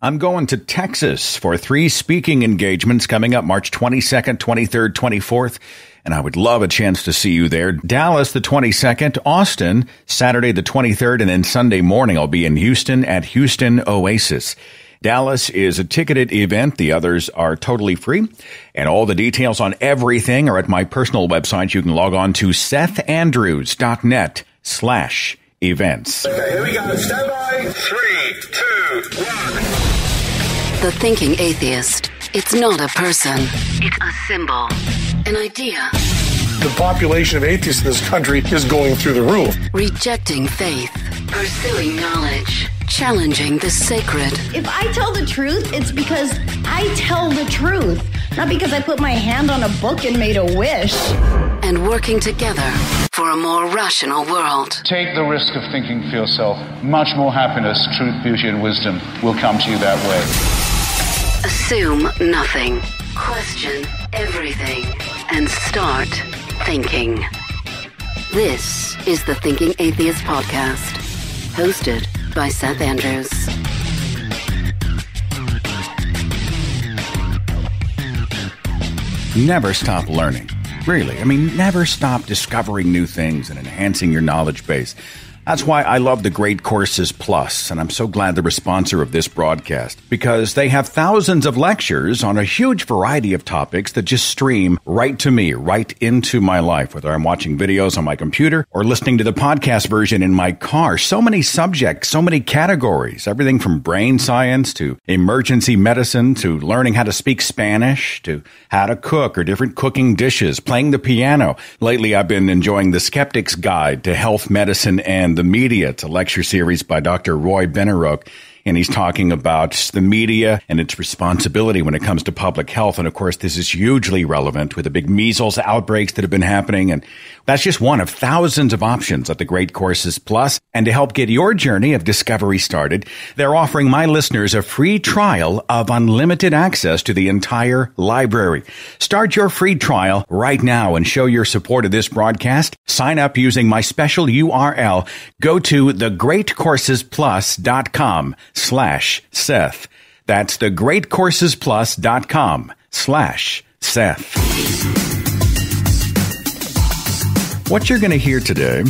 I'm going to Texas for three speaking engagements coming up March 22nd, 23rd, 24th, and I would love a chance to see you there. Dallas the 22nd, Austin Saturday the 23rd, and then Sunday morning I'll be in Houston at Houston Oasis. Dallas is a ticketed event. The others are totally free. And all the details on everything are at my personal website. You can log on to sethandrews.net slash events. Okay, here we go. Stand by. Three, two, one. The Thinking Atheist. It's not a person, it's a symbol, an idea. The population of atheists in this country is going through the roof. Rejecting faith, pursuing knowledge, challenging the sacred. If I tell the truth, it's because I tell the truth, not because I put my hand on a book and made a wish. And working together for a more rational world. Take the risk of thinking for yourself. Much more happiness, truth, beauty, and wisdom will come to you that way. Assume nothing. Question everything. And start thinking. This is the Thinking Atheist Podcast, hosted by Seth Andrews. Never stop learning. Really. I mean, never stop discovering new things and enhancing your knowledge base. That's why I love the Great Courses Plus, and I'm so glad they're a sponsor of this broadcast because they have thousands of lectures on a huge variety of topics that just stream right to me, right into my life, whether I'm watching videos on my computer or listening to the podcast version in my car. So many subjects, so many categories, everything from brain science to emergency medicine to learning how to speak Spanish to how to cook or different cooking dishes, playing the piano. Lately, I've been enjoying the Skeptic's Guide to Health, Medicine, and the Media. It's a lecture series by Dr. Roy Benaroch and he's talking about the media and its responsibility when it comes to public health. And of course, this is hugely relevant with the big measles outbreaks that have been happening. And that's just one of thousands of options at the Great Courses Plus. And to help get your journey of discovery started, they're offering my listeners a free trial of unlimited access to the entire library. Start your free trial right now and show your support of this broadcast. Sign up using my special URL. Go to thegreatcoursesplus.com slash Seth. That's the greatcoursesplus.com slash Seth. What you're going to hear today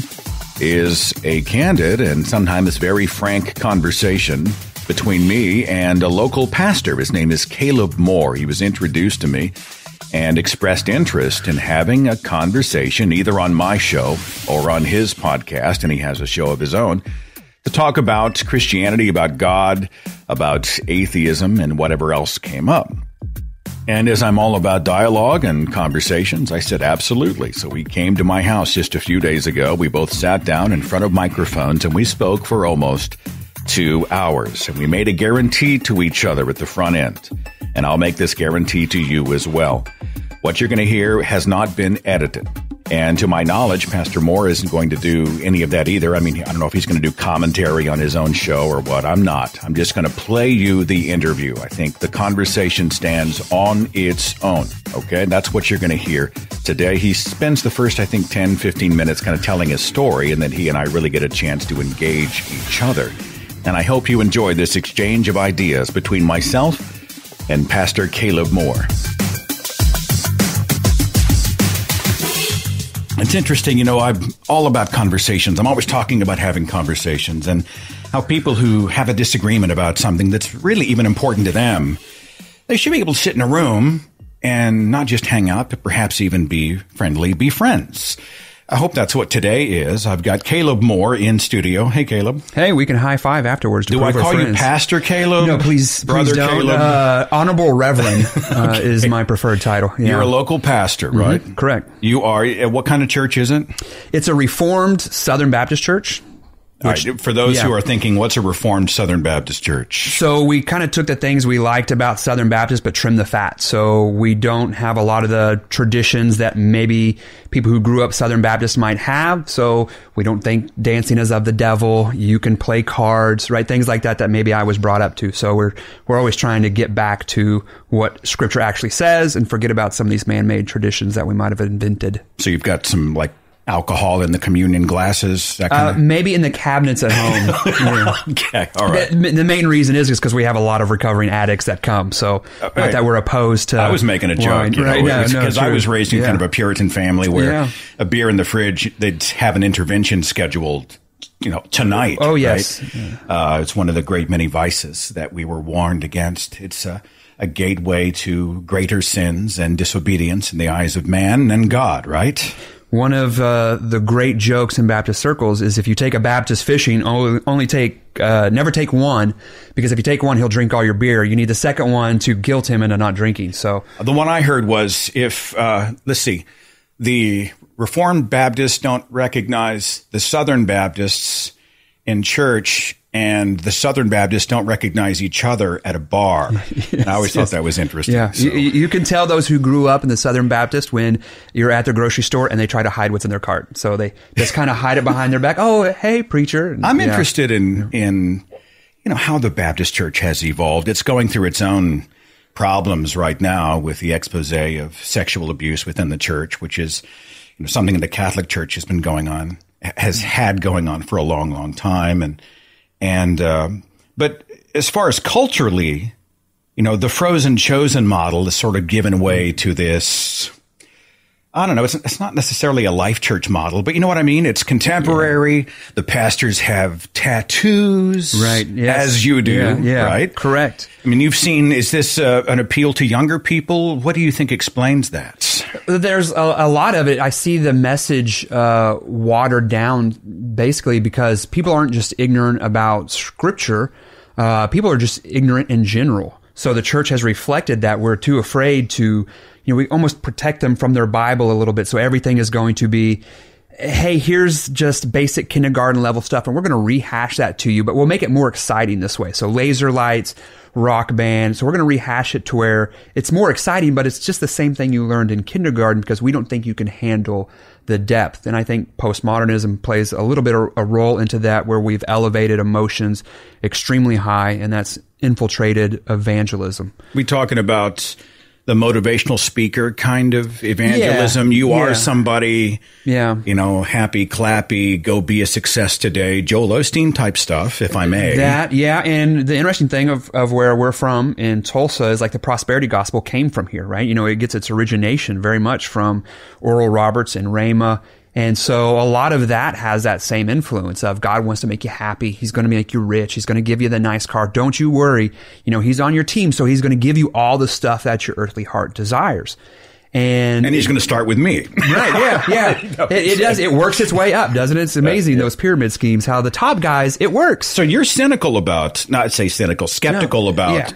is a candid and sometimes very frank conversation between me and a local pastor. His name is Caleb Moore. He was introduced to me and expressed interest in having a conversation either on my show or on his podcast, and he has a show of his own to talk about Christianity, about God, about atheism, and whatever else came up. And as I'm all about dialogue and conversations, I said absolutely. So he came to my house just a few days ago. We both sat down in front of microphones and we spoke for almost two hours. And we made a guarantee to each other at the front end. And I'll make this guarantee to you as well. What you're going to hear has not been edited. And to my knowledge, Pastor Moore isn't going to do any of that either. I mean, I don't know if he's going to do commentary on his own show or what. I'm not. I'm just going to play you the interview. I think the conversation stands on its own. Okay. That's what you're going to hear today. He spends the first, I think, 10, 15 minutes kind of telling his story, and then he and I really get a chance to engage each other. And I hope you enjoy this exchange of ideas between myself and Pastor Caleb Moore. It's interesting, you know, I'm all about conversations. I'm always talking about having conversations and how people who have a disagreement about something that's really even important to them, they should be able to sit in a room and not just hang out, but perhaps even be friendly, be friends. I hope that's what today is. I've got Caleb Moore in studio. Hey, Caleb. Hey, we can high five afterwards. Do I call you Pastor Caleb? No, please, brother please don't. Caleb. Uh, Honorable Reverend uh, okay. is my preferred title. Yeah. You're a local pastor, right? Mm-hmm. Correct. You are. Uh, what kind of church is it? It's a Reformed Southern Baptist church. Which, right. For those yeah. who are thinking, what's a Reformed Southern Baptist church? So we kind of took the things we liked about Southern Baptist, but trimmed the fat. So we don't have a lot of the traditions that maybe people who grew up Southern Baptist might have. So we don't think dancing is of the devil. You can play cards, right? Things like that that maybe I was brought up to. So we're we're always trying to get back to what Scripture actually says and forget about some of these man-made traditions that we might have invented. So you've got some like alcohol in the communion glasses? That Uh, of. maybe in the cabinets at home. Yeah. okay, all right. The, the main reason is because we have a lot of recovering addicts that come. So not that we're opposed to. I was making a joke, you right? Because no, I was raised in Yeah. kind of a Puritan family where Yeah. a beer in the fridge, they'd have an intervention scheduled, you know, tonight. Oh, yes. right? Uh, it's one of the great many vices that we were warned against. It's a, a gateway to greater sins and disobedience in the eyes of man and God, right? One of uh, the great jokes in Baptist circles is if you take a Baptist fishing, only, only take uh, never take one because if you take one, he'll drink all your beer. You need the second one to guilt him into not drinking. So The one I heard was if, uh, let's see, the Reformed Baptists don't recognize the Southern Baptists in church, and the Southern Baptists don't recognize each other at a bar. and I always thought that was interesting. yeah, So- you, you can tell those who grew up in the Southern Baptist when you're at the grocery store and they try to hide what's in their cart. So they just kind of hide it behind their back. Oh, hey, preacher. And- I'm yeah. interested in in you know how the Baptist Church has evolved. It's going through its own problems right now with the expose of sexual abuse within the church, which is you know something in the Catholic Church has been going on has had going on for a long, long time, and and um, but as far as culturally, you know, the frozen chosen model is sort of given way to this. I don't know. It's, it's not necessarily a life church model, but you know what I mean? It's contemporary. The pastors have tattoos. Right. Yes. As you do. Yeah, yeah. Right. Correct. I mean, you've seen, is this uh, an appeal to younger people? What do you think explains that? There's a, a lot of it. I see the message uh, watered down basically because people aren't just ignorant about scripture, uh, people are just ignorant in general. So the church has reflected that we're too afraid to, you know, we almost protect them from their Bible a little bit. So everything is going to be, hey, here's just basic kindergarten level stuff, and we're going to rehash that to you, but we'll make it more exciting this way. So laser lights, rock band. So we're going to rehash it to where it's more exciting, but it's just the same thing you learned in kindergarten because we don't think you can handle the depth. And I think postmodernism plays a little bit of a role into that where we've elevated emotions extremely high, and that's infiltrated evangelism. We talking about the motivational speaker kind of evangelism. Yeah, you are yeah. somebody, Yeah. you know, happy, clappy, go be a success today, Joel Osteen type stuff, if I may. That, yeah. And the interesting thing of, of where we're from in Tulsa is like the prosperity gospel came from here, right? You know, it gets its origination very much from Oral Roberts and Rhema. And so a lot of that has that same influence of God wants to make you happy. He's going to make you rich. He's going to give you the nice car. Don't you worry. You know, he's on your team. So he's going to give you all the stuff that your earthly heart desires. And, and he's going to start with me. Right. Yeah. Yeah. it, it does. It works its way up, doesn't it? It's amazing those pyramid schemes. How the top guys, it works. So you're cynical about, not say cynical, skeptical No. about Yeah.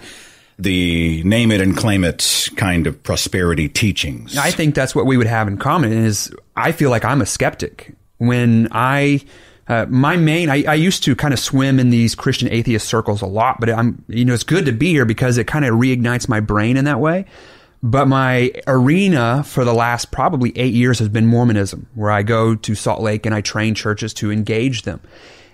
The name it and claim it kind of prosperity teachings. I think that's what we would have in common. Is I feel like I'm a skeptic when I. Uh, my main, I, I used to kind of swim in these Christian atheist circles a lot, but I'm, you know, it's good to be here because it kind of reignites my brain in that way. But my arena for the last probably eight years has been Mormonism, where I go to Salt Lake and I train churches to engage them.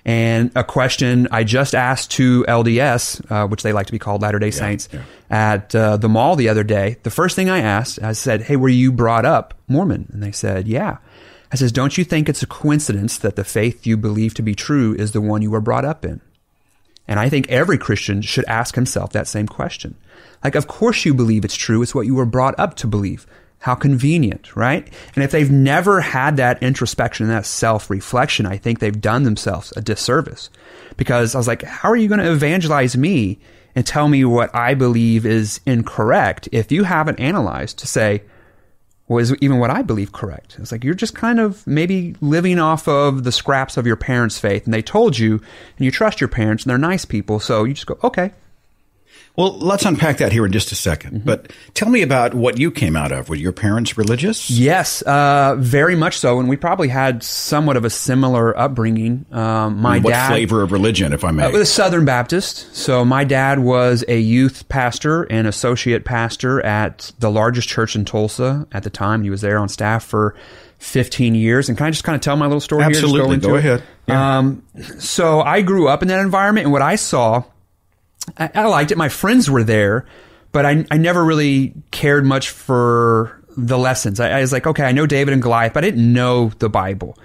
And a question I just asked to LDS, uh, which they like to be called Latter day Saints, at uh, the mall the other day, the first thing I asked, I said, Hey, were you brought up Mormon? And they said, Yeah. I says, Don't you think it's a coincidence that the faith you believe to be true is the one you were brought up in? And I think every Christian should ask himself that same question. Like, of course you believe it's true. It's what you were brought up to believe. How convenient, right? And if they've never had that introspection and that self reflection, I think they've done themselves a disservice. Because I was like, how are you going to evangelize me and tell me what I believe is incorrect if you haven't analyzed to say, was even what I believe correct. It's like you're just kind of maybe living off of the scraps of your parents' faith, and they told you, and you trust your parents, and they're nice people, so you just go, okay. Well, let's unpack that here in just a 2nd Mm-hmm. But tell me about what you came out of. Were your parents religious? Yes, uh, very much so, and we probably had somewhat of a similar upbringing. Um, my what dad, flavor of religion, if I may? Uh, was Southern Baptist. So my dad was a youth pastor and associate pastor at the largest church in Tulsa at the time. He was there on staff for 15 years. And can I just kind of tell my little story here? Absolutely. into Go ahead. Yeah. Um, so I grew up in that environment, and what I saw, I, I liked it. My friends were there, but I, I never really cared much for the lessons. I, I was like, okay, I know David and Goliath, but I didn't know the Bible.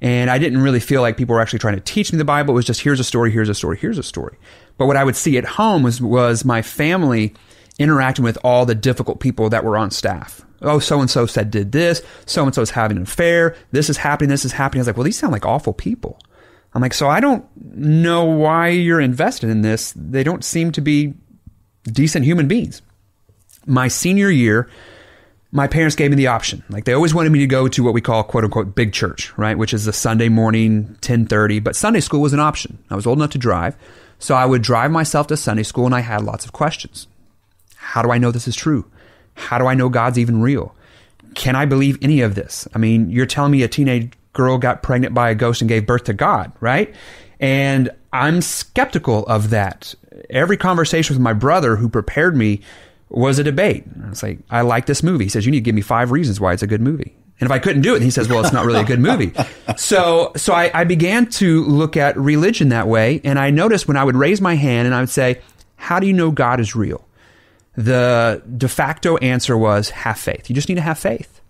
And I didn't really feel like people were actually trying to teach me the Bible. It was just here's a story, here's a story, here's a story. But what I would see at home was was my family interacting with all the difficult people that were on staff. Oh, so and so said did this. So and so is having an affair. This is happening. This is happening. I was like, well, these sound like awful people. I'm like, so I don't know why you're invested in this. They don't seem to be decent human beings. My senior year, my parents gave me the option. Like they always wanted me to go to what we call quote unquote big church, right? Which is a Sunday morning, 1030. But Sunday school was an option. I was old enough to drive. So I would drive myself to Sunday school and I had lots of questions. How do I know this is true? How do I know God's even real? Can I believe any of this? I mean, you're telling me a teenage girl got pregnant by a ghost and gave birth to God, right? And I'm skeptical of that. Every conversation with my brother who prepared me was a debate. I was like, I like this movie. He says, you need to give me five reasons why it's a good movie. And if I couldn't do it, he says, well, it's not really a good movie. so, so I, I began to look at religion that way. And I noticed when I would raise my hand and I would say, how do you know God is real? The de facto answer was have faith. You just need to have faith.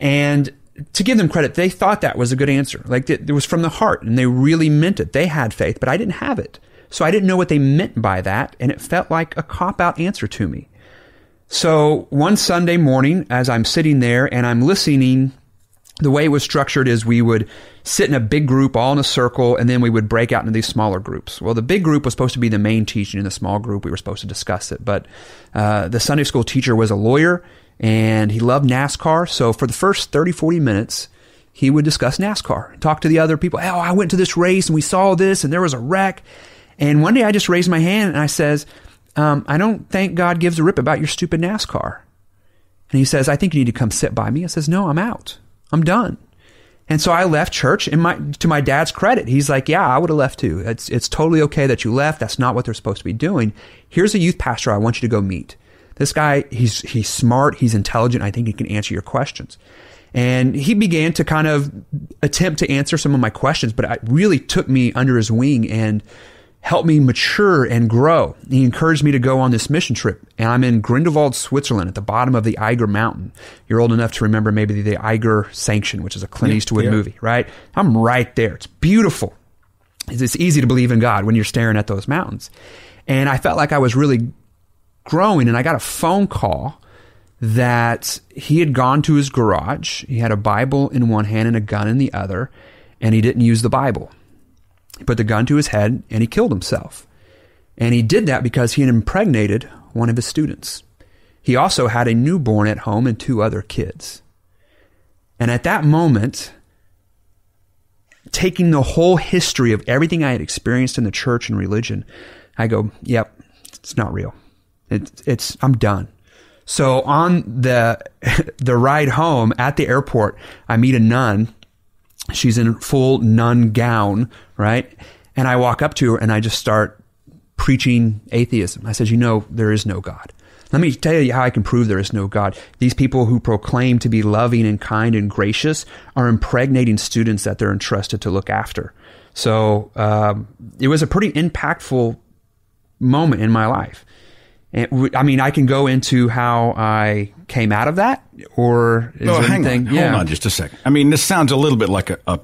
And to give them credit, they thought that was a good answer. Like it, was from the heart and they really meant it. They had faith, but I didn't have it. So I didn't know what they meant by that. And it felt like a cop out answer to me. So one Sunday morning, as I'm sitting there and I'm listening, the way it was structured is we would sit in a big group all in a circle and then we would break out into these smaller groups. Well, the big group was supposed to be the main teaching. In the small group, we were supposed to discuss it. But uh, the Sunday school teacher was a lawyer and he loved NASCAR. So for the first 30, 40 minutes, he would discuss NASCAR, talk to the other people. Oh, I went to this race and we saw this and there was a wreck. And one day I just raised my hand and I says, um, I don't think God gives a rip about your stupid NASCAR. And he says, I think you need to come sit by me. I says, no, I'm out. I'm done. And so I left church and my, to my dad's credit, he's like, yeah, I would have left too. It's, it's totally okay that you left. That's not what they're supposed to be doing. Here's a youth pastor I want you to go meet. This guy, he's, he's smart. He's intelligent. I think he can answer your questions. And he began to kind of attempt to answer some of my questions, but it really took me under his wing and helped me mature and grow. He encouraged me to go on this mission trip. And I'm in Grindelwald, Switzerland, at the bottom of the Eiger Mountain. You're old enough to remember maybe the Eiger Sanction, which is a Clint Eastwood yeah. movie, right? I'm right there. It's beautiful. It's easy to believe in God when you're staring at those mountains. And I felt like I was really growing, and I got a phone call that he had gone to his garage. He had a Bible in one hand and a gun in the other, and he didn't use the Bible. He put the gun to his head and he killed himself. And he did that because he had impregnated one of his students. He also had a newborn at home and two other kids. And at that moment, taking the whole history of everything I had experienced in the church and religion, I go, yep, it's not real. It, it's, I'm done. So on the, the ride home at the airport, I meet a nun She's in full nun gown, right? And I walk up to her and I just start preaching atheism. I said, You know, there is no God. Let me tell you how I can prove there is no God. These people who proclaim to be loving and kind and gracious are impregnating students that they're entrusted to look after. So um, it was a pretty impactful moment in my life. And, I mean, I can go into how I came out of that, or is no, hang anything? on, yeah. hold on, just a second. I mean, this sounds a little bit like a a,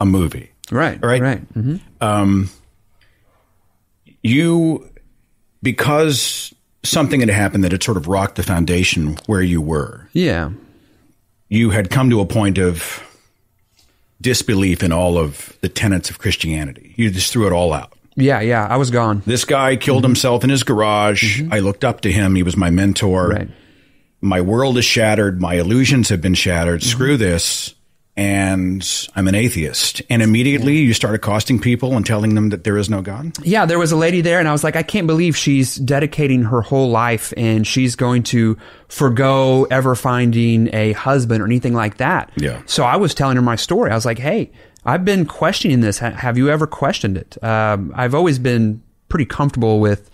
a movie, right? Right? Right. Mm-hmm. Um, you because something had happened that had sort of rocked the foundation where you were. Yeah. You had come to a point of disbelief in all of the tenets of Christianity. You just threw it all out. Yeah, yeah. I was gone. This guy killed Mm-hmm. himself in his garage. I looked up to him. He was my mentor. Right. My world is shattered. My illusions have been shattered. Mm-hmm. Screw this. And I'm an atheist. And immediately you start accosting people and telling them that there is no God. Yeah, there was a lady there, and I was like, I can't believe she's dedicating her whole life and she's going to forego ever finding a husband or anything like that. Yeah. So I was telling her my story. I was like, hey, I've been questioning this. Have you ever questioned it? Um, I've always been pretty comfortable with,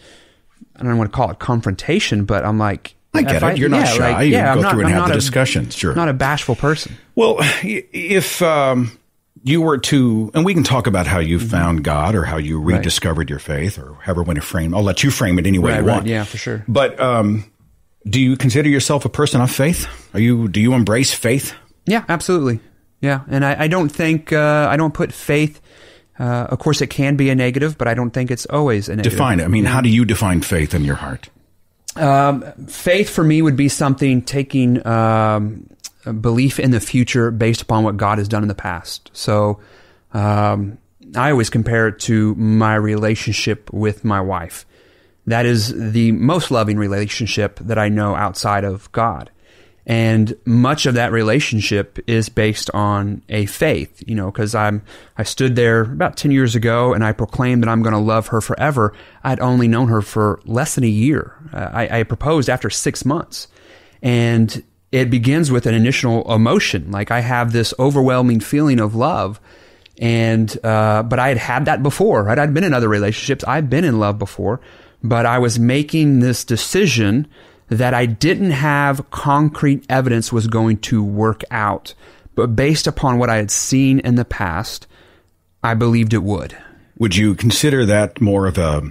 I don't want to call it confrontation, but I'm like, I get it. You're not yeah, shy. like, You yeah, go not, through and I'm have the a- discussions. Sure. Not a bashful person. Well, if um, you were to, and we can talk about how Mm-hmm. you found God or how you rediscovered your faith or however want to frame. I'll let you frame it any way Right, you right. want. Yeah, for sure. But um, Do you consider yourself a person of faith? Are you? Do you embrace faith? Yeah, absolutely. Yeah, and I, I don't think uh, I don't put faith. Uh, of course, it can be a negative, but I don't think it's always a negative. Define it. I mean, how do you define faith in your heart? Um, faith for me would be something taking um, belief in the future based upon what God has done in the past. So um, I always compare it to my relationship with my wife. That is the most loving relationship that I know outside of God. And much of that relationship is based on a faith, you know, because I'm, I stood there about 10 years ago and I proclaimed that I'm going to love her forever. I'd only known her for less than a year. Uh, I, I proposed after six months. And it begins with an initial emotion. Like I have this overwhelming feeling of love. And, uh, but I had had that before, right? I'd been in other relationships. I've been in love before, but I was making this decision that I didn't have concrete evidence was going to work out. But based upon what I had seen in the past, I believed it would. Would you consider that more of a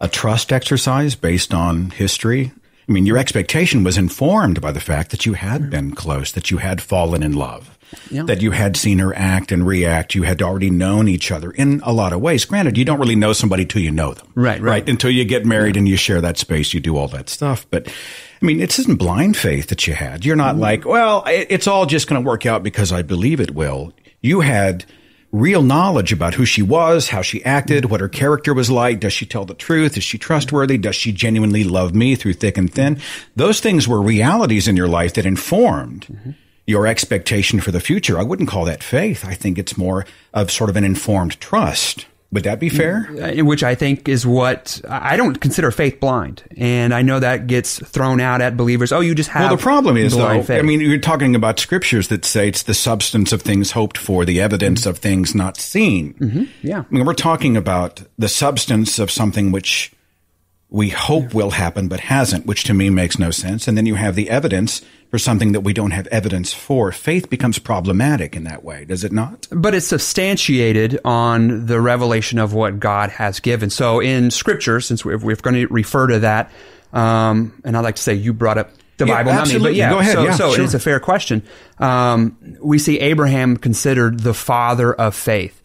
a trust exercise based on history? I mean, your expectation was informed by the fact that you had been close, that you had fallen in love, Yeah. that you had seen her act and react. You had already known each other in a lot of ways. Granted, you don't really know somebody till you know them. Right, right. Until you get married and you share that space, you do all that stuff. But I mean, it isn't blind faith that you had. You're not mm-hmm. like, well, it's all just going to work out because I believe it will. You had real knowledge about who she was, how she acted, what her character was like. Does she tell the truth? Is she trustworthy? Does she genuinely love me through thick and thin? Those things were realities in your life that informed mm-hmm. Your expectation for the future. I wouldn't call that faith. I think it's more of sort of an informed trust. Would that be fair? Mm, uh, which I think is what I don't consider faith blind, and I know that gets thrown out at believers. Oh, you just have. Well, the problem is, though, faith. I mean, you're talking about scriptures that say it's the substance of things hoped for, the evidence mm-hmm. of things not seen. Mm-hmm. yeah, I mean, we're talking about the substance of something which we hope will happen but hasn't, which to me makes no sense. And then you have the evidence for something that we don't have evidence for. Faith becomes problematic in that way, does it not? but it's substantiated on the revelation of what God has given. So in Scripture, since we're, we're going to refer to that, um, and I'd like to say you brought up the Yeah, Bible, not me, absolutely. but yeah, Go ahead. so, Yeah, so sure. it's a fair question. Um, we see Abraham considered the father of faith.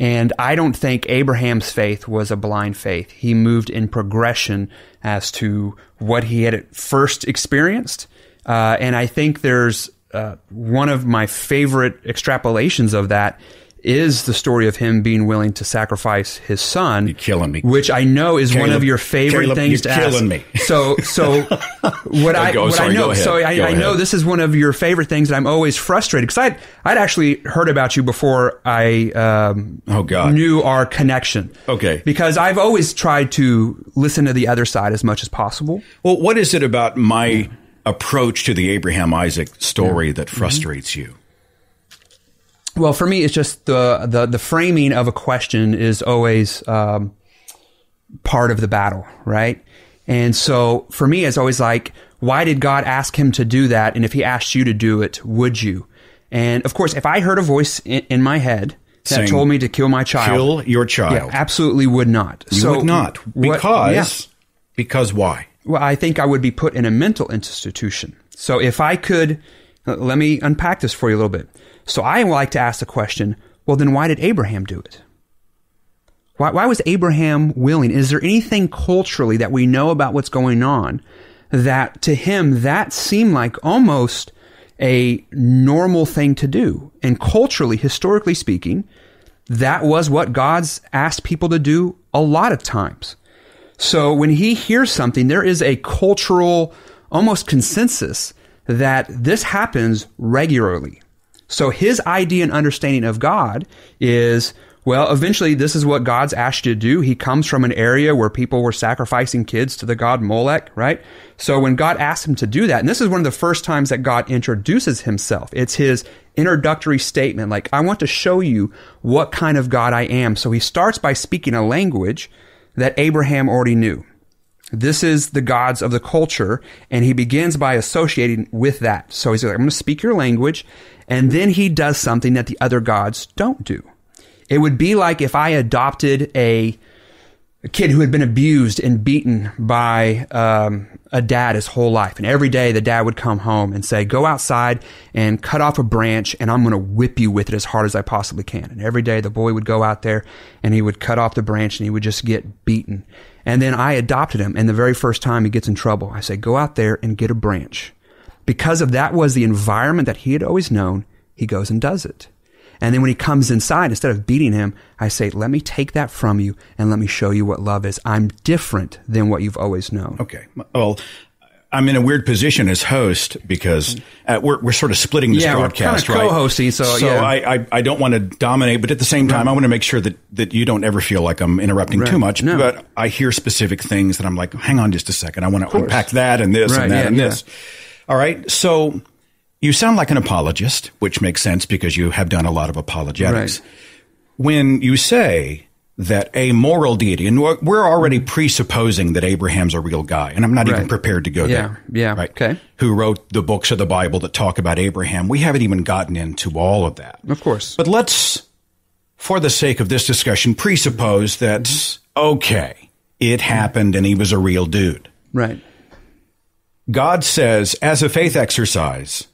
And I don't think Abraham's faith was a blind faith. He moved in progression as to what he had at first experienced. Uh, and I think there's uh, one of my favorite extrapolations of that is the story of him being willing to sacrifice his son. You're killing me. Which I know is one of your favorite Caleb, things to ask. me. So, so what I go- what sorry, I know, so I, I know this is one of your favorite things that I'm always frustrated because I'd I'd actually heard about you before I um, Oh, God. knew our connection. Okay. because I've always tried to listen to the other side as much as possible. Well, what is it about my approach to the Abraham Isaac story that frustrates you? Well, for me, it's just the the the framing of a question is always um, part of the battle, right? And so for me, it's always like, why did God ask him to do that? And if he asked you to do it, would you? And of course, if I heard a voice in, in my head that Saying, told me to kill my child, Kill your child. yeah, absolutely would not. You so would not. what- Because, yeah. because why? Well, I think I would be put in a mental institution. So if I could, let me unpack this for you a little bit. So I like to ask the question, well, then why did Abraham do it? Why, why was Abraham willing? Is there anything culturally that we know about what's going on that to him that seemed like almost a normal thing to do? And culturally, historically speaking, that was what God's asked people to do a lot of times. So when he hears something, there is a cultural almost consensus that this happens regularly. So his idea and understanding of God is, well, eventually this is what God's asked you to do. He comes from an area where people were sacrificing kids to the god Molech, right? So when God asks him to do that, and this is one of the first times that God introduces himself, it's his introductory statement, like, I want to show you what kind of God I am. So he starts by speaking a language that Abraham already knew. This is the gods of the culture, and he begins by associating with that. So he's like, I'm going to speak your language, and then he does something that the other gods don't do. It would be like if I adopted a, a kid who had been abused and beaten by um, a dad his whole life. And every day the dad would come home and say, go outside and cut off a branch and I'm going to whip you with it as hard as I possibly can. And every day the boy would go out there and he would cut off the branch and he would just get beaten. And then I adopted him. And the very first time he gets in trouble, I say, go out there and get a branch. Because of that was the environment that he had always known, he goes and does it. And then when he comes inside, instead of beating him, I say, let me take that from you and let me show you what love is. I'm different than what you've always known. Okay. Well, I'm in a weird position as host because uh, we're, we're sort of splitting this Yeah, we're broadcast, kinda right? co-hosting, so, so yeah. I, I, I don't want to dominate, but at the same time, I want to make sure that, that you don't ever feel like I'm interrupting too much. No. But I hear specific things that I'm like, hang on just a second. I want to unpack that and this Right, and that yeah, and this. All right. So you sound like an apologist, which makes sense because you have done a lot of apologetics. Right. When you say that a moral deity, and we're we're already presupposing that Abraham's a real guy, and I'm not even prepared to go Yeah, there. yeah, Right. okay. Who wrote the books of the Bible that talk about Abraham? We haven't even gotten into all of that. Of course. But let's, for the sake of this discussion, presuppose that, okay, it happened and he was a real dude. Right. God says, as a faith exercise,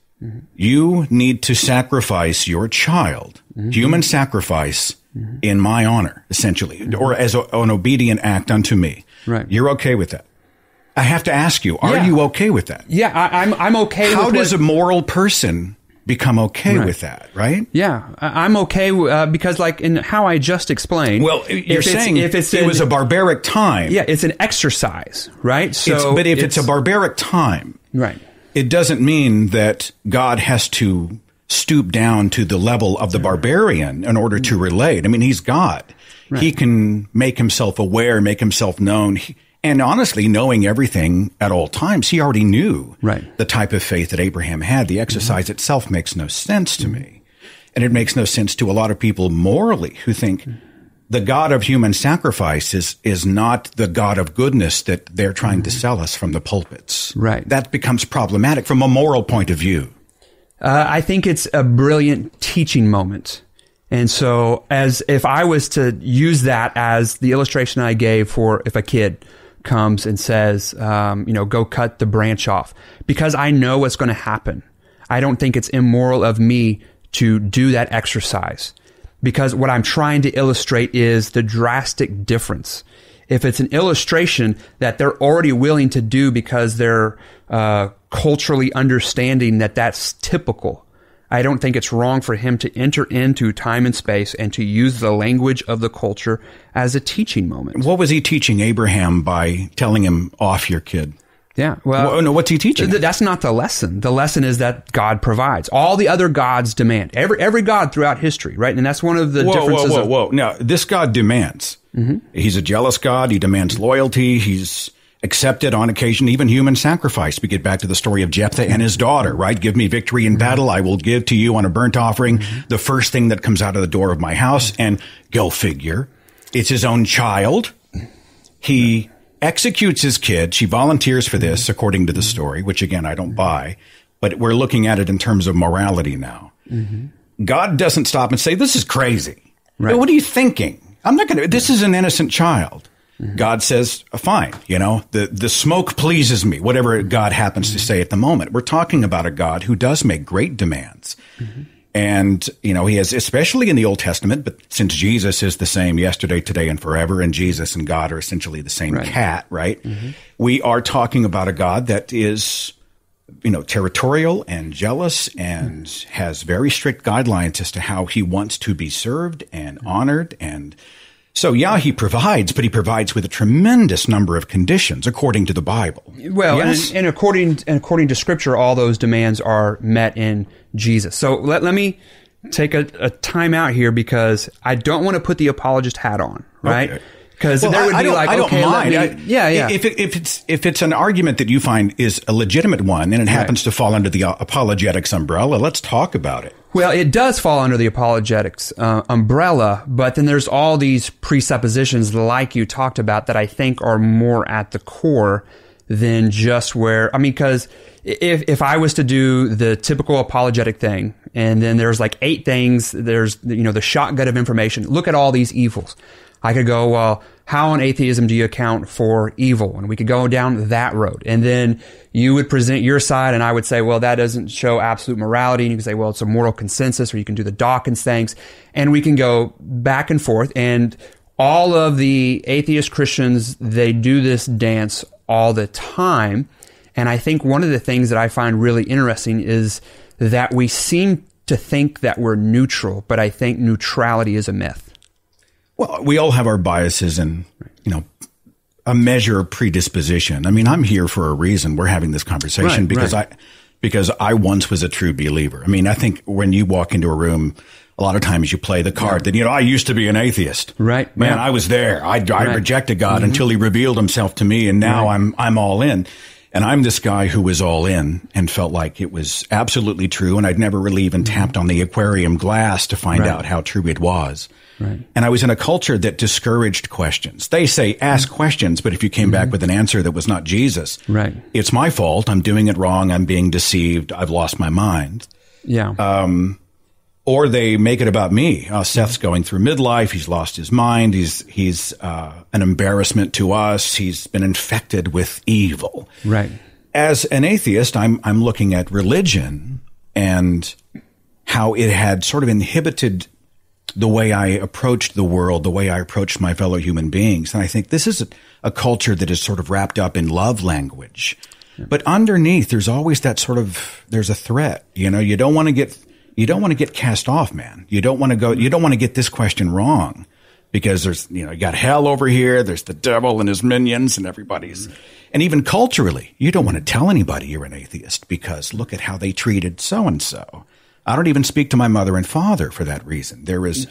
you need to sacrifice your child, human sacrifice in my honor, essentially, mm-hmm. or as a, an obedient act unto me. Right. You're okay with that. I have to ask you, are Yeah. you okay with that? Yeah, I, I'm, I'm okay How does what- a moral person become okay with that, right? Yeah, I'm okay uh, because, like, in how I just explained. Well, you're saying if it's it an- was a barbaric time. yeah, it's an exercise, right? So, It's- but if it's, a barbaric time, right, it doesn't mean that God has to stoop down to the level of the barbarian in order to relate. I mean, he's God. He can make himself aware, make himself known. He- and honestly, knowing everything at all times, he already knew Right. the type of faith that Abraham had. The exercise itself makes no sense to me. And it makes no sense to a lot of people morally who think the God of human sacrifice is, is not the God of goodness that they're trying to sell us from the pulpits. Right. That becomes problematic from a moral point of view. Uh, I think it's a brilliant teaching moment. And so, as if I was to use that as the illustration I gave for if a kid comes and says, um, you know, go cut the branch off, because I know what's going to happen. I don't think it's immoral of me to do that exercise because what I'm trying to illustrate is the drastic difference. If it's an illustration that they're already willing to do because they're uh, culturally understanding that that's typical, I don't think it's wrong for him to enter into time and space and to use the language of the culture as a teaching moment. What was he teaching Abraham by telling him off your kid? Yeah. Well, Well, no, what's he teaching? Th- that's not the lesson. The lesson is that God provides. All the other gods demand. Every every god throughout history, right? And that's one of the whoa, whoa, differences. whoa, of- whoa. Now, this God demands. Mm-hmm. He's a jealous God. He demands loyalty. He's accepted on occasion even human sacrifice. We get back to the story of Jephthah and his daughter, right? Give me victory in battle. I will give to you on a burnt offering mm-hmm. the first thing that comes out of the door of my house. Mm-hmm. And go figure. It's his own child. He executes his kid. She volunteers for this, mm-hmm. according to the story, which again, I don't buy, but we're looking at it in terms of morality now. God doesn't stop and say, this is crazy. Right. What are you thinking? I'm not going to, this is an innocent child. God says, fine, you know, the, the smoke pleases me, whatever God happens to say at the moment. We're talking about a God who does make great demands. And, you know, he has, especially in the Old Testament, but since Jesus is the same yesterday, today, and forever, and Jesus and God are essentially the same cat, right? Mm-hmm. We are talking about a God that is, you know, territorial and jealous and mm-hmm. has very strict guidelines as to how he wants to be served and honored. And so, yeah, he provides, but he provides with a tremendous number of conditions according to the Bible. Well, Yes? and, and according and according to Scripture, all those demands are met in Jesus. So let, let me take a, a time out here because I don't want to put the apologist hat on, right? Okay. Because Well, there would I, I be don't, like, I don't okay, mind. me- I- yeah, yeah. If, it, if it's if it's an argument that you find is a legitimate one and it happens to fall under the uh, apologetics umbrella, let's talk about it. Well, it does fall under the apologetics uh, umbrella, but then there's all these presuppositions, like you talked about, that I think are more at the core than just where I mean, because if if I was to do the typical apologetic thing, and then there's like eight things, there's you know the shotgun of information. Look at all these evils. I could go, well, how in atheism do you account for evil? And we could go down that road. And then you would present your side and I would say, well, that doesn't show absolute morality. And you can say, well, it's a moral consensus or you can do the Dawkins things. And we can go back and forth. And all of the atheist Christians, they do this dance all the time. And I think one of the things that I find really interesting is that we seem to think that we're neutral, but I think neutrality is a myth. Well, we all have our biases and, you know, a measure of predisposition. I mean, I'm here for a reason. We're having this conversation Right, because right. I, because I once was a true believer. I mean, I think when you walk into a room, a lot of times you play the card that, you know, I used to be an atheist. Right, Man, yeah. I was there. I, I Right. Mm-hmm. rejected God until he revealed himself to me. And now I'm, I'm all in. And I'm this guy who was all in and felt like it was absolutely true. And I'd never really even tapped on the aquarium glass to find Mm-hmm. Out how true it was. Right. And I was in a culture that discouraged questions. They say ask questions, but if you came back with an answer that was not Jesus, Mm-hmm. Right. it's my fault. I'm doing it wrong. I'm being deceived. I've lost my mind. Yeah. Um, Or they make it about me. Uh, Seth's going through midlife. He's lost his mind. He's he's uh, an embarrassment to us. He's been infected with evil. right. As an atheist, I'm I'm looking at religion and how it had sort of inhibited the way I approached the world, the way I approached my fellow human beings. And I think this is a, a culture that is sort of wrapped up in love language. But underneath, there's always that sort of, there's a threat. You know, you don't want to get, you don't want to get cast off, man. You don't want to go, you don't want to get this question wrong because there's, you know, you got hell over here. There's the devil and his minions and everybody's, mm-hmm. and even culturally, you don't want to tell anybody you're an atheist because look at how they treated so and so. I don't even speak to my mother and father for that reason. There is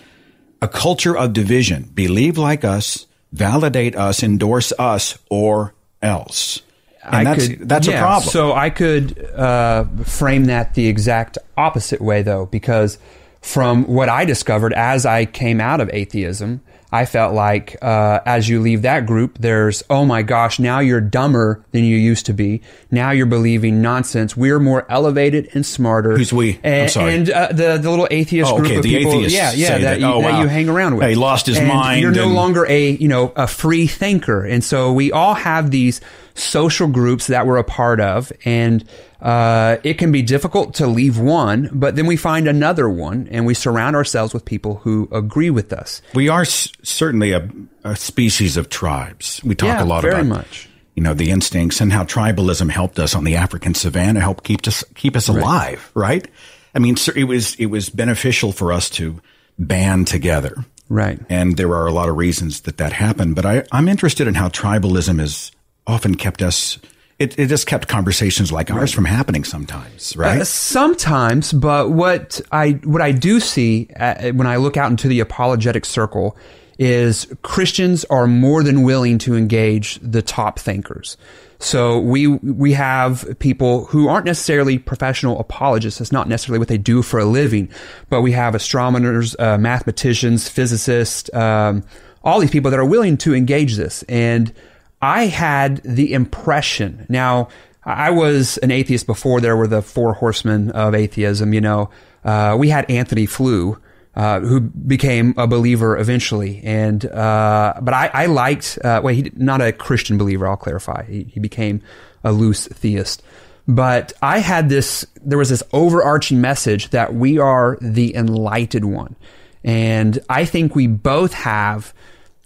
a culture of division. Believe like us, validate us, endorse us, or else. And that's, that's yeah, a problem. So I could uh, frame that the exact opposite way, though, because from what I discovered as I came out of atheism, I felt like uh, as you leave that group, there's, oh my gosh, now you're dumber than you used to be. Now you're believing nonsense. We're more elevated and smarter. Who's we? I'm And, sorry. and uh, the the little atheist Oh, group okay, of the people, atheists yeah, yeah, that, that. you, Oh, that wow. you hang around with. He lost his And mind You're no and- longer a you know a free thinker, and so we all have these social groups that we're a part of, and uh, it can be difficult to leave one, but then we find another one, and we surround ourselves with people who agree with us. we are s- certainly a, a species of tribes. We talk Yeah, a lot very about much. you know the instincts and how tribalism helped us on the African savannah, helped keep us keep us alive. Right? I mean, sir, it was it was beneficial for us to band together. Right. And there are a lot of reasons that that happened. But I, I'm interested in how tribalism has often kept us, it, it has kept conversations like ours from happening sometimes, right? Uh, sometimes, but what I what I do see uh, when I look out into the apologetic circle is Christians are more than willing to engage the top thinkers. So we we have people who aren't necessarily professional apologists. It's not necessarily what they do for a living, but we have astronomers, uh, mathematicians, physicists, um, all these people that are willing to engage this. And I had the impression now. I was an atheist before there were the four horsemen of atheism. You know, uh, we had Antony Flew, uh, who became a believer eventually, and uh, but I, I liked. Uh, well, he not a Christian believer. I'll clarify. He, he became a loose theist. But I had this. There was this overarching message that we are the enlightened one, and I think we both have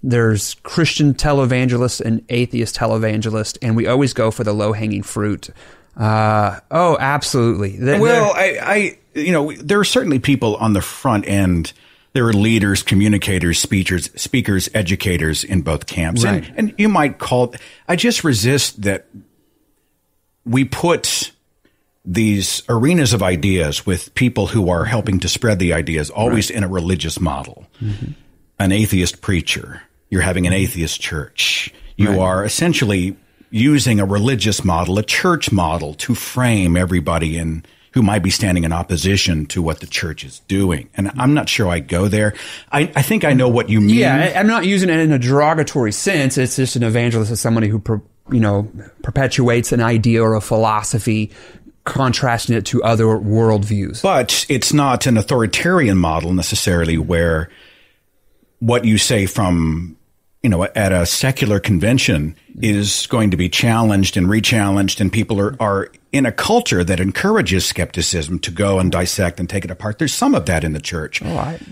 there's Christian televangelist and atheist televangelist, and we always go for the low hanging fruit. Uh, oh, absolutely. They're- well, I, I, you know, there are certainly people on the front end. There are leaders, communicators, speakers, speakers, educators in both camps. Right. And, and you might call, I just resist that we put these arenas of ideas with people who are helping to spread the ideas always in a religious model. An atheist preacher, you're having an atheist church. You are essentially using a religious model, a church model to frame everybody in who might be standing in opposition to what the church is doing. And I'm not sure I go there. I, I think I know what you mean. Yeah, I'm not using it in a derogatory sense. It's just an evangelist is somebody who, you know, perpetuates an idea or a philosophy, contrasting it to other worldviews. But it's not an authoritarian model necessarily where what you say from you know, at a secular convention is going to be challenged and rechallenged, and people are, are in a culture that encourages skepticism to go and dissect and take it apart. There's some of that in the church.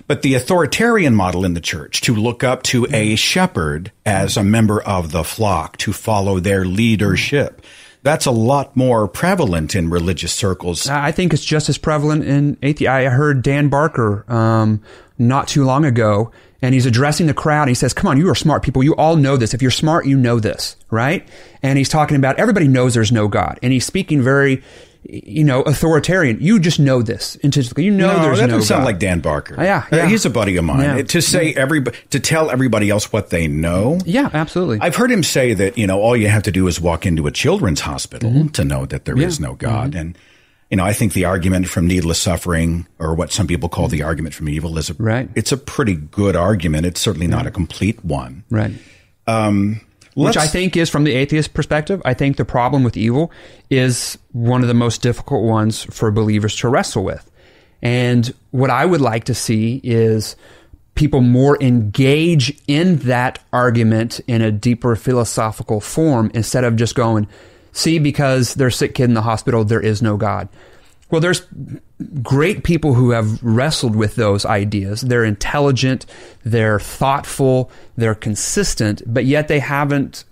But the authoritarian model in the church to look up to a shepherd as a member of the flock, to follow their leadership, that's a lot more prevalent in religious circles. I think it's just as prevalent in atheism. I heard Dan Barker um, not too long ago, and he's addressing the crowd. He says, "Come on, you are smart people. You all know this. If you're smart, you know this, right?" And he's talking about everybody knows there's no God, and he's speaking very, you know, authoritarian. You just know this intuitively. You know no, there's that no sound God. like Dan Barker. Yeah, Uh, yeah. he's a buddy of mine. Yeah. To say everybody to tell everybody else what they know. Yeah, absolutely. I've heard him say that you know all you have to do is walk into a children's hospital Mm-hmm. to know that there is no God, and you know I think the argument from needless suffering, or what some people call the argument from evil, is a Right. It's a pretty good argument. It's certainly not a complete one. Right. Um, Which I think is from the atheist perspective. I think the problem with evil is one of the most difficult ones for believers to wrestle with. And what I would like to see is people more engage in that argument in a deeper philosophical form instead of just going, see, because there's sick kid in the hospital, there is no God. Well, there's great people who have wrestled with those ideas. They're intelligent, they're thoughtful, they're consistent, but yet they haven't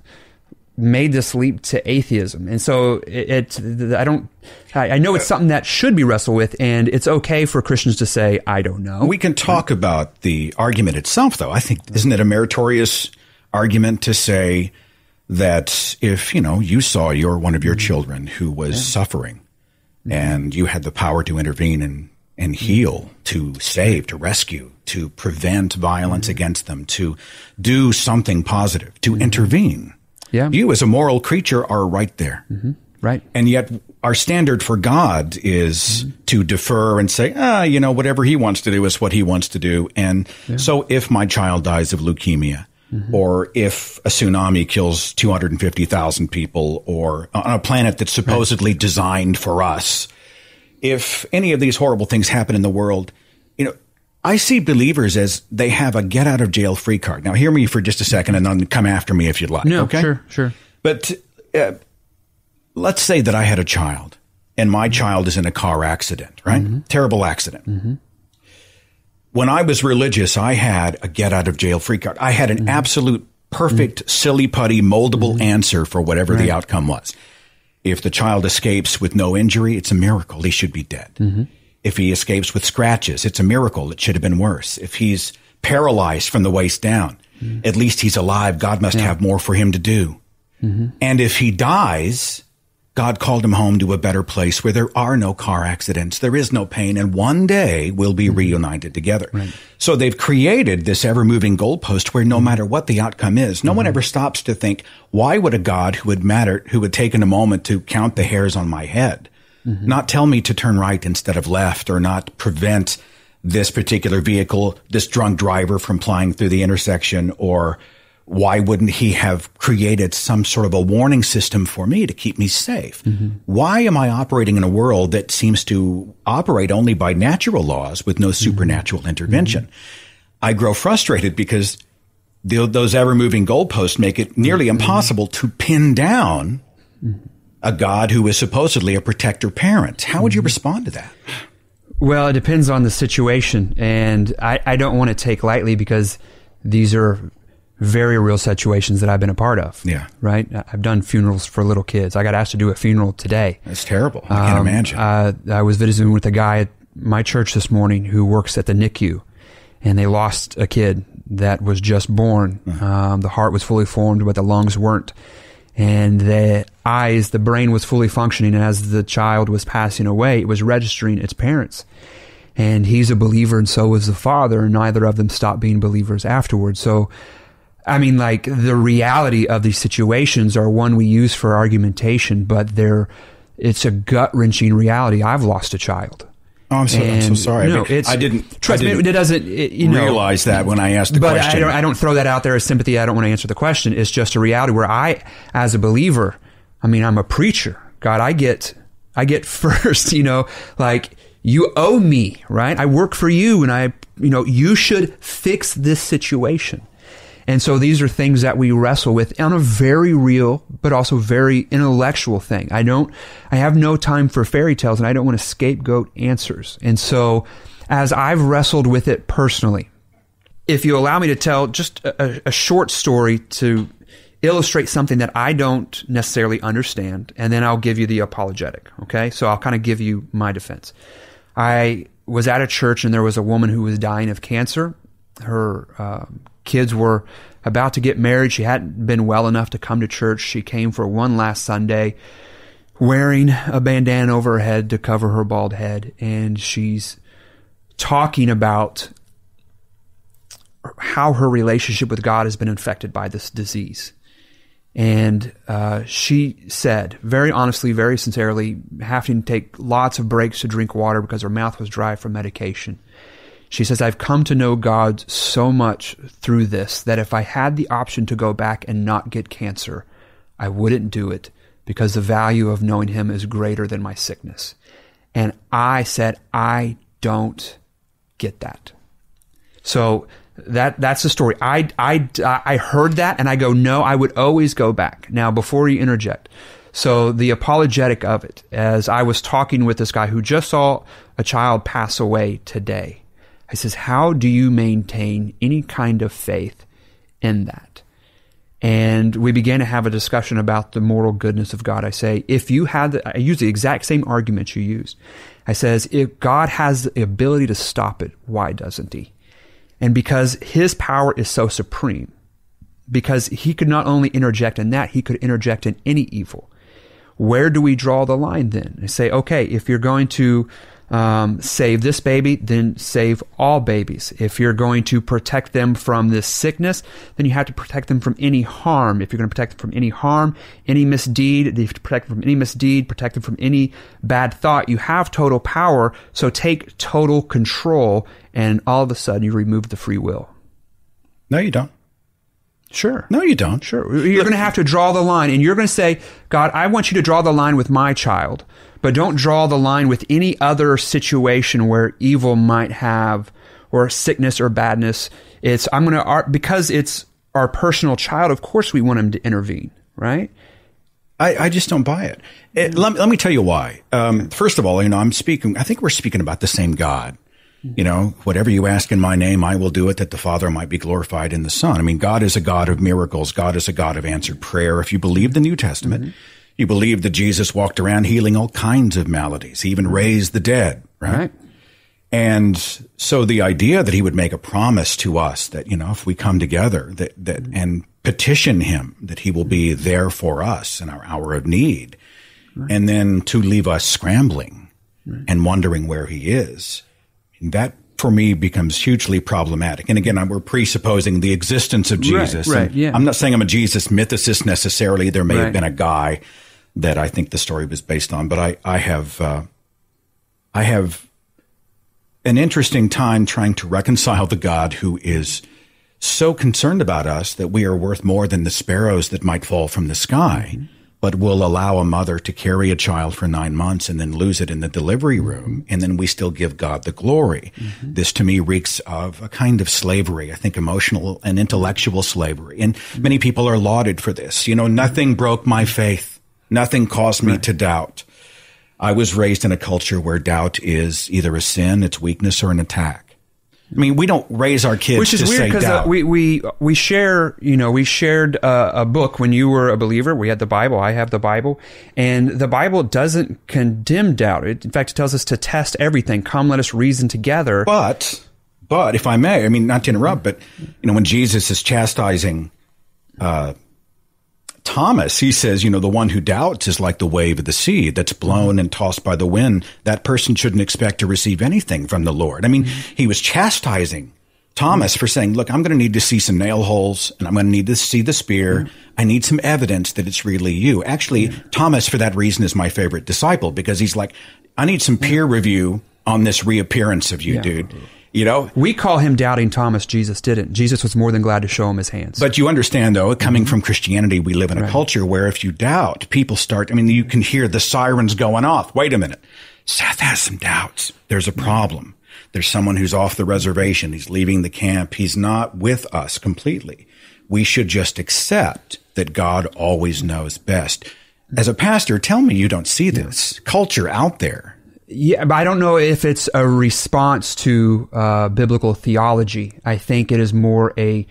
made this leap to atheism. And so it, it I don't, I, I know it's something that should be wrestled with, and it's okay for Christians to say, I don't know. We can talk about the argument itself, though. I think isn't it a meritorious argument to say that if you know you saw your one of your mm-hmm. children who was suffering, mm-hmm. and you had the power to intervene and and mm-hmm. heal, to save, to rescue, to prevent violence against them, to do something positive, to intervene. Yeah. You as a moral creature are right there. right? And yet, our standard for God is to defer and say, ah, you know, whatever he wants to do is what he wants to do. And so, if my child dies of leukemia, Mm-hmm. or if a tsunami kills 250,000 people, or on a planet that's supposedly designed for us, if any of these horrible things happen in the world, you know, I see believers as they have a get out of jail free card. Now, hear me for just a second and then come after me if you'd like. No, okay? sure, sure. But uh, let's say that I had a child and my mm-hmm. child is in a car accident, right? Mm-hmm. Terrible accident. When I was religious, I had a get out of jail free card. I had an mm-hmm. absolute perfect, mm-hmm. silly putty, moldable mm-hmm. answer for whatever the outcome was. If the child escapes with no injury, it's a miracle. He should be dead. If he escapes with scratches, it's a miracle. It should have been worse. If he's paralyzed from the waist down, at least he's alive. God must have more for him to do. And if he dies, God called him home to a better place where there are no car accidents, there is no pain, and one day we'll be mm-hmm. reunited together. So they've created this ever moving goalpost where no mm-hmm. matter what the outcome is, no one mm-hmm. ever stops to think, why would a God who had mattered, who had taken a moment to count the hairs on my head, not tell me to turn right instead of left or not prevent this particular vehicle, this drunk driver from flying through the intersection or why wouldn't he have created some sort of a warning system for me to keep me safe? Mm-hmm. Why am I operating in a world that seems to operate only by natural laws with no mm-hmm. supernatural mm-hmm. intervention? I grow frustrated because the, those ever moving goalposts make it nearly impossible to pin down a God who is supposedly a protector parent. How would you respond to that? Well, it depends on the situation, and I, I don't want to take lightly because these are very real situations that I've been a part of. Yeah. Right? I've done funerals for little kids. I got asked to do a funeral today. That's terrible. I can't Um, imagine. Uh, I was visiting with a guy at my church this morning who works at the NICU, and they lost a kid that was just born. Um, the heart was fully formed, but the lungs weren't. And the eyes, the brain was fully functioning. And as the child was passing away, it was registering its parents. And he's a believer, and so was the father, and neither of them stopped being believers afterwards. So, I mean, like the reality of these situations are one we use for argumentation, but they're it's a gut wrenching reality. I've lost a child. oh, I'm so, I'm so sorry. No, I, it's, I didn't, Trust I didn't me, it doesn't. It, you know, realize that when I asked the but question. I don't, I don't throw that out there as sympathy. I don't want to answer the question. It's just a reality where I, as a believer, I mean, I'm a preacher. God, I get, I get first. You know, like you owe me, right? I work for you, and I, you know, you should fix this situation. And so these are things that we wrestle with on a very real, but also very intellectual thing. I don't, I have no time for fairy tales and I don't want to scapegoat answers. And so as I've wrestled with it personally, if you allow me to tell just a, a short story to illustrate something that I don't necessarily understand, and then I'll give you the apologetic. Okay. So I'll kind of give you my defense. I was at a church and there was a woman who was dying of cancer. Her uh, kids were about to get married. She hadn't been well enough to come to church. She came for one last Sunday wearing a bandana over her head to cover her bald head. And she's talking about how her relationship with God has been infected by this disease. And uh, she said, very honestly, very sincerely, having to take lots of breaks to drink water because her mouth was dry from medication. She says, I've come to know God so much through this that if I had the option to go back and not get cancer, I wouldn't do it because the value of knowing Him is greater than my sickness. And I said, I don't get that. So that that's the story. I I I heard that and I go, no, I would always go back. Now, before you interject, so the apologetic of it, as I was talking with this guy who just saw a child pass away today, I says, how do you maintain any kind of faith in that? And we began to have a discussion about the moral goodness of God. I say, if you had, I use the exact same argument you used. I says, if God has the ability to stop it, why doesn't he? And because his power is so supreme, because he could not only interject in that, he could interject in any evil. Where do we draw the line then? I say, okay, if you're going to um, save this baby, then save all babies. If you're going to protect them from this sickness, then you have to protect them from any harm. If you're going to protect them from any harm, any misdeed, you have to protect them from any misdeed, protect them from any bad thought. You have total power, so take total control, and all of a sudden you remove the free will. No, you don't. Sure. No, you don't. Sure. You're going to have to draw the line, and you're going to say, God, I want you to draw the line with my child but don't draw the line with any other situation where evil might have or sickness or badness. It's I'm going to because it's our personal child. Of course, we want him to intervene, right? I, I just don't buy it. it let, let, me tell you why. Um, first of all, you know, I'm speaking. I think we're speaking about the same God. You know, whatever you ask in my name, I will do it that the Father might be glorified in the Son. I mean, God is a God of miracles. God is a God of answered prayer. If you believe the New Testament, mm-hmm. You believe that Jesus walked around healing all kinds of maladies. He even mm-hmm. raised the dead, right? right? And so the idea that he would make a promise to us that, you know, if we come together that, that, mm-hmm. and petition him that he will be mm-hmm. there for us in our hour of need right. and then to leave us scrambling right. and wondering where he is, that for me becomes hugely problematic. And again, we're presupposing the existence of Jesus. Right, right yeah. I'm not saying I'm a Jesus mythicist necessarily. There may have been a guy that I think the story was based on. But I, I have, uh, I have an interesting time trying to reconcile the God who is so concerned about us that we are worth more than the sparrows that might fall from the sky, mm-hmm. But will allow a mother to carry a child for nine months and then lose it in the delivery room, mm-hmm. and then we still give God the glory. Mm-hmm. This to me reeks of a kind of slavery, I think emotional and intellectual slavery. And many people are lauded for this. You know, nothing broke my faith Nothing caused me right. to doubt. I was raised in a culture where doubt is either a sin, it's weakness, or an attack. I mean, we don't raise our kids which is weird because uh, we we we share. You know, we shared uh, a book when you were a believer. We had the Bible. I have the Bible, and the Bible doesn't condemn doubt. It, in fact, it tells us to test everything. Come, let us reason together. But, but if I may, I mean, not to interrupt, but you know, when Jesus is chastising uh, Thomas, he says, you know, the one who doubts is like the wave of the sea that's blown and tossed by the wind. That person shouldn't expect to receive anything from the Lord. I mean, mm-hmm. he was chastising Thomas mm-hmm. for saying, look, I'm going to need to see some nail holes and I'm going to need to see the spear. Mm-hmm. I need some evidence that it's really you. Actually, Thomas, for that reason, is my favorite disciple because he's like, I need some peer review on this reappearance of you, yeah. dude. You know, we call him doubting Thomas. Jesus didn't. Jesus was more than glad to show him his hands. But you understand, though, coming mm-hmm. from Christianity, we live in a right. culture where if you doubt, people start. I mean, you can hear the sirens going off. Wait a minute, Seth has some doubts. There's a problem. There's someone who's off the reservation. He's leaving the camp. He's not with us completely. we should just accept that God always knows best. As a pastor, tell me you don't see this culture out there. Yeah, but I don't know if it's a response to uh, biblical theology. I think it is more a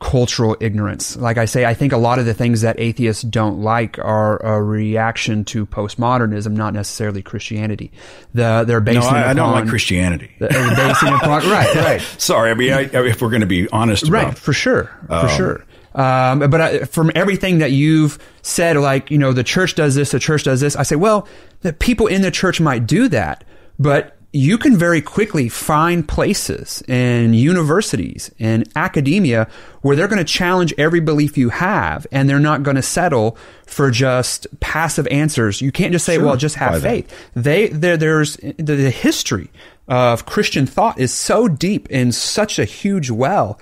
cultural ignorance. Like I say, I think a lot of the things that atheists don't like are a reaction to postmodernism, not necessarily Christianity. The they're basing No, I, I don't like Christianity. They're basing upon right, right. Sorry, I mean, I, if we're going to be honest Right, about for sure, for sure. Um, but I, from everything that you've said, like you know, the church does this, the church does this. I say, well, the people in the church might do that, but you can very quickly find places in universities and academia where they're going to challenge every belief you have, and they're not going to settle for just passive answers. You can't just say, Sure. well, just have that? faith. They there there's the, the history of Christian thought is so deep in such a huge well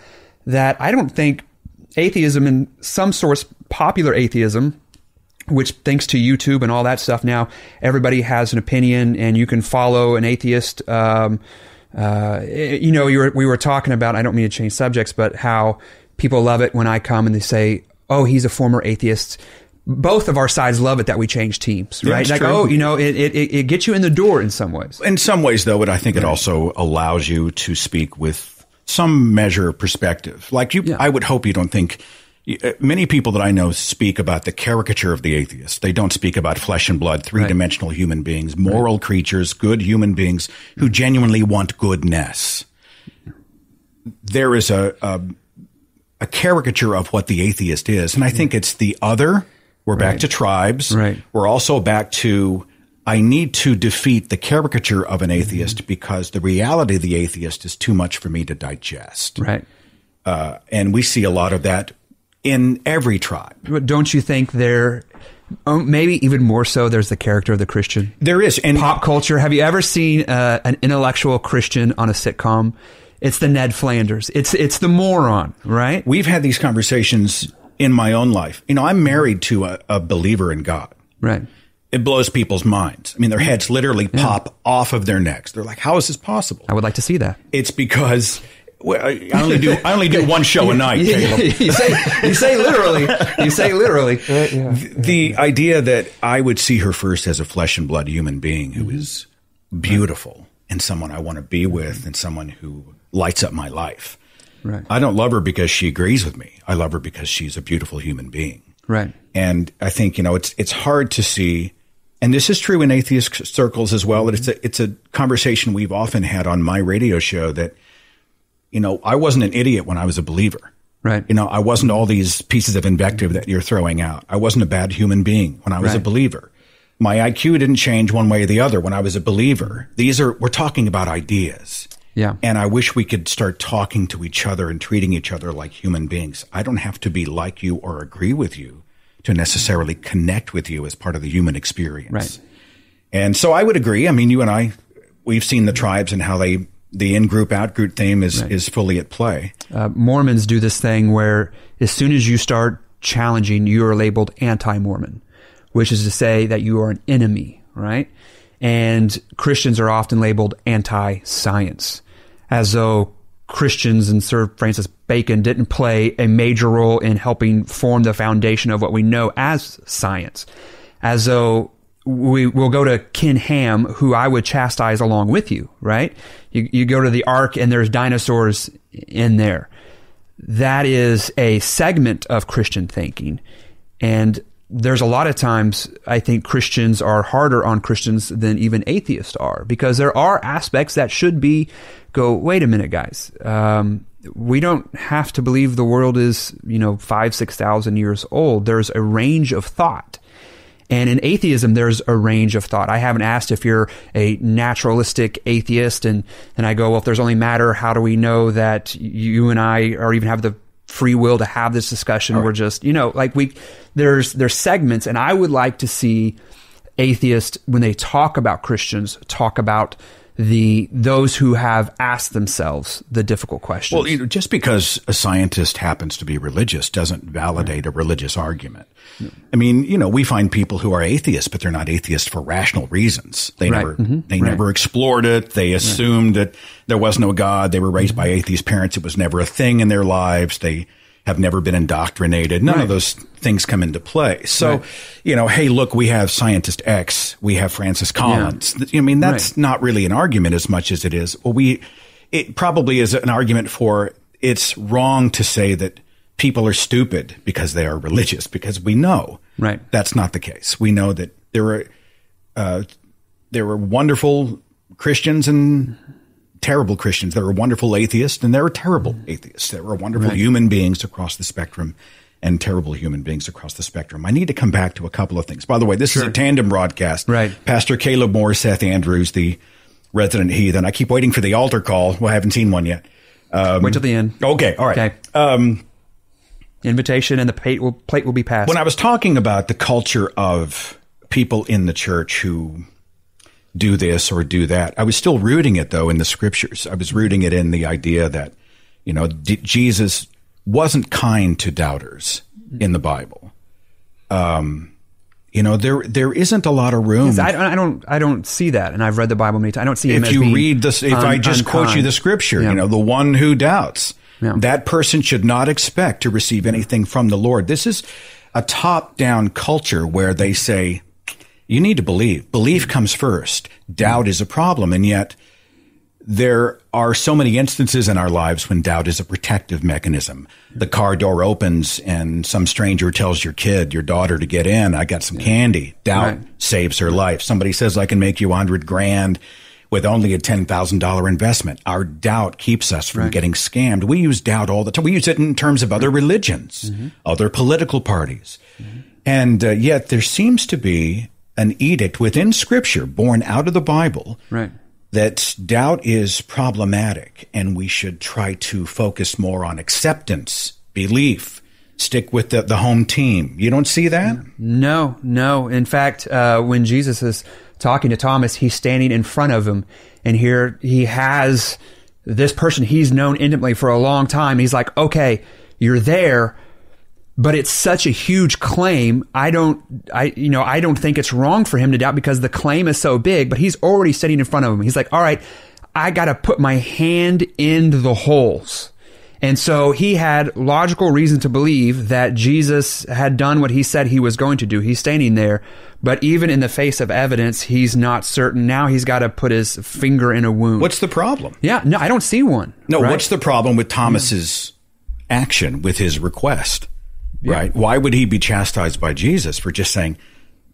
that I don't think atheism in some source popular atheism which thanks to YouTube and all that stuff now everybody has an opinion and you can follow an atheist um, uh, you know you were, we were talking about I don't mean to change subjects but how people love it when I come and they say oh he's a former atheist. Both of our sides love it that we change teams right? it's like true. oh you know it, it, it it gets you in the door in some ways. In some ways, though, but I think it also allows you to speak with some measure of perspective. Like you, Yeah. I would hope you don't think. uh, Many people that I know speak about the caricature of the atheist. They don't speak about flesh and blood, three dimensional human beings, moral creatures, good human beings who genuinely want goodness. There is a, a a caricature of what the atheist is, and I think it's the other. We're back to tribes. Right. We're also back to I need to defeat the caricature of an atheist because the reality of the atheist is too much for me to digest. right Uh, and we see a lot of that in every tribe. but don't you think there oh, maybe even more so there's the character of the Christian There is and pop culture. Have you ever seen uh, an intellectual Christian on a sitcom? It's the Ned Flanders. It's it's the moron, right? we've had these conversations in my own life. You know, I'm married to a, a believer in God. Right. It blows people's minds. I mean, their heads literally pop off of their necks. They're like, "How is this possible?" I would like to see that. It's because well, I I only do I only do one show a night, Caleb. you say you say literally. You say literally. the idea that I would see her first as a flesh and blood human being who mm-hmm. is beautiful and someone I want to be with and someone who lights up my life. Right. I don't love her because she agrees with me. I love her because she's a beautiful human being. Right. And I think, you know, it's it's hard to see and this is true in atheist circles as well, that it's a it's a conversation we've often had on my radio show that you know, I wasn't an idiot when I was a believer. Right. You know, I wasn't all these pieces of invective that you're throwing out. I wasn't a bad human being when I was a believer. My IQ didn't change one way or the other when I was a believer. These are, we're talking about ideas. Yeah. And I wish we could start talking to each other and treating each other like human beings. I don't have to be like you or agree with you to necessarily connect with you as part of the human experience. Right. And so I would agree. I mean, you and I, we've seen the tribes and how they, the in group, out group theme is, is fully at play. Uh, Mormons do this thing where as soon as you start challenging, you are labeled anti-Mormon, which is to say that you are an enemy, right? And Christians are often labeled anti-science, as though Christians and Sir Francis Bacon didn't play a major role in helping form the foundation of what we know as science, as though we will go to Ken Ham, who I would chastise along with you, right? You, you go to the Ark and there's dinosaurs in there. That is a segment of Christian thinking. And there's a lot of times I think Christians are harder on Christians than even atheists are because there are aspects that should be go, wait a minute, guys. Um, we don't have to believe the world is, you know, five, 6,000 years old. There's a range of thought. And in atheism, there's a range of thought. I haven't asked if you're a naturalistic atheist, and, and I go, well, if there's only matter, how do we know that you and I or even have the free will to have this discussion? We're just, you know, like we, there's, there's segments, and I would like to see atheists, when they talk about Christians, talk about the, those who have asked themselves the difficult questions. Well, you know, just because a scientist happens to be religious doesn't validate a religious argument. I mean, you know, we find people who are atheists, but they're not atheists for rational reasons. They Right. never, Mhm. they Right. never explored it. They assumed that there was no God. They were raised by atheist parents. It was never a thing in their lives. They, have never been indoctrinated. None Right. of those things come into play. So, Right. you know, hey, look, we have scientist X, we have Francis Collins. I mean, that's Right. not really an argument as much as it is. Well, we, it probably is an argument for it's wrong to say that people are stupid because they are religious, because we know Right. that's not the case. We know that there are, uh, there were wonderful Christians and terrible Christians. There are wonderful atheists and there are terrible atheists. There are wonderful human beings across the spectrum and terrible human beings across the spectrum. I need to come back to a couple of things. By the way, this is a tandem broadcast. Right. Pastor Caleb Moore, Seth Andrews, the resident heathen. I keep waiting for the altar call. Well, I haven't seen one yet. Wait till the end. Okay. All right. Okay. Um, Invitation and the plate will, plate will be passed. when I was talking about the culture of people in the church who do this or do that, I was still rooting it though in the scriptures. I was rooting it in the idea that, you know, D- Jesus wasn't kind to doubters in the Bible. Um, you know, there there isn't a lot of room. I, don't- I don't. I don't see that, and I've read the Bible many times. I don't see him if you read this, if I un- just quote you the scripture, Yeah. you know, the one who doubts, Yeah. that person should not expect to receive anything from the Lord. This is a top down culture where they say, you need to believe. Belief comes first. Doubt is a problem. And yet there are so many instances in our lives when doubt is a protective mechanism. The car door opens and some stranger tells your kid, your daughter to get in. I got some candy. Doubt Right. saves her life. Somebody says, I can make you a hundred grand with only a $10,000 investment. Our doubt keeps us from getting scammed. We use doubt all the time. We use it in terms of other religions, other political parties. And uh, yet there seems to be an edict within scripture born out of the Bible Right. that doubt is problematic and we should try to focus more on acceptance, belief, stick with the, the home team. You don't see that? No, no. In fact, uh, when Jesus is talking to Thomas, he's standing in front of him, and here he has this person he's known intimately for a long time. He's like, okay, you're there, but it's such a huge claim. I don't, I, you know, I don't think it's wrong for him to doubt because the claim is so big. But he's already sitting in front of him. He's like, all right, I got to put my hand in the holes. And so he had logical reason to believe that Jesus had done what he said he was going to do. He's standing there, but even in the face of evidence, he's not certain. Now he's got to put his finger in a wound. What's the problem? yeah, no, I don't see one. No, right? what's the problem with Thomas's action with his request? Right? Why would he be chastised by Jesus for just saying,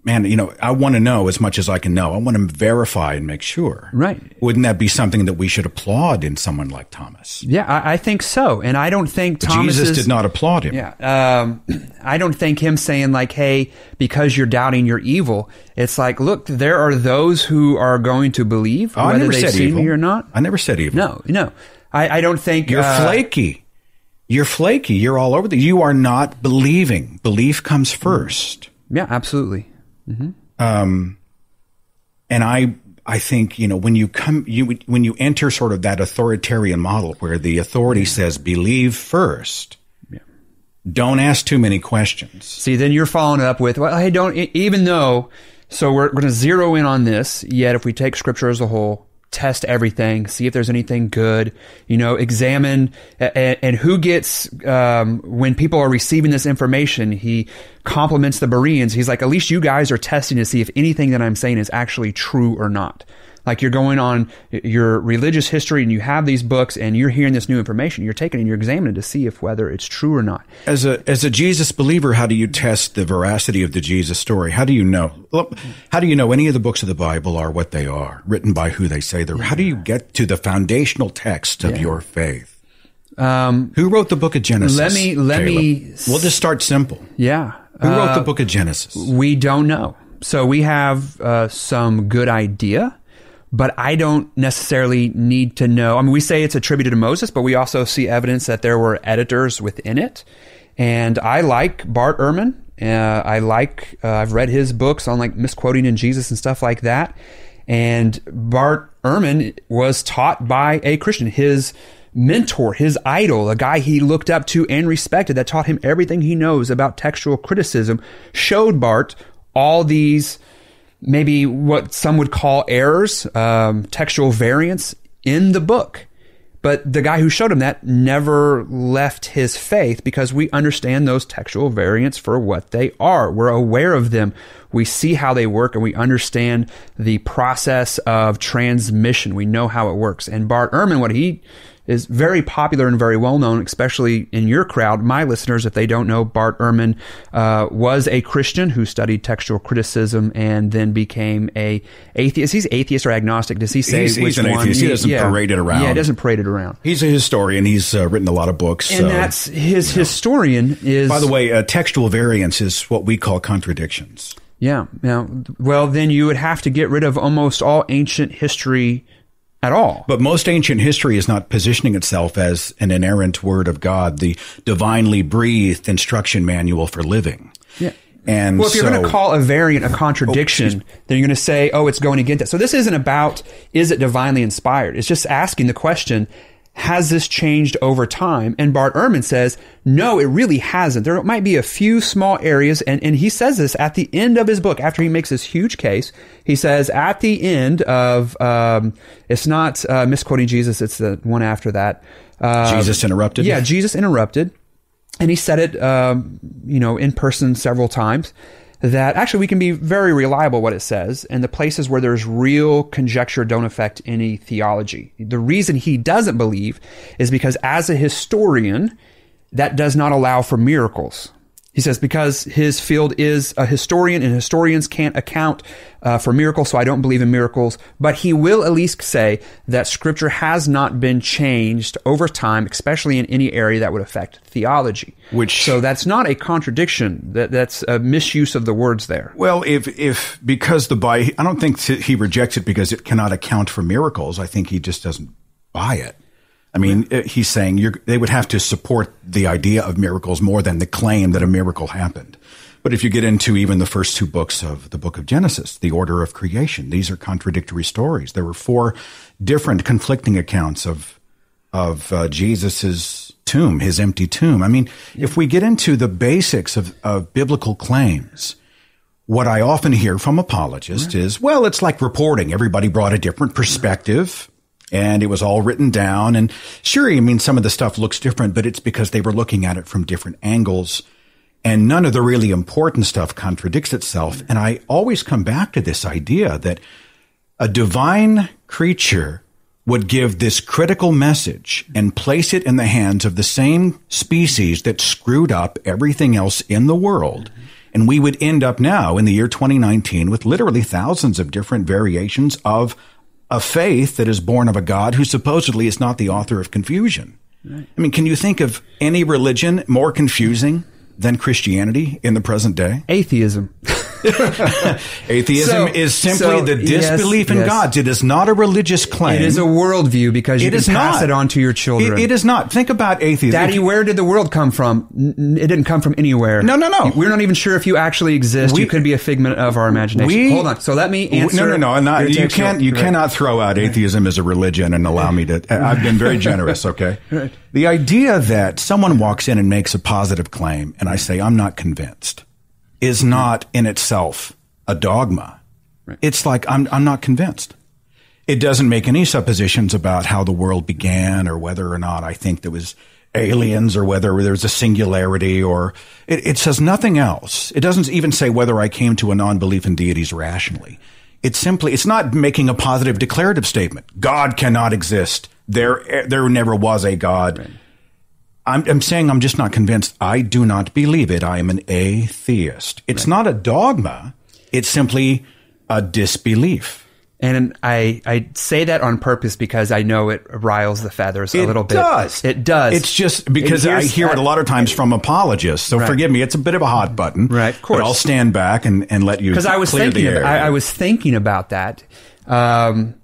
"Man, you know, I want to know as much as I can know. I want to verify and make sure." Right. Wouldn't that be something that we should applaud in someone like Thomas? Yeah, I, I think so, and I don't think Thomas Jesus did not applaud him. Yeah, um, I don't think him saying like, "Hey, because you're doubting, you're evil." It's like, look, there are those who are going to believe Oh, whether they see evil. me or not. I never said evil. No, no, I, I don't think You're uh, flaky. You're flaky. You're all over the. You are not believing. Belief comes mm-hmm. first. Yeah, absolutely. Mm-hmm. Um, and I, I think you know when you come, you when you enter sort of that authoritarian model where the authority says believe first. Don't ask too many questions. See, then you're following up with, well, hey, don't, even though, so we're going to zero in on this, yet if we take scripture as a whole, test everything, see if there's anything good, you know, examine, and, and who gets, um, when people are receiving this information, he compliments the Bereans. He's like, at least you guys are testing to see if anything that I'm saying is actually true or not. Like you're going on your religious history and you have these books and you're hearing this new information. You're taking and you're examining to see if whether it's true or not. As a as a Jesus believer, how do you test the veracity of the Jesus story? How do you know? How do you know any of the books of the Bible are what they are, written by who they say they're? How do you get to the foundational text of your faith? Um, Who wrote the book of Genesis? Let me- let Caleb? me- We'll just start simple. yeah. Who wrote Uh, the book of Genesis? We don't know. So we have uh, some good idea, but I don't necessarily need to know. I mean, we say it's attributed to Moses, but we also see evidence that there were editors within it. And I like Bart Ehrman. Uh, I like, uh, I've read his books on like misquoting in Jesus and stuff like that. And Bart Ehrman was taught by a Christian. His mentor, his idol, a guy he looked up to and respected that taught him everything he knows about textual criticism, showed Bart all these maybe what some would call errors, um, textual variants in the book. But the guy who showed him that never left his faith because we understand those textual variants for what they are. We're aware of them. We see how they work and we understand the process of transmission. We know how it works. And Bart Ehrman, what he is very popular and very well known, especially in your crowd. My listeners, if they don't know, Bart Ehrman uh, was a Christian who studied textual criticism and then became a atheist. He's atheist or agnostic. Does he say He's- he's an one? atheist. He doesn't parade it around. Yeah, he doesn't parade it around. He's a historian. He's uh, written a lot of books. And so- that's his historian is. By the way, uh, textual variants is what we call contradictions. Yeah. Now, well, then you would have to get rid of almost all ancient history at all. But most ancient history is not positioning itself as an inerrant word of God, the divinely breathed instruction manual for living. Yeah. And Well, if you're so- going to call a variant a oh, contradiction, then you're going to say, oh, it's going against it. So this isn't about is it divinely inspired? It's just asking the question, has this changed over time? And Bart Ehrman says, no, it really hasn't. There might be a few small areas. And, and he says this at the end of his book, after he makes this huge case. He says, at the end of, um, it's not uh, misquoting Jesus, it's the one after that. Uh, Jesus interrupted? Yeah, Jesus interrupted and he said it, um, you know, in person several times. That actually we can be very reliable what it says, and the places where there's real conjecture don't affect any theology. The reason he doesn't believe is because as a historian, that does not allow for miracles. He says because his field is a historian and historians can't account uh, for miracles, so I don't believe in miracles. But he will at least say that scripture has not been changed over time, especially in any area that would affect theology. Which- so that's not a contradiction. That that's a misuse of the words there. Well, if if because the Bible, I don't think he rejects it because it cannot account for miracles. I think he just doesn't buy it. I mean, he's saying you're, they would have to support the idea of miracles more than the claim that a miracle happened. But if you get into even the first two books of the book of Genesis, the order of creation, these are contradictory stories. There were four different conflicting accounts of of uh, Jesus's tomb, his empty tomb. I mean, if we get into the basics of, of biblical claims, what I often hear from apologists is, well, it's like reporting. Everybody brought a different perspective and it was all written down. And sure, I mean, some of the stuff looks different, but it's because they were looking at it from different angles. And none of the really important stuff contradicts itself. And I always come back to this idea that a divine creature would give this critical message and place it in the hands of the same species that screwed up everything else in the world. And we would end up now in the year 2019 with literally thousands of different variations of a faith that is born of a God who supposedly is not the author of confusion. I mean, can you think of any religion more confusing than Christianity in the present day? Atheism. Atheism So- is simply so, the yes, disbelief in yes. gods. It is not a religious claim. It is a worldview because you It can is pass not. it on to your children. It- it is not. Think about atheism. Daddy, If- where did the world come from? N- It didn't come from anywhere. No, no, no. We're not even sure if you actually exist. We- you could be a figment of our imagination. we- Hold on. So let me answer. No, no, no. I'm not, you can't. You Right. cannot throw out atheism as a religion and allow me to. I've been very generous. Okay. The idea that someone walks in and makes a positive claim, and I say I'm not convinced, is not in itself a dogma. It's like I'm. I'm not convinced. It doesn't make any suppositions about how the world began or whether or not I think there was aliens or whether there's a singularity or it, it says nothing else. It doesn't even say whether I came to a non-belief in deities rationally. It's simply, it's not making a positive declarative statement. God cannot exist. There, there never was a God. I'm, I'm saying I'm just not convinced. I do not believe it. I am an atheist. It's not a dogma. It's simply a disbelief. And I, I say that on purpose because I know it riles the feathers a little bit. It does. It does. It's just because And I hear it a lot of times from apologists. So Right. forgive me. It's a bit of a hot button. Right, of course. But I'll stand back and, and let you because I was thinking about, I, I was thinking about that, um,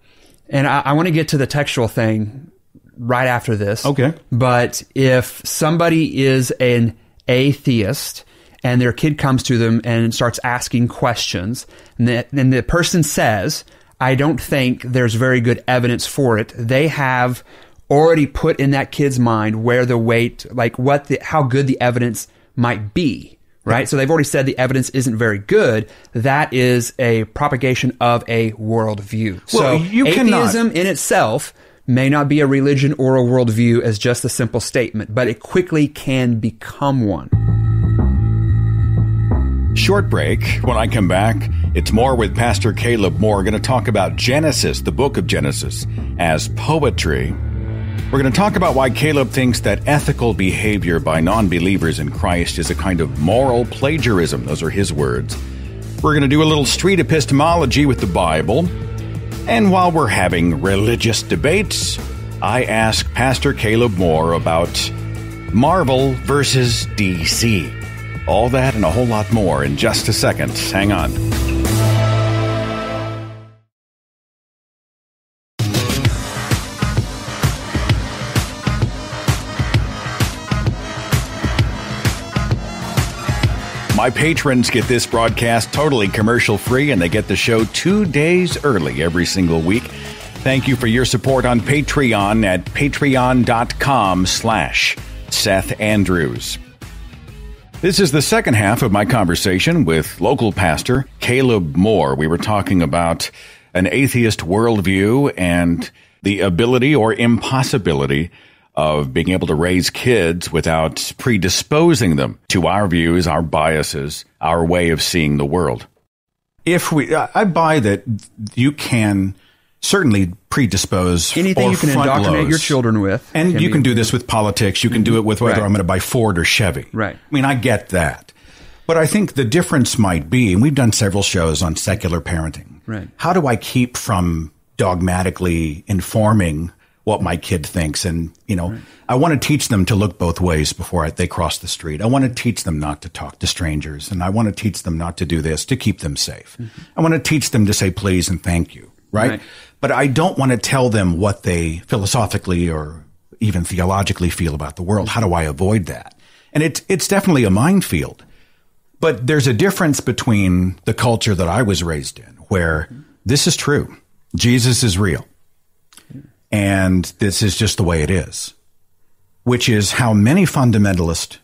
and I, I want to get to the textual thing right after this. Okay. but if somebody is an atheist and their kid comes to them and starts asking questions, and the, and the person says, "I don't think there's very good evidence for it," they have already put in that kid's mind where the weight, like what the, how good the evidence might be right? So they've already said the evidence isn't very good. That is a propagation of a worldview. so Well, you cannot- atheism in itself may not be a religion or a worldview as just a simple statement, but it quickly can become one. Short break. When I come back, it's more with Pastor Caleb Moore. Going to talk about Genesis, the book of Genesis, as poetry. We're going to talk about why Caleb thinks that ethical behavior by non believers in Christ is a kind of moral plagiarism. Those are his words. We're going to do a little street epistemology with the Bible. And while we're having religious debates, I ask Pastor Caleb Moore about Marvel versus DC. All that and a whole lot more in just a second. Hang on. My patrons get this broadcast totally commercial free and they get the show two days early every single week. Thank you for your support on Patreon at patreon.com slash Seth Andrews. This is the second half of my conversation with local pastor Caleb Moore. We were talking about an atheist worldview and the ability or impossibility of being able to raise kids without predisposing them to our views, our biases, our way of seeing the world. If we, I buy that you can certainly predispose Anything or you can indoctrinate loads. your children with. and you be- can do this with politics. You can do it with whether Right. I'm going to buy Ford or Chevy. Right. I mean, I get that, but I think the difference might be, and we've done several shows on secular parenting. Right. How do I keep from dogmatically informing what my kid thinks? And you know, I want to teach them to look both ways before I, they cross the street. I want to teach them not to talk to strangers, and I want to teach them not to do this to keep them safe. Mm-hmm. I want to teach them to say please and thank you. Right. Right. But I don't want to tell them what they philosophically or even theologically feel about the world. How do I avoid that? And it's it's definitely a minefield. But there's a difference between the culture that I was raised in, where this is true. Jesus is real. And this is just the way it is, which is how many fundamentalist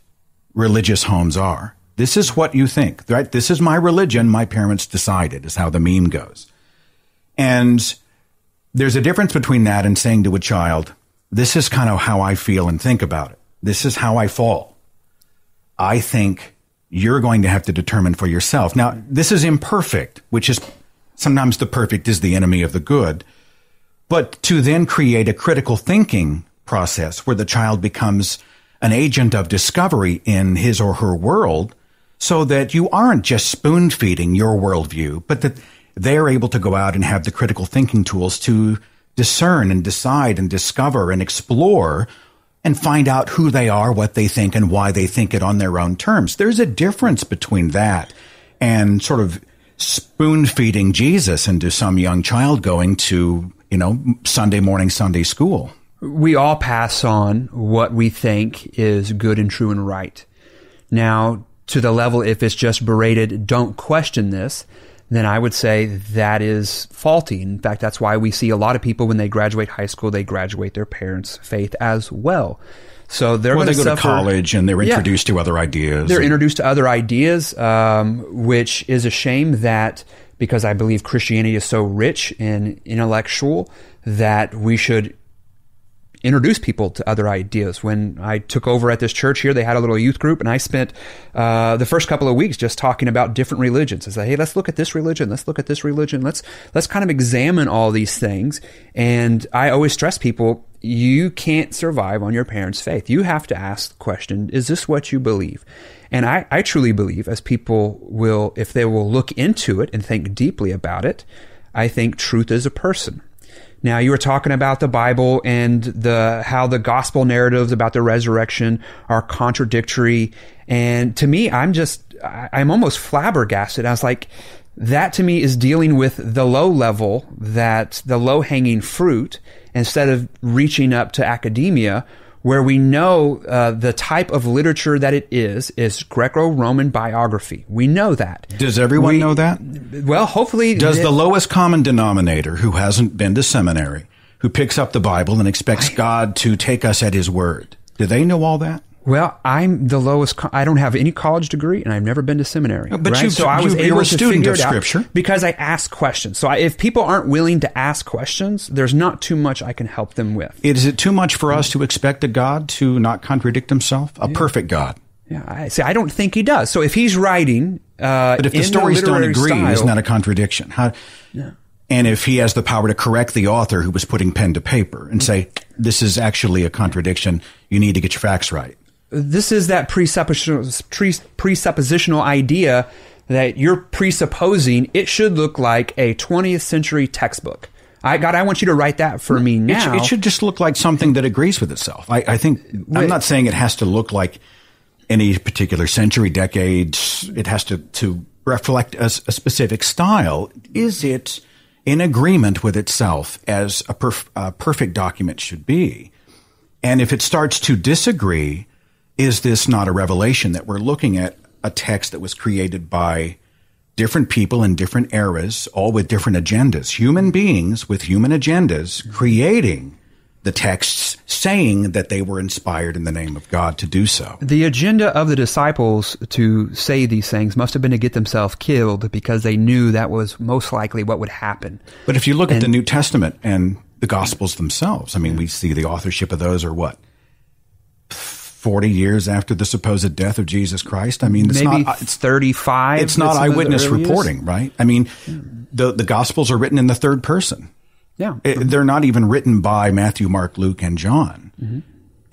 religious homes are. This is what you think, right? This is my religion. My parents decided, is how the meme goes. And there's a difference between that and saying to a child, this is kind of how I feel and think about it. This is how I fall. I think you're going to have to determine for yourself. Now, this is imperfect, which is sometimes the perfect is the enemy of the good. But to then create a critical thinking process where the child becomes an agent of discovery in his or her world so that you aren't just spoon feeding your worldview, but that they're able to go out and have the critical thinking tools to discern and decide and discover and explore and find out who they are, what they think, and why they think it on their own terms. There's a difference between that and sort of spoon feeding Jesus into some young child going to, you know, Sunday morning Sunday school. we all pass on what we think is good and true and right. Now, to the level if it's just berated, don't question this, then I would say that is faulty. In fact, that's why we see a lot of people when they graduate high school, they graduate their parents' faith as well. So they're Well, they to go to college and they're Yeah. introduced to other ideas. they're introduced to other ideas, um, which is a shame that because I believe Christianity is so rich and intellectual that we should introduce people to other ideas. When I took over at this church here, they had a little youth group, and I spent uh, the first couple of weeks just talking about different religions. I said, "Hey, let's look at this religion. Let's look at this religion. Let's let's kind of examine all these things." And I always stress people: you can't survive on your parents' faith. You have to ask the question: Is this what you believe? And I, I truly believe, as people will, if they will look into it and think deeply about it, I think truth is a person. Now you were talking about the Bible and the how the gospel narratives about the resurrection are contradictory, and to me, I'm just I'm almost flabbergasted. I was like, that to me is dealing with the low level, that the low hanging fruit, instead of reaching up to academia, where we know uh, the type of literature that it is is Greco-Roman biography. We know that. Does everyone We- know that? Well, hopefully, Does th- the lowest common denominator who hasn't been to seminary, who picks up the Bible and expects God to take us at his word, do they know all that? Well, I'm the lowest. Co- I don't have any college degree, and I've never been to seminary. But right? you've- so I was you- able a to student figure of it out Scripture. because I ask questions. So I, if people aren't willing to ask questions, there's not too much I can help them with. Is it too much for us to expect a God to not contradict himself? A perfect God. Yeah, I see. I don't think he does. So if he's writing, uh, But if the stories don't agree, style, isn't that a contradiction? How, And if he has the power to correct the author who was putting pen to paper and say, this is actually a contradiction, you need to get your facts right. This is that presuppositional, presuppositional idea that you're presupposing it should look like a 20th century textbook. I God, I want you to write that for me It, now. should, it should just look like something that agrees with itself. I, I think, I'm not saying it has to look like any particular century, decades. It has to, to reflect a specific style. Is it in agreement with itself as a, perf- a perfect document should be? And if it starts to disagree, is this not a revelation that we're looking at a text that was created by different people in different eras, all with different agendas, human beings with human agendas creating the texts saying that they were inspired in the name of God to do so. the agenda of the disciples to say these things must have been to get themselves killed because they knew that was most likely what would happen. But if you look at the New Testament and the Gospels themselves, I mean, we see the authorship of those are what? 40 years after the supposed death of Jesus Christ. I mean, it's Maybe not, uh, it's, 35. it's not that's some of the eyewitness reporting, right? I mean, the, the Gospels are written in the third person. Yeah. It- they're not even written by Matthew, Mark, Luke, and John. Mm-hmm.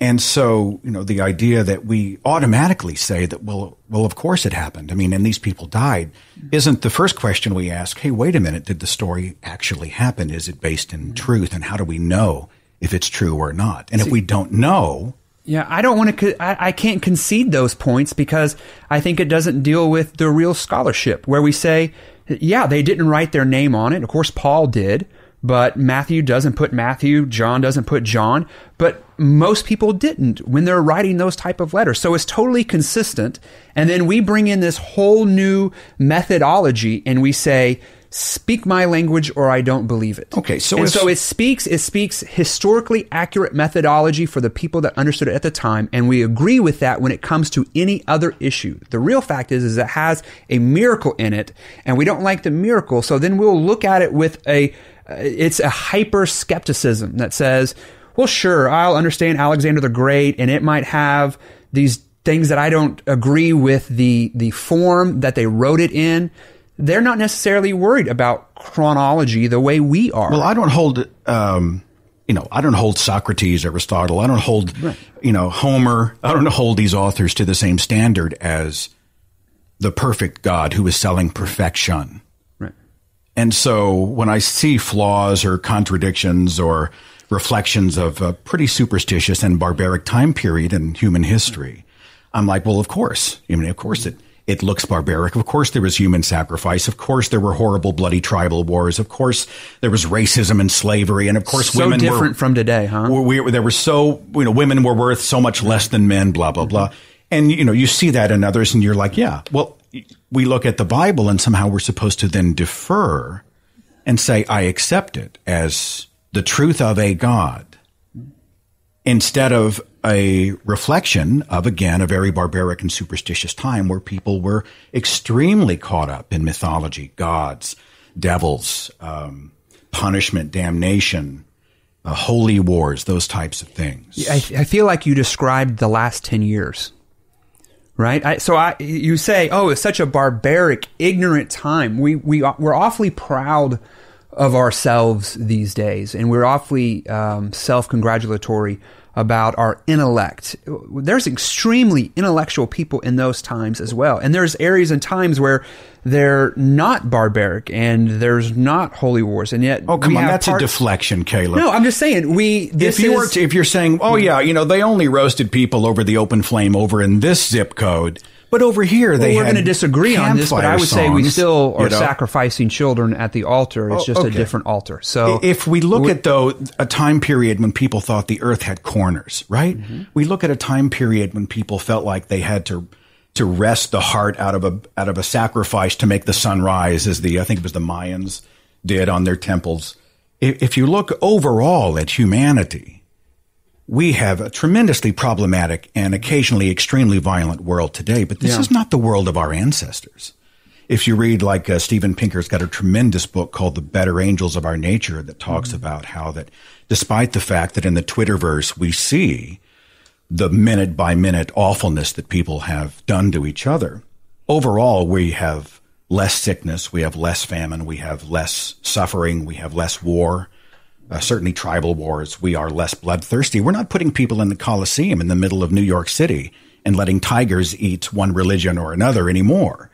And so, you know, the idea that we automatically say that, well, well, of course it happened. I mean, and these people died isn't the first question we ask. Hey, wait a minute. Did the story actually happen? Is it based in mm-hmm. truth? And how do we know if it's true or not? And if we don't know, Yeah, I don't want to. I, I can't concede those points because I think it doesn't deal with the real scholarship where we say, yeah, they didn't write their name on it. Of course, Paul did, but Matthew doesn't put Matthew. John doesn't put John. But most people didn't when they're writing those type of letters. So it's totally consistent. And then we bring in this whole new methodology and we say, speak my language or I don't believe it. Okay, so and if- so it speaks it speaks historically accurate methodology for the people that understood it at the time and we agree with that when it comes to any other issue the real fact is is it has a miracle in it and we don't like the miracle so then we'll look at it with a uh, it's a hyper skepticism that says well sure i'll understand alexander the great and it might have these things that i don't agree with the the form that they wrote it in they're not necessarily worried about chronology the way we are. well, I don't hold, um, you know, I don't hold Socrates, Aristotle. I don't hold, you know, Homer. I don't hold these authors to the same standard as the perfect God who is selling perfection. Right. And so when I see flaws or contradictions or reflections of a pretty superstitious and barbaric time period in human history, I'm like, well, of course. I mean, of course it, it looks barbaric. Of course there was human sacrifice. Of course there were horrible, bloody tribal wars. Of course there was racism and slavery. And of course so women different were, from today, huh? we, we, there were so, you know, women were worth so much less than men, blah, blah, blah. Mm-hmm. And, you know, you see that in others and you're like, yeah, well, we look at the Bible and somehow we're supposed to then defer and say, I accept it as the truth of a God instead of a reflection of, again, a very barbaric and superstitious time where people were extremely caught up in mythology, gods, devils, um, punishment, damnation, uh, holy wars, those types of things. I, I feel like you described the last 10 years. Right? I, so I, you say, oh, it's such a barbaric, ignorant time. We, we, we're awfully proud of ourselves these days, and we're awfully um, self congratulatory about our intellect. There's extremely intellectual people in those times as well. And there's areas and times where they're not barbaric and there's not holy wars. And yet, Oh, come on. That's part- a deflection, Caleb. No, I'm just saying, we, this if you is, were to, if you're saying, oh yeah, you know, they only roasted people over the open flame over in this zip code, but over here they Well, we're going to disagree on this, but I would say we still are you know. sacrificing children at the altar. It's Oh, just a different altar. So If we look at though a time period when people thought the earth had corners, right? Mm-hmm. We look at a time period when people felt like they had to to wrest the heart out of a out of a sacrifice to make the sun rise, as the I think it was the Mayans did on their temples. If, if you look overall at humanity, we have a tremendously problematic and occasionally extremely violent world today, but this Yeah. is not the world of our ancestors. If you read, like uh, Steven Pinker's got a tremendous book called The Better Angels of Our Nature that talks about how that despite the fact that in the Twitterverse we see the minute by minute awfulness that people have done to each other, overall we have less sickness, we have less famine, we have less suffering, we have less war uh, certainly tribal wars, we are less bloodthirsty. We're not putting people in the Colosseum in the middle of New York City and letting tigers eat one religion or another anymore.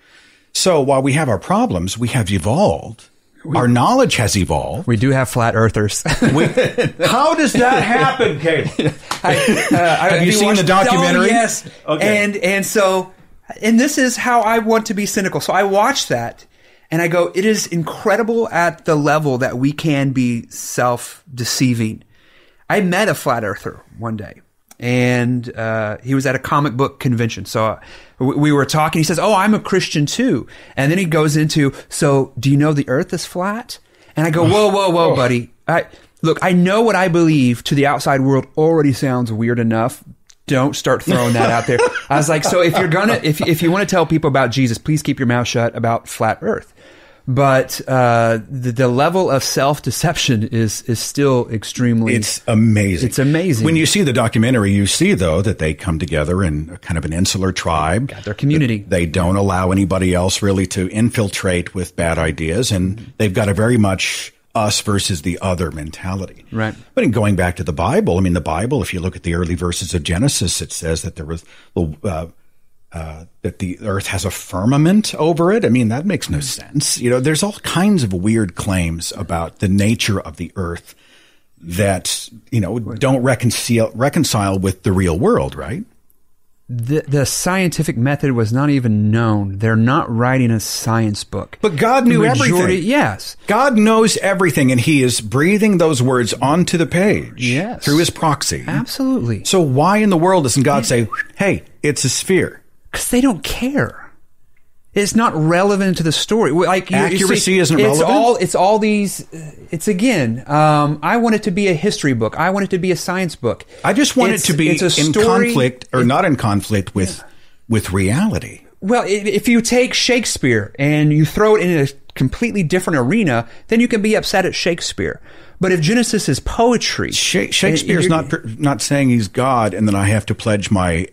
So while we have our problems, we have evolved. our knowledge has evolved. We do have flat earthers. We, how does that happen, Kate? I, uh, Have you seen the documentary? Oh, yes. Okay. And and so, and this is how I want to be cynical. So I watched that, and I go, it is incredible at the level that we can be self-deceiving. I met a flat earther one day, and uh, he was at a comic book convention. So uh, we, we were talking. He says, "Oh, I'm a Christian too," and then he goes into, "So do you know the Earth is flat?" And I go, "Whoa, whoa, whoa, buddy! I look, I know what I believe to the outside world already sounds weird enough." Don't start throwing that out there. I was like, so if you're gonna, if if you want to tell people about Jesus, please keep your mouth shut about flat Earth. But uh, the, the level of self deception is is still extremely. It's amazing. It's amazing. When you see the documentary, you see though that they come together in a kind of an insular tribe. Got their community. They don't allow anybody else really to infiltrate with bad ideas, and they've got a very much us versus the other mentality. Right. But in going back to the Bible, I mean, the Bible, if you look at the early verses of Genesis, it says that there was uh, uh, that the earth has a firmament over it. I mean, that makes no sense. You know, there's all kinds of weird claims about the nature of the earth that you know don't reconcile reconcile with the real world, right? the the scientific method was not even known. They're not writing a science book. But God knew majority- everything. Yes. God knows everything, and He is breathing those words onto the page Yes. through His proxy. Absolutely. So why in the world doesn't God say, "Hey, it's a sphere"? Because they don't care. It's not relevant to the story. Like you- you Accuracy see, isn't it's relevant? All it's all these. uh, It's again. Um, I want it to be a history book. I want it to be a science book. I just want It's- it to be it's a in story- conflict or not in conflict with with reality. Well, if you take Shakespeare and you throw it in a completely different arena, then you can be upset at Shakespeare. But if Genesis is poetry, Sha- Shakespeare's not not saying he's God, and then I have to pledge my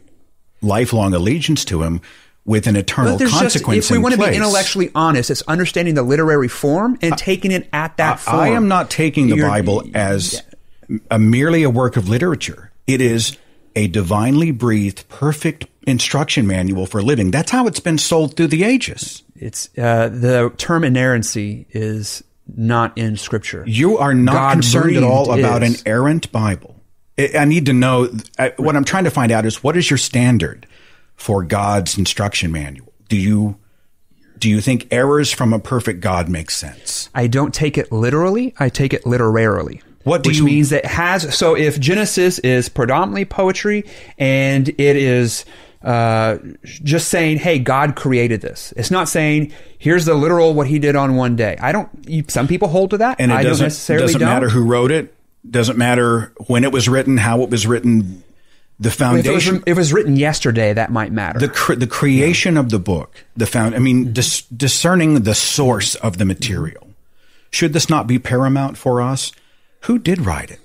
lifelong allegiance to him with an eternal But there's just, consequence. if we want to be intellectually honest, it's understanding the literary form and taking it at that form. I am not taking the You're- Bible as a, merely a work of literature. It is a divinely breathed, perfect instruction manual for living. That's how it's been sold through the ages. It's uh, the term inerrancy is not in Scripture. You are not God concerned at all about is. an errant Bible. I I need to know I, what I'm trying to find out is what is your standard for God's instruction manual? Do you do you think errors from a perfect God make sense? I don't take it literally. I take it literarily. What do which you- means that has so if Genesis is predominantly poetry and it is uh, just saying, "Hey, God created this." It's not saying, "Here's the literal what He did on one day." I don't. You, some people hold to that, And it I don't doesn't necessarily doesn't don't. matter who wrote it. Doesn't matter when it was written, how it was written. The If it, was, foundation, if it was written yesterday, that might matter. the cre- the creation of the book, the found. I mean, mm-hmm. dis- discerning the source of the material. Mm-hmm. Should this not be paramount for us? Who did write it?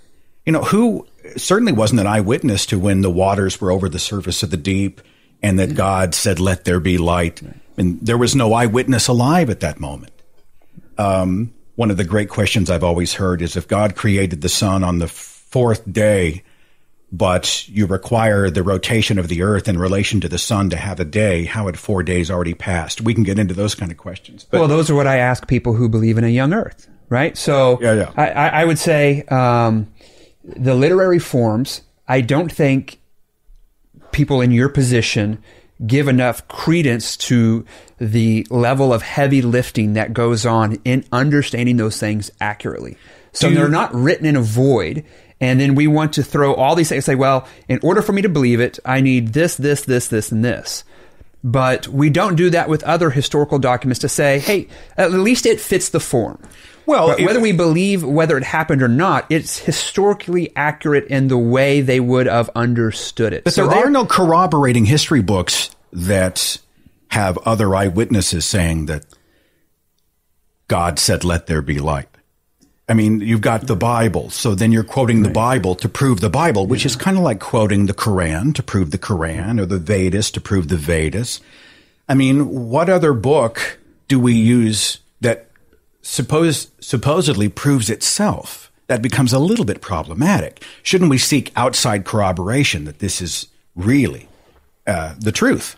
You know, who certainly wasn't an eyewitness to when the waters were over the surface of the deep and that mm-hmm. God said, "Let there be light." And there was no eyewitness alive at that moment. Um, one of the great questions I've always heard is if God created the sun on the fourth day, but you require the rotation of the earth in relation to the sun to have a day, how had four days already passed? We can get into those kind of questions. But well, those are what I ask people who believe in a young Earth, right? So, Yeah, yeah. I, I, I would say um, the literary forms. I don't think people in your position give enough credence to the level of heavy lifting that goes on in understanding those things accurately. So you- they're not written in a void. And then we want to throw all these things. Say, well, in order for me to believe it, I need this, this, this, this, and this. But we don't do that with other historical documents to say, hey, at least it fits the form. Well, whether we believe whether it happened or not, it's historically accurate in the way they would have understood it. But So there are no corroborating history books that have other eyewitnesses saying that God said, let there be light. I mean, you've got the Bible, so then you're quoting the Bible to prove the Bible, which is kind of like quoting the Quran to prove the Quran or the Vedas to prove the Vedas. I mean, what other book do we use that suppose supposedly proves itself? That becomes a little bit problematic. Shouldn't we seek outside corroboration that this is really uh, the truth?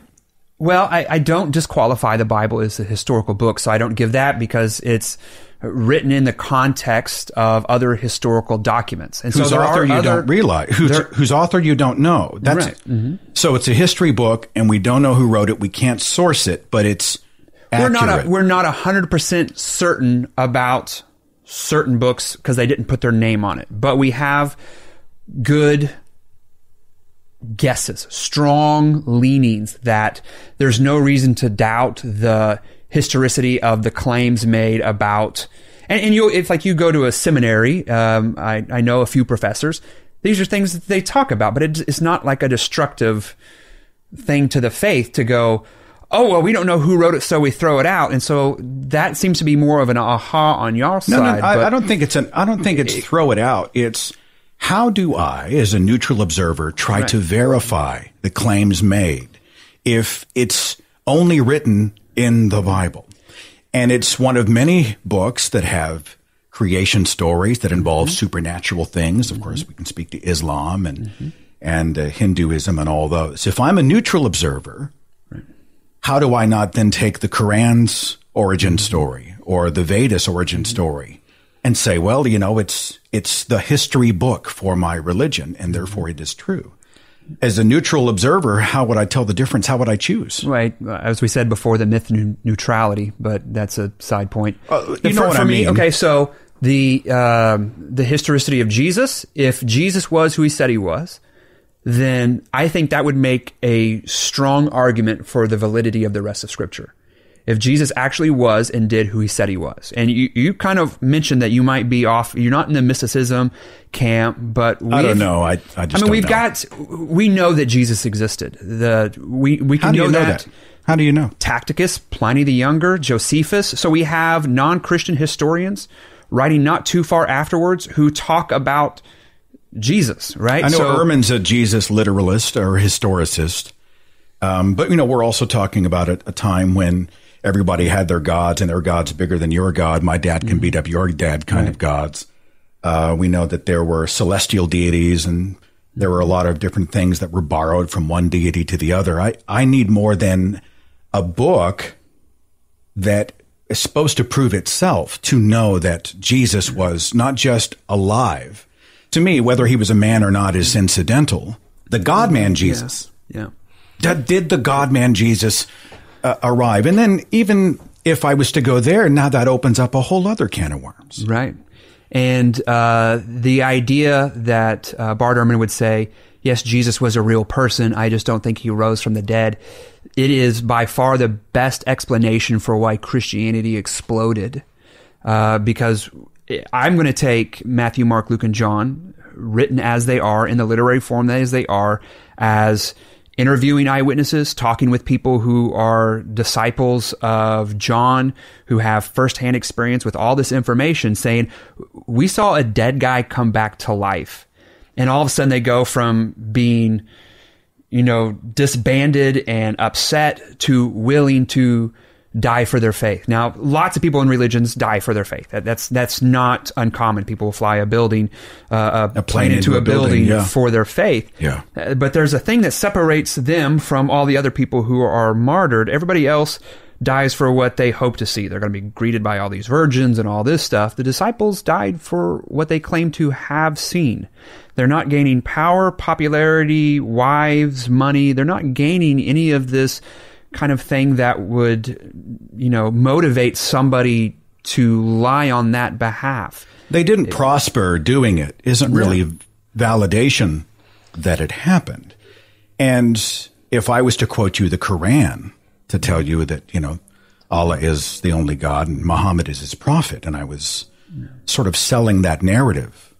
Well, I, I don't disqualify the Bible as a historical book, so I don't give that because it's written in the context of other historical documents. And whose so author you other, don't realize, whose, there- whose author you don't know. That's Right. Mm-hmm. so it's a history book, and we don't know who wrote it. We can't source it, but it's we're not a, we're not hundred percent certain about certain books because they didn't put their name on it, but we have good guesses, strong leanings that there's no reason to doubt the historicity of the claims made about. And, and you, if like you go to a seminary, um, I, I know a few professors. These are things that they talk about, but it, it's not like a destructive thing to the faith to go, oh well, we don't know who wrote it, so we throw it out. And so that seems to be more of an aha on your No, side. no, I, I don't think it's an. I don't think it's throw it out. It's how do I, as a neutral observer, try to verify the claims made if it's only written in the Bible, and it's one of many books that have creation stories that involve Mm-hmm. supernatural things. Of course, we can speak to Islam and and uh, Hinduism and all those. If I'm a neutral observer, how do I not then take the Quran's origin story or the Vedas origin story and say, well, you know, it's it's the history book for my religion and therefore it is true. As a neutral observer, how would I tell the difference? How would I choose? Right, uh, as we said before, the myth neutrality, but that's a side point. Uh, you know for, what for I me, mean. okay, so the um, the historicity of Jesus. If Jesus was who he said he was, then I think that would make a strong argument for the validity of the rest of Scripture. If Jesus actually was and did who he said he was, and you you kind of mentioned that you might be off, you're not in the mythicism camp, but I don't know. I, I just I mean, we've know. got we know that Jesus existed. The we we How can know, know that. that? How do you know? Tacitus, Pliny the Younger, Josephus. So we have non Christian historians writing not too far afterwards who talk about Jesus, right? I know so, Ehrman's a Jesus literalist or historicist, um, but you know we're also talking about a, a time when everybody had their gods and their gods bigger than your god. My dad can beat up your dad, kind of gods. Uh, we know that there were celestial deities and there were a lot of different things that were borrowed from one deity to the other. I I need more than a book that is supposed to prove itself to know that Jesus was not just alive. To me, whether he was a man or not is incidental. The God man Jesus. yeah. Did, did the God man Jesus uh, arrive? And then, even if I was to go there, now that opens up a whole other can of worms. Right. And uh, the idea that uh, Bart Ehrman would say, yes, Jesus was a real person. I just don't think he rose from the dead. It is by far the best explanation for why Christianity exploded. Uh, because I'm going to take Matthew, Mark, Luke, and John, written as they are, in the literary form as they are, as interviewing eyewitnesses, talking with people who are disciples of John, who have firsthand experience with all this information, saying, We saw a dead guy come back to life. And all of a sudden they go from being, you know, disbanded and upset to willing to die for their faith. Now, lots of people in religions die for their faith. That, that's that's not uncommon. People will fly a building, uh, a, plane into a building, yeah. for their faith. Yeah. Uh, But there's a thing that separates them from all the other people who are martyred. Everybody else dies for what they hope to see. They're going to be greeted by all these virgins and all this stuff. The disciples died for what they claim to have seen. They're not gaining power, popularity, wives, money. They're not gaining any of this kind of thing that would, you know, motivate somebody to lie on that behalf. They didn't prosper doing it, isn't really validation that it happened. And if I was to quote you the Quran to tell you that, you know, Allah is the only God and Muhammad is his prophet, and I was sort of selling that narrative,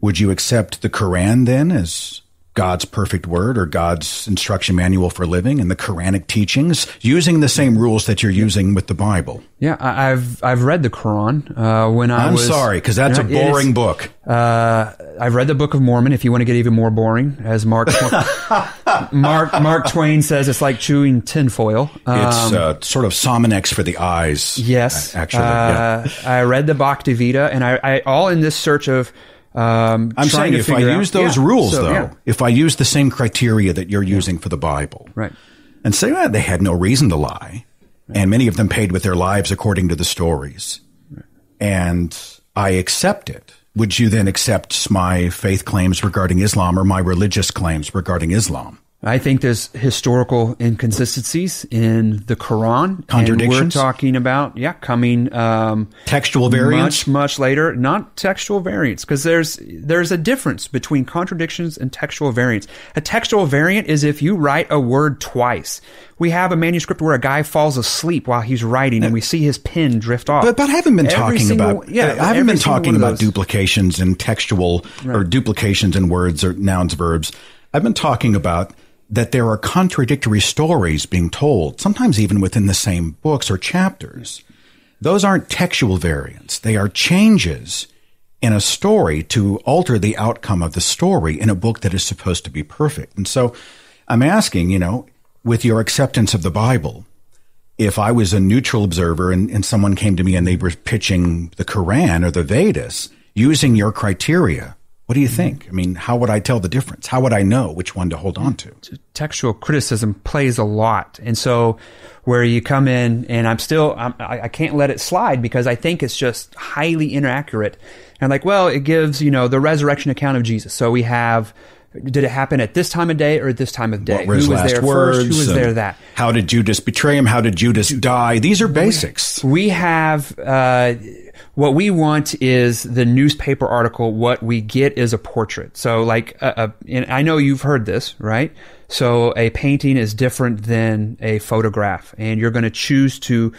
would you accept the Quran then as God's perfect word or God's instruction manual for living and the Quranic teachings using the same rules that you're using with the Bible? Yeah, I, I've I've read the Quran uh, when I I'm was. sorry, because that's you a know, is- boring book. Uh, I've read the Book of Mormon. If you want to get even more boring, as Mark Twain, Mark Mark Twain says, it's like chewing tinfoil. Um, It's uh, sort of Sominex for the eyes. Yes, a- Actually, yeah. uh, I read the Bhagavad Gita, and I, I all in this search of. Um, I'm trying saying if I out- use those Yeah, rules, so, though, yeah, if I use the same criteria that you're using for the Bible, right. and say well, they had no reason to lie, and many of them paid with their lives according to the stories, and I accept it. Would you then accept my faith claims regarding Islam or my religious claims regarding Islam? I think there's historical inconsistencies in the Quran. And we're Contradictions? talking about, yeah, coming um, Textual variants? much, much later. Not textual variants, because there's there's a difference between contradictions and textual variants. A textual variant is if you write a word twice. We have a manuscript where a guy falls asleep while he's writing, and we see his pen drift off. But, but I haven't been Every talking single- about. yeah, I haven't been talking about duplications in textual or duplications in words or nouns, verbs. I've been talking about that there are contradictory stories being told, sometimes even within the same books or chapters. Those aren't textual variants; they are changes in a story to alter the outcome of the story in a book that is supposed to be perfect. And so, I'm asking, you know, with your acceptance of the Bible if I was a neutral observer and, and someone came to me and they were pitching the Quran or the Vedas using your criteria, what do you think? I mean, how would I tell the difference? How would I know which one to hold on to? textual criticism plays a lot. And so where you come in and I'm still, I'm, I, I can't let it slide because I think it's just highly inaccurate. And like, well, it gives, you know, the resurrection account of Jesus. So we have, did it happen at this time of day or at this time of day? What were his Who was last there words? first? Who was there that? How did Judas betray him? How did Judas die? These are basics. We have uh, what we want is the newspaper article. What we get is a portrait. So, like, a, a, and I know you've heard this, right? So, a painting is different than a photograph, and you're going to choose to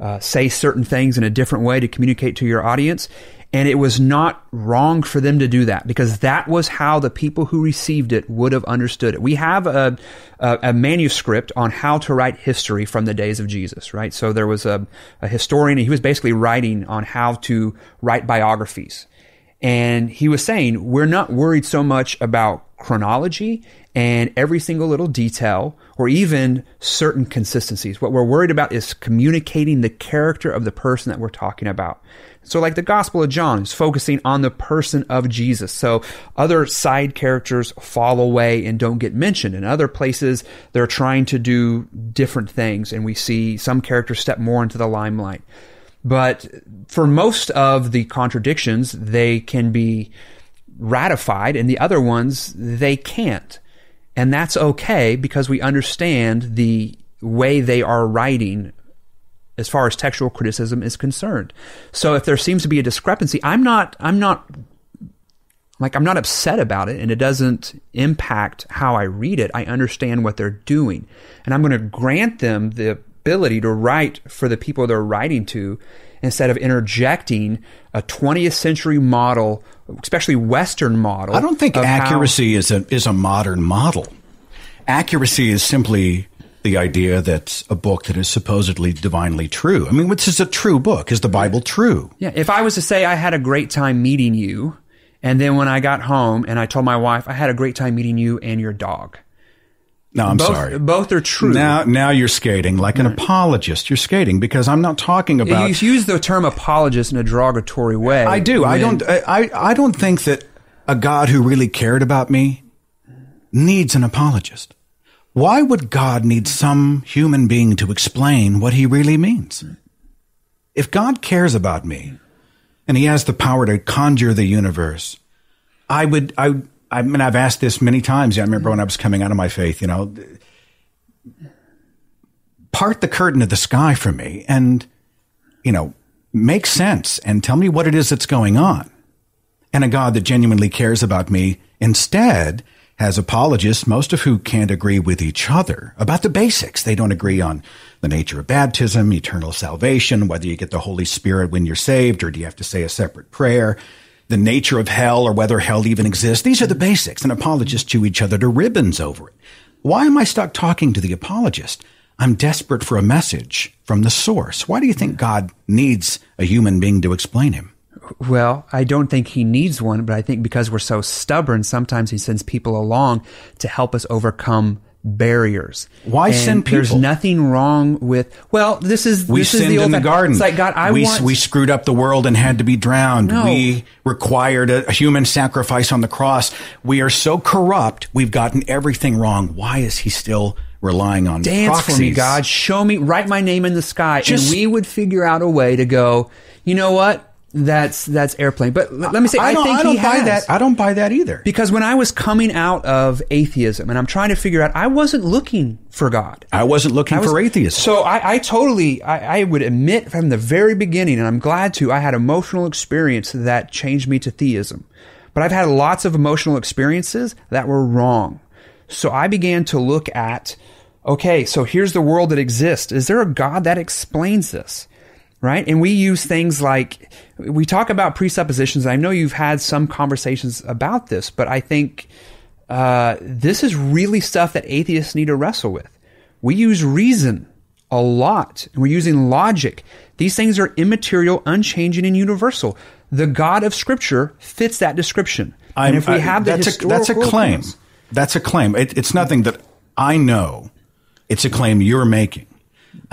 uh, say certain things in a different way to communicate to your audience. And it was not wrong for them to do that because that was how the people who received it would have understood it. We have a, a, a manuscript on how to write history from the days of Jesus, right? So there was a, a historian, and he was basically writing on how to write biographies. And he was saying, we're not worried so much about chronology and every single little detail or even certain consistencies. What we're worried about is communicating the character of the person that we're talking about. So, like the Gospel of John is focusing on the person of Jesus. So, other side characters fall away and don't get mentioned. In other places, they're trying to do different things, and we see some characters step more into the limelight. But for most of the contradictions, they can be ratified, and the other ones, they can't. And that's okay because we understand the way they are writing as far as textual criticism is concerned. So if there seems to be a discrepancy, I'm not I'm not like I'm not upset about it and it doesn't impact how I read it. I understand what they're doing. And I'm going to grant them the ability to write for the people they're writing to instead of interjecting a 20th century model, especially western model. I don't think accuracy is a is a modern model. Accuracy is simply the idea that a book that is supposedly divinely true. I mean, which is a true book? Is the Bible true? Yeah, if I was to say I had a great time meeting you, and then when I got home and I told my wife I had a great time meeting you and your dog. No, I'm both, sorry. Both are true. Now, now you're skating like an apologist. You're skating because I'm not talking about. you use the term apologist in a derogatory way. I do. I don't. I, I don't think that a God who really cared about me needs an apologist. Why would God need some human being to explain what he really means? If God cares about me and he has the power to conjure the universe, I would, I, I mean, I've asked this many times. I remember when I was coming out of my faith, you know, part the curtain of the sky for me and, you know, make sense and tell me what it is that's going on. And a God that genuinely cares about me instead has apologists, most of who can't agree with each other about the basics. They don't agree on the nature of baptism, eternal salvation, whether you get the Holy Spirit when you're saved, or do you have to say a separate prayer, the nature of hell, or whether hell even exists. These are the basics, and apologists chew each other to ribbons over it. Why am I stuck talking to the apologist? I'm desperate for a message from the source. Why do you think God needs a human being to explain him? Well, I don't think he needs one, but I think because we're so stubborn, sometimes he sends people along to help us overcome barriers. Why And send people? There's nothing wrong with. Well, this is We this is the old in the garden. It's like God, I we, want. we screwed up the world and had to be drowned. No. We required a, a human sacrifice on the cross. We are so corrupt. We've gotten everything wrong. Why is he still relying on dance proxies? for me, God. Show me, write my name in the sky, Just- and we would figure out a way to go. You know what? That's that's airplane. But l- let me say, I, don't, think I don't he buy has. that. I don't buy that either. Because when I was coming out of atheism and I'm trying to figure out, I wasn't looking for God. I wasn't looking I was- for atheism. So I, I totally, I, I would admit from the very beginning, and I'm glad to, I had emotional experience that changed me to theism. But I've had lots of emotional experiences that were wrong. So I began to look at, okay, so here's the world that exists. Is there a God that explains this? Right? And we use things like, we talk about presuppositions. I know you've had some conversations about this, but I think uh, this is really stuff that atheists need to wrestle with. We use reason a lot, and we're using logic. These things are immaterial, unchanging, and universal. The God of Scripture fits that description. and I'm- if we I- have the that's a, that's a claim. accounts- That's a claim. It, it's nothing that I know. It's a claim you're making.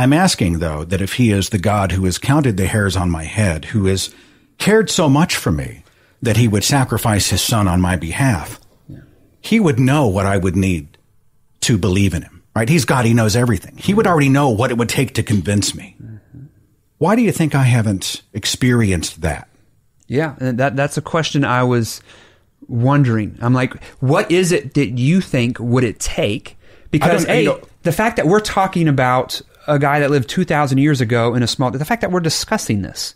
I'm asking though that if he is the God who has counted the hairs on my head, who has cared so much for me that he would sacrifice his son on my behalf, he would know what I would need to believe in him. Right? He's God. He knows everything. He would already know what it would take to convince me. Mm-hmm. Why do you think I haven't experienced that? Yeah, that that's a question I was wondering. I'm like, what is it that you think would it take? Because a you know- the fact that we're talking about a guy that lived two thousand years ago in a small, the fact that we're discussing this,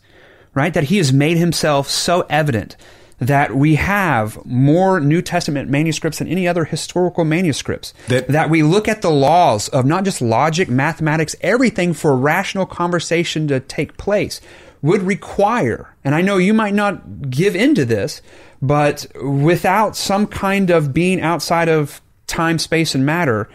right? That he has made himself so evident that we have more New Testament manuscripts than any other historical manuscripts. That- that we look at the laws of not just logic, mathematics, everything for rational conversation to take place would require, and I know you might not give into this, but without some kind of being outside of time, space, and matter,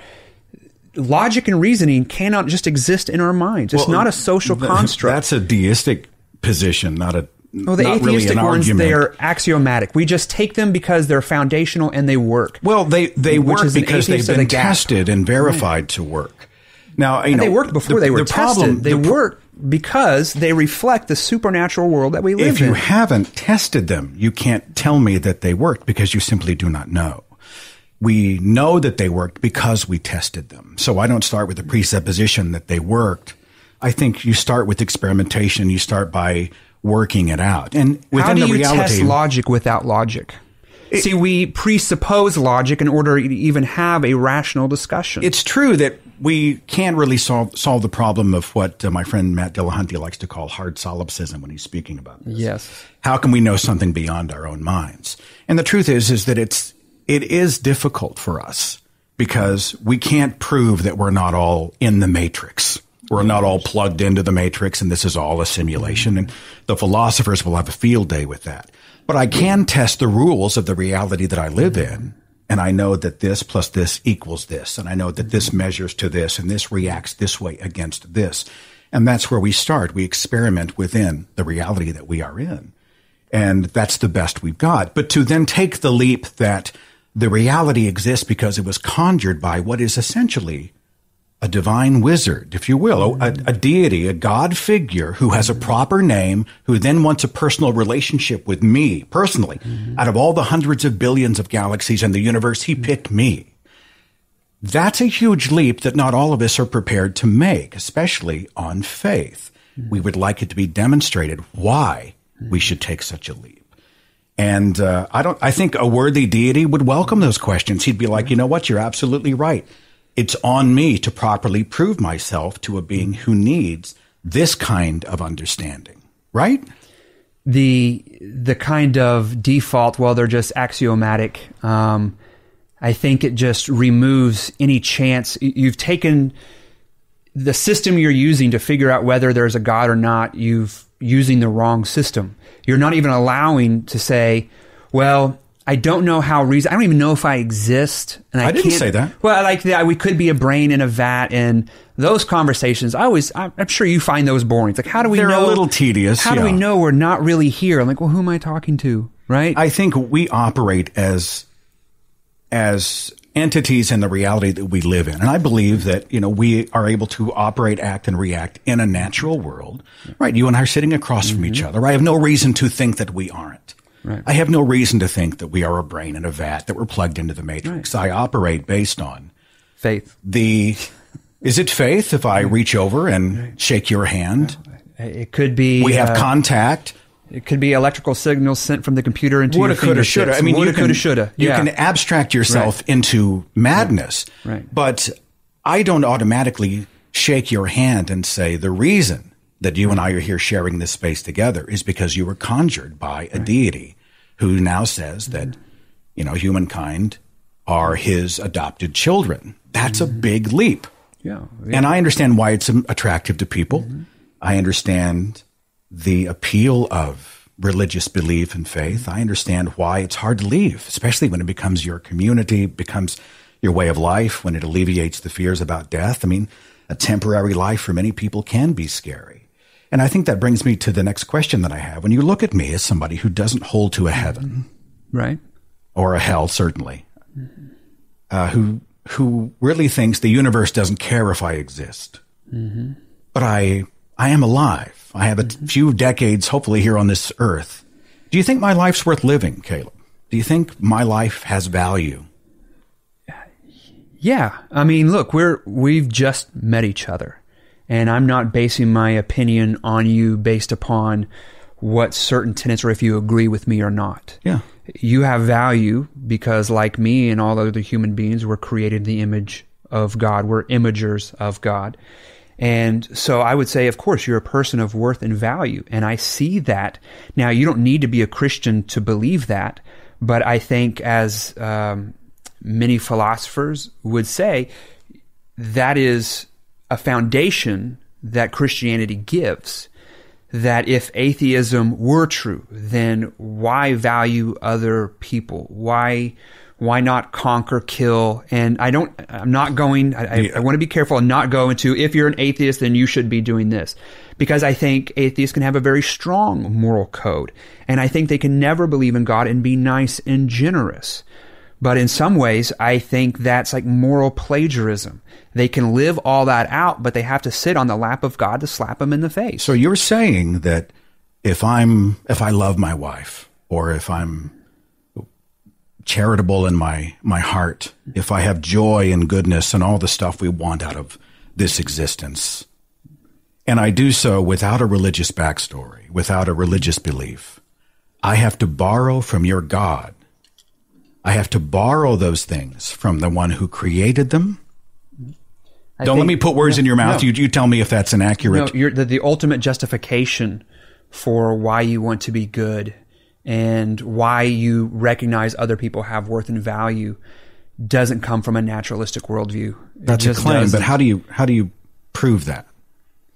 logic and reasoning cannot just exist in our minds. It's Well, not a social construct. That's a deistic position, not a well, the not atheistic an ones, argument. they are axiomatic. We just take them because they're foundational and they work. well, they they work because they've been tested and verified to work. Now, you And know, they worked before the- they were the tested. problem- they the pro- work because they reflect the supernatural world that we live in. If you in. haven't tested them, you can't tell me that they worked because you simply do not know. We know that they worked because we tested them. So I don't start with the presupposition that they worked. I think you start with experimentation. You start by working it out. And within How do the you reality, test logic without logic? See, we presuppose logic in order to even have a rational discussion. it's true that we can't really solve solve the problem of what uh, my friend Matt Dillahunty likes to call hard solipsism when he's speaking about this. Yes. How can we know something beyond our own minds? And the truth is is that it's it is difficult for us because we can't prove that we're not all in the matrix. We're not all plugged into the matrix and this is all a simulation and the philosophers will have a field day with that. But I can test the rules of the reality that I live in and I know that this plus this equals this, and I know that this measures to this, and this reacts this way against this. And that's where we start. We experiment within the reality that we are in. And that's the best we've got. But to then take the leap that the reality exists because it was conjured by what is essentially a divine wizard, if you will, a, a deity, a God figure who has a proper name, who then wants a personal relationship with me personally. Out of all the hundreds of billions of galaxies in the universe, he picked me. That's a huge leap that not all of us are prepared to make, especially on faith. We would like it to be demonstrated why we should take such a leap. And uh, I don't. I think a worthy deity would welcome those questions. He'd be like, you know what? You're absolutely right. It's on me to properly prove myself to a being who needs this kind of understanding. Right? the the kind of default well they're just axiomatic um, I think it just removes any chance. You've taken the system you're using to figure out whether there's a God or not. You've using the wrong system. You're not even allowing to say, well, I don't know how reason. I don't even know if I exist. And I, I didn't can't- say that. Well, like that, we could be a brain in a vat, and those conversations. I always, I'm I'm sure you find those boring. It's like, how do we They're a know? little tedious, How do we know we're not really here? I'm like, well, who am I talking to? Right? I think we operate as as entities in the reality that we live in. And I believe that, you know, we are able to operate, act, and react in a natural world. Right. You and I are sitting across from each other. I have no reason to think that we aren't. Right. I have no reason to think that we are a brain in a vat, that we're plugged into the matrix. I operate based on Faith. the is it faith if I reach over and shake your hand? It could be. We have uh, contact. It could be electrical signals sent from the computer into Woulda, your coulda, fingertips. shoulda. I mean, Woulda, you can, coulda, shoulda. You Yeah. can abstract yourself into madness. Right. But I don't automatically shake your hand and say the reason that you and I are here sharing this space together is because you were conjured by a deity who now says mm-hmm. that, you know, humankind are his adopted children. That's a mm-hmm. big leap. yeah. And I understand why it's attractive to people. Mm-hmm. I understand the appeal of religious belief and faith. I understand why it's hard to leave, especially when it becomes your community, becomes your way of life, when it alleviates the fears about death. I mean, a temporary life for many people can be scary. And I think that brings me to the next question that I have. When you look at me as somebody who doesn't hold to a heaven, Right. or a hell, certainly, uh, who who really thinks the universe doesn't care if I exist, but I I am alive. I have a t- few decades, hopefully, here on this earth. Do you think my life's worth living, Caleb? Do you think my life has value? Yeah, I mean, look, we're we've just met each other, and I'm not basing my opinion on you based upon what certain tenets or if you agree with me or not. Yeah. you have value because, like me and all other human beings, we're created in the image of God. We're imagers of God. And so I would say, of course, you're a person of worth and value. And I see that. Now, you don't need to be a Christian to believe that. But I think, as um, many philosophers would say, that is a foundation that Christianity gives. That if atheism were true, then why value other people? Why why not conquer, kill? And I don't. I'm not going. I, I, I want to be careful and not go into if you're an atheist, then you should be doing this, because I think atheists can have a very strong moral code, and I think they can never believe in God and be nice and generous. But in some ways, I think that's like moral plagiarism. They can live all that out, but they have to sit on the lap of God to slap them in the face. So you're saying that if I'm if I love my wife, or if I'm charitable in my my heart, if I have joy and goodness and all the stuff we want out of this existence, and I do so without a religious backstory, without a religious belief, I have to borrow from your God. I have to borrow those things from the one who created them. I Don't let me put words in your mouth. no. You, you tell me if that's inaccurate. No, you're, the, the ultimate justification for why you want to be good and why you recognize other people have worth and value doesn't come from a naturalistic worldview. That's a claim, doesn't. but how do you how do you prove that?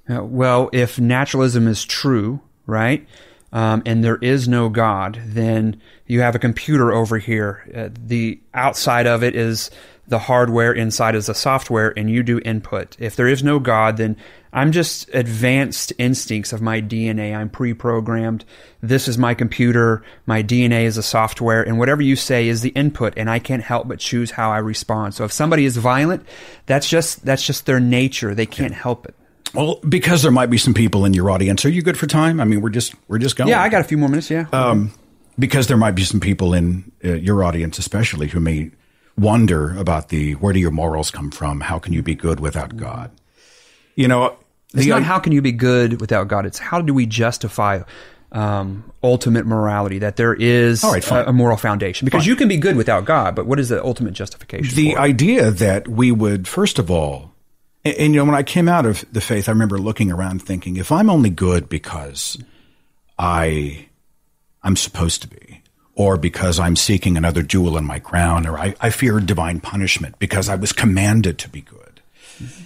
Uh, well, if naturalism is true, right, um, and there is no God, then you have a computer over here. Uh, the outside of it is the hardware, inside is the software, and you do input. If there is no God, then I'm just advanced instincts of my DNA. I'm pre programmed. This is my computer. My DNA is the software, and whatever you say is the input, and I can't help but choose how I respond. So if somebody is violent, that's just that's just their nature. They can't help it. Well, because there might be some people in your audience. Are you good for time? I mean, we're just we're just going. Yeah, I got a few more minutes. Yeah. um, because there might be some people in uh, your audience, especially, who may wonder about the where do your morals come from? How can you be good without God? You know, it's not how can you be good without God. It's how do we justify um, ultimate morality that there is right, a, a moral foundation because you can be good without God, but what is the ultimate justification? the idea that we would first of all and, and, you know when i came out of the faith i remember looking around thinking if i'm only good because i i'm supposed to be or because I'm seeking another jewel in my crown, or I, I fear divine punishment because I was commanded to be good.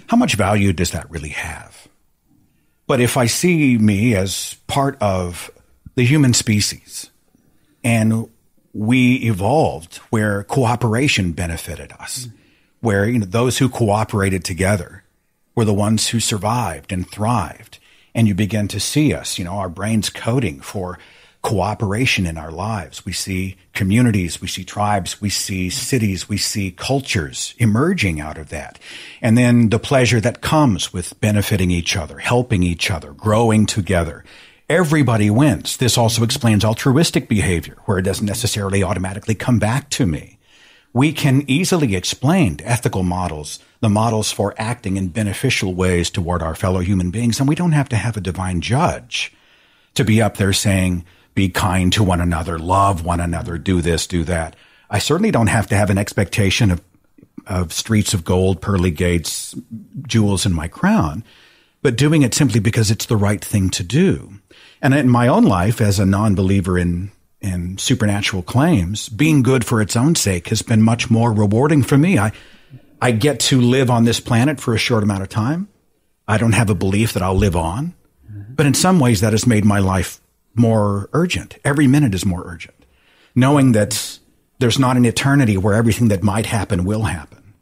How much value does that really have? But if I see me as part of the human species and we evolved where cooperation benefited us, where you know, those who cooperated together were the ones who survived and thrived. And you begin to see us, you know, our brains coding for cooperation in our lives. We see communities, we see tribes, we see cities, we see cultures emerging out of that. And then the pleasure that comes with benefiting each other, helping each other, growing together. Everybody wins. This also explains altruistic behavior, where it doesn't necessarily automatically come back to me. We can easily explain ethical models, the models for acting in beneficial ways toward our fellow human beings, and we don't have to have a divine judge to be up there saying, be kind to one another, love one another, do this, do that. I certainly don't have to have an expectation of, of streets of gold, pearly gates, jewels in my crown, but doing it simply because it's the right thing to do. And in my own life, as a non-believer in in supernatural claims, being good for its own sake has been much more rewarding for me. I I get to live on this planet for a short amount of time. I don't have a belief that I'll live on, but in some ways that has made my life more urgent. Every minute is more urgent. Knowing that there's not an eternity where everything that might happen will happen.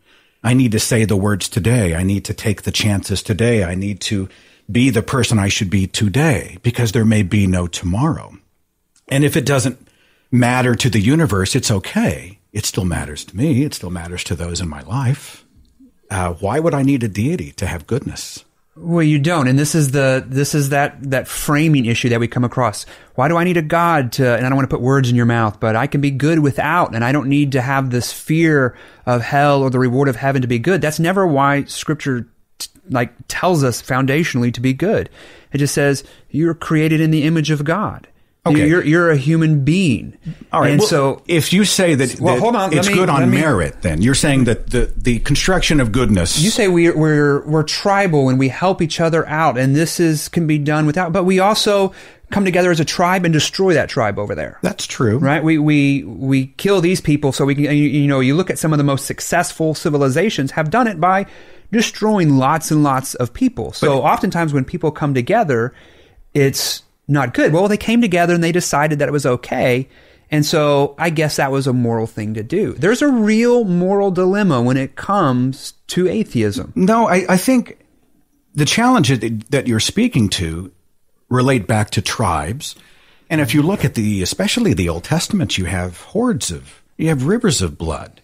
I need to say the words today. I need to take the chances today. I need to be the person I should be today because there may be no tomorrow. And if it doesn't matter to the universe, it's okay. It still matters to me. It still matters to those in my life. Uh, why would I need a deity to have goodness? Well, you don't, and this is the this is that that framing issue that we come across. Why do I need a God to? And I don't want to put words in your mouth, but I can be good without, and I don't need to have this fear of hell or the reward of heaven to be good. That's never why Scripture like tells us foundationally to be good. It just says you're created in the image of God. Okay. You're you're a human being. All right. And well, so if you say that, Well, that hold on, it's me- good on me- merit, then you're saying that the the construction of goodness. You say we're we're we're tribal and we help each other out, and this is can be done without. But we also come together as a tribe and destroy that tribe over there. that's true, right? We we we kill these people so we can. You, you know, you look at some of the most successful civilizations have done it by destroying lots and lots of people. So oftentimes when people come together, it's not good. Well, they came together and they decided that it was okay. And so I guess that was a moral thing to do. There's a real moral dilemma when it comes to atheism. No, I, I think the challenges that, that you're speaking to relate back to tribes. And if you look at the, especially the Old Testament, you have hordes of, you have rivers of blood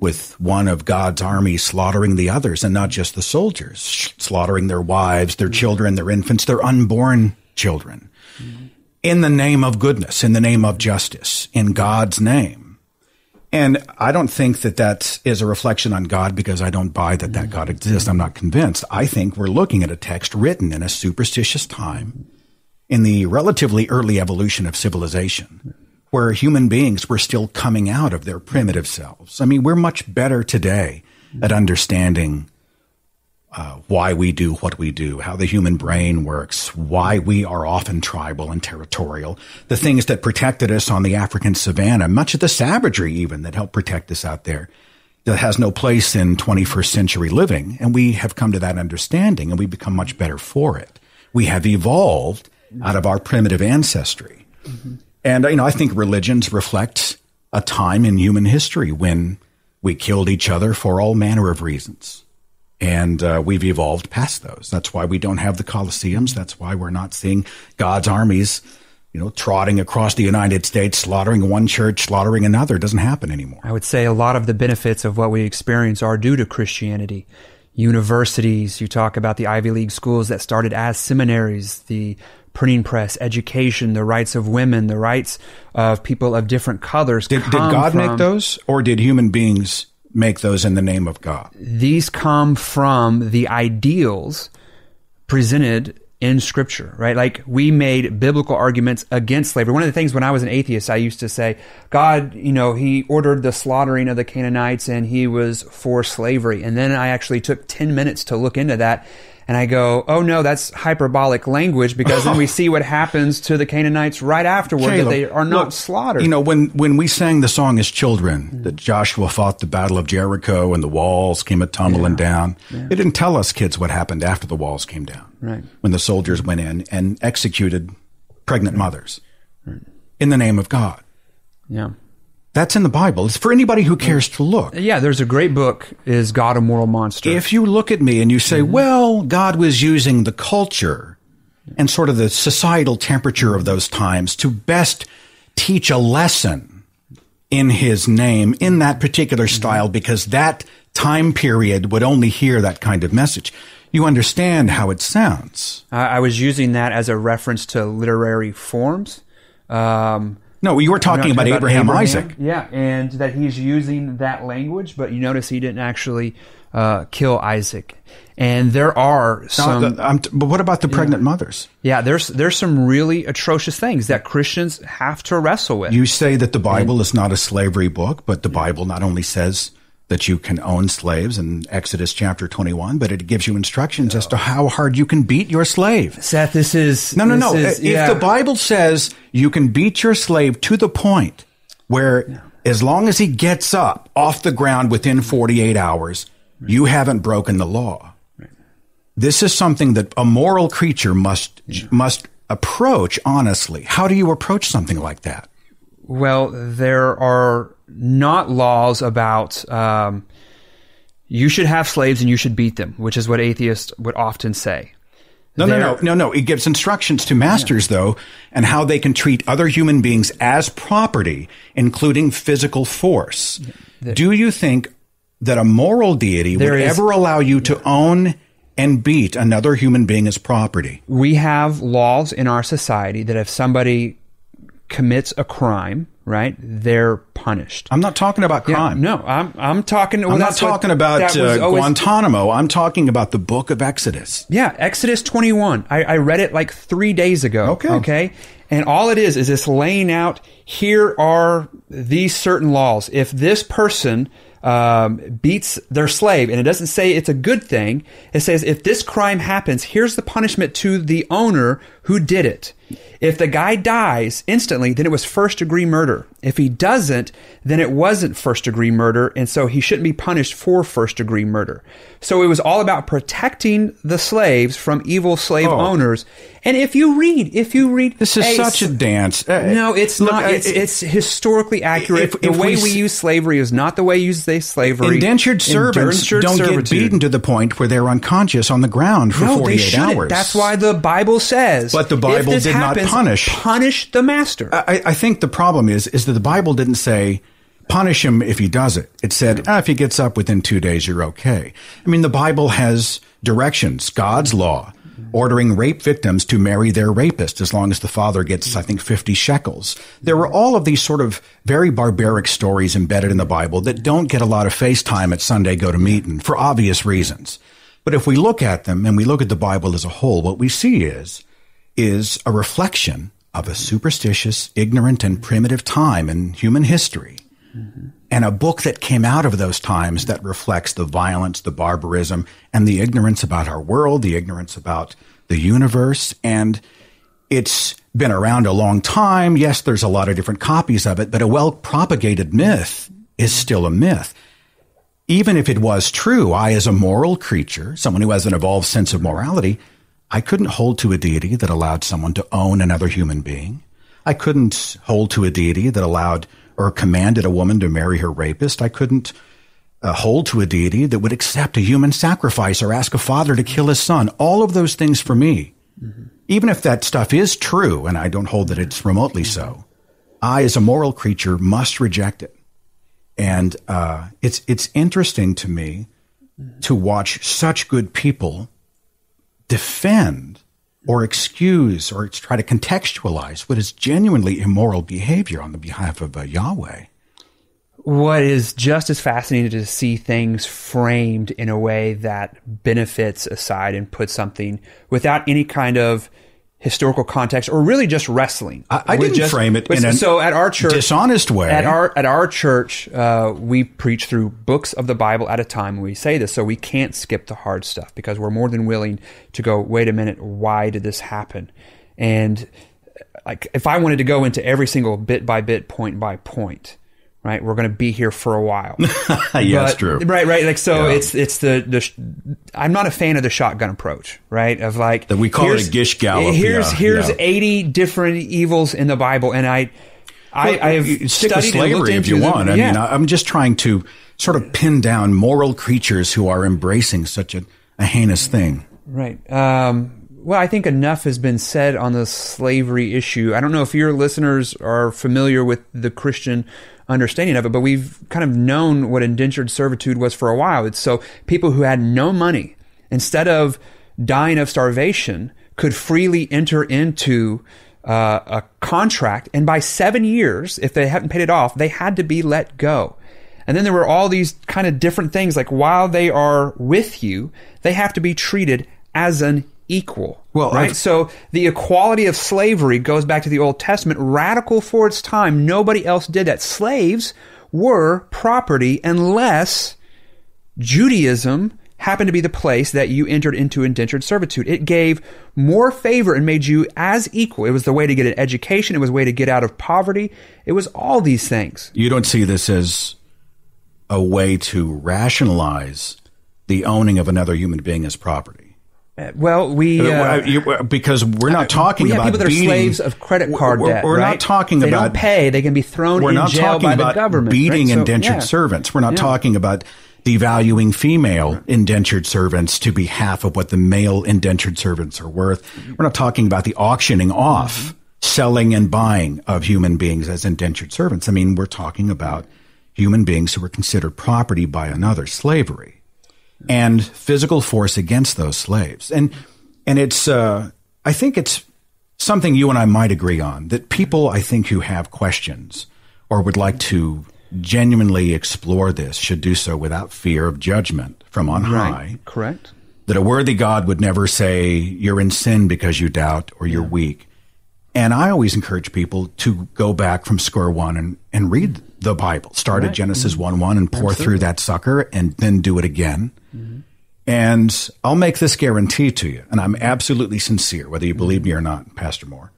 with one of God's army slaughtering the others and not just the soldiers, slaughtering their wives, their children, their infants, their unborn children in the name of goodness, in the name of justice, in God's name. And I don't think that that is a reflection on God because I don't buy that that God exists. I'm not convinced. I think we're looking at a text written in a superstitious time in the relatively early evolution of civilization where human beings were still coming out of their primitive selves. I mean, we're much better today at understanding uh, why we do what we do, how the human brain works, why we are often tribal and territorial, the things that protected us on the African savannah, much of the savagery even that helped protect us out there that has no place in 21st century living. And we have come to that understanding and we become much better for it. We have evolved out of our primitive ancestry. And, you know, I think religions reflect a time in human history when we killed each other for all manner of reasons. And uh, we've evolved past those. That's why we don't have the Colosseums. That's why we're not seeing God's armies, you know, trotting across the United States, slaughtering one church, slaughtering another. It doesn't happen anymore. I would say a lot of the benefits of what we experience are due to Christianity. Universities, you talk about the Ivy League schools that started as seminaries, the printing press, education, the rights of women, the rights of people of different colors. Did, did God from- make those, or did human beings make those in the name of God? These come from the ideals presented in scripture, right? Like we made biblical arguments against slavery. One of the things when I was an atheist, I used to say, God, you know, he ordered the slaughtering of the Canaanites and he was for slavery. And then I actually took 10 minutes to look into that. And I go, oh no, that's hyperbolic language because then we see what happens to the Canaanites right afterward that they are not look, slaughtered. You know, when, when we sang the song as children, mm. that Joshua fought the battle of Jericho and the walls came a tumbling down, it didn't tell us kids what happened after the walls came down. Right. When the soldiers went in and executed pregnant mothers in the name of God. yeah. That's in the Bible. It's for anybody who cares to look. Yeah, there's a great book, Is God a Moral Monster? If you look at me and you say, well, God was using the culture and sort of the societal temperature of those times to best teach a lesson in his name in that particular style because that time period would only hear that kind of message. You understand how it sounds. I, I was using that as a reference to literary forms. Um, No, you were talking know, about, Abraham, Isaac. Yeah, and that he's using that language, but you notice he didn't actually uh, kill Isaac. And there are some, I'm t- but what about the pregnant mothers? yeah, there's there's some really atrocious things that Christians have to wrestle with. You say that the Bible is not a slavery book, but the Bible not only says that you can own slaves in Exodus chapter 21, but it gives you instructions as to how hard you can beat your slave. Seth, this is No, no, no. is- if yeah. the Bible says you can beat your slave to the point where as long as he gets up off the ground within 48 hours, you haven't broken the law. This is something that a moral creature must must approach honestly. How do you approach something like that? Well, there are not laws about um, you should have slaves and you should beat them, which is what atheists would often say. No, no, There- no, no, no. It gives instructions to masters, though, and how they can treat other human beings as property, including physical force. Do you think that a moral deity would is- ever allow you to own and beat another human being as property? We have laws in our society that if somebody commits a crime, right, they're punished. I'm not talking about Yeah, crime. no, I'm I'm talking. well, I'm not that's what- talking about uh, always- Guantanamo. I'm talking about the book of Exodus. Yeah, Exodus 21. I, I read it like three days ago. Okay. Okay. And all it is is this laying out here are these certain laws. If this person um, beats their slave, and it doesn't say it's a good thing, it says if this crime happens, here's the punishment to the owner who did it. If the guy dies instantly, then it was first degree murder. If he doesn't, then it wasn't first degree murder, and so he shouldn't be punished for first degree murder. So it was all about protecting the slaves from evil slave Oh. owners. And if you read, if you read, This is a such a dance. Uh, no, it's look, not. I- It's, it's historically accurate. if- the if way we we, use slavery is not the way you use slavery. Indentured servants Indentured don't get beaten to the point where they're unconscious on the ground for No, they 48 shouldn't. hours. That's why the Bible says. But the Bible did not punish. Punish the master. I, I think the problem is is that the Bible didn't say punish him if he does it. It said ah, if he gets up within two days, you're okay. I mean, the Bible has directions, God's law, ordering rape victims to marry their rapist as long as the father gets, I think, 50 shekels. There were all of these sort of very barbaric stories embedded in the Bible that don't get a lot of face time at Sunday go to meeting for obvious reasons. But if we look at them and we look at the Bible as a whole, what we see is is a reflection of a superstitious, ignorant, and primitive time in human history. Mm-hmm. And a book that came out of those times that reflects the violence, the barbarism, and the ignorance about our world, the ignorance about the universe. And it's been around a long time. Yes, there's a lot of different copies of it, but a well propagated myth is still a myth. Even if it was true, I, as a moral creature, someone who has an evolved sense of morality, I couldn't hold to a deity that allowed someone to own another human being. I couldn't hold to a deity that allowed or commanded a woman to marry her rapist. I couldn't uh, hold to a deity that would accept a human sacrifice or ask a father to kill his son. All of those things for me, even if that stuff is true, and I don't hold that it's remotely so, I, as a moral creature, must reject it. And uh, it's it's interesting to me to watch such good people defend or excuse or try to contextualize what is genuinely immoral behavior on the behalf of uh, Yahweh. what is just as fascinating to see things framed in a way that benefits a side and puts something without any kind of historical context or really just wrestling. I- I didn't frame it in a so at our church dishonest way. At our at our church, uh, we preach through books of the Bible at a time. We say this, so we can't skip the hard stuff because we're more than willing to go. Wait a minute, why did this happen? And like, if I wanted to go into every single bit by bit, point by point, right, we're going to be here for a while. yeah, that's But- true. Right, right. Like so, Yeah. it's it's the the. sh- I'm not a fan of the shotgun approach, right? Of like That we call it a gish gallop, Here's yeah, here's yeah. 80 different evils in the Bible, and I. I, Well, I have stick with slavery if you them. want. I mean, I'm just trying to sort of pin down moral creatures who are embracing such a, a heinous thing. Right. Um, well, I think enough has been said on the slavery issue. I don't know if your listeners are familiar with the Christian understanding of it, but we've kind of known what indentured servitude was for a while. It's so people who had no money, instead of dying of starvation, could freely enter into uh, a contract, and by seven years, if they hadn't paid it off, they had to be let go. And then there were all these kind of different things, like while they are with you, they have to be treated as an equal. Well, right. I've- so the equality of slavery goes back to the Old Testament, radical for its time. Nobody else did that. Slaves were property unless Judaism happened to be the place that you entered into indentured servitude. It gave more favor and made you as equal. It was the way to get an education. It was a way to get out of poverty. It was all these things. You don't see this as a way to rationalize the owning of another human being as property. Uh, Well, we Uh, uh, because we're not talking we have about people that are beating- slaves of credit card we're, debt. We're right? not talking they about don't pay. They can be thrown We're in not jail talking by about the government. beating right? So, indentured yeah. servants. We're not Yeah. talking about devaluing female indentured servants to be half of what the male indentured servants are worth. We're not talking about the auctioning off, Mm-hmm. selling and buying of human beings as indentured servants. I mean, we're talking about human beings who were considered property by another, slavery, and physical force against those slaves. And and it's uh, I think it's something you and I might agree on that people I think who have questions or would like to genuinely explore this should do so without fear of judgment from on high. Correct. That a worthy God would never say you're in sin because you doubt or you're weak. And I always encourage people to go back from square one and, and read the Bible. Start at Genesis mm-hmm. 1 1 and pour through that sucker and then do it again. Mm-hmm. And I'll make this guarantee to you, and I'm absolutely sincere, whether you believe me or not, Pastor Moore,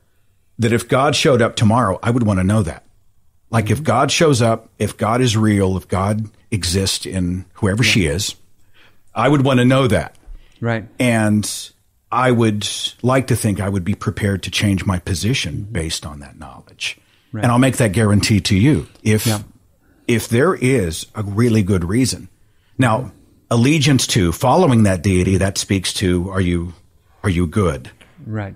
that if God showed up tomorrow, I would want to know that. Like if mm-hmm. God shows up, if God is real, if God exists in whoever she is, I would want to know that. Right. And I would like to think I would be prepared to change my position based on that knowledge. And I'll make that guarantee to you. If if there is a really good reason. Now, allegiance to following that deity, that speaks to are you are you good? Right.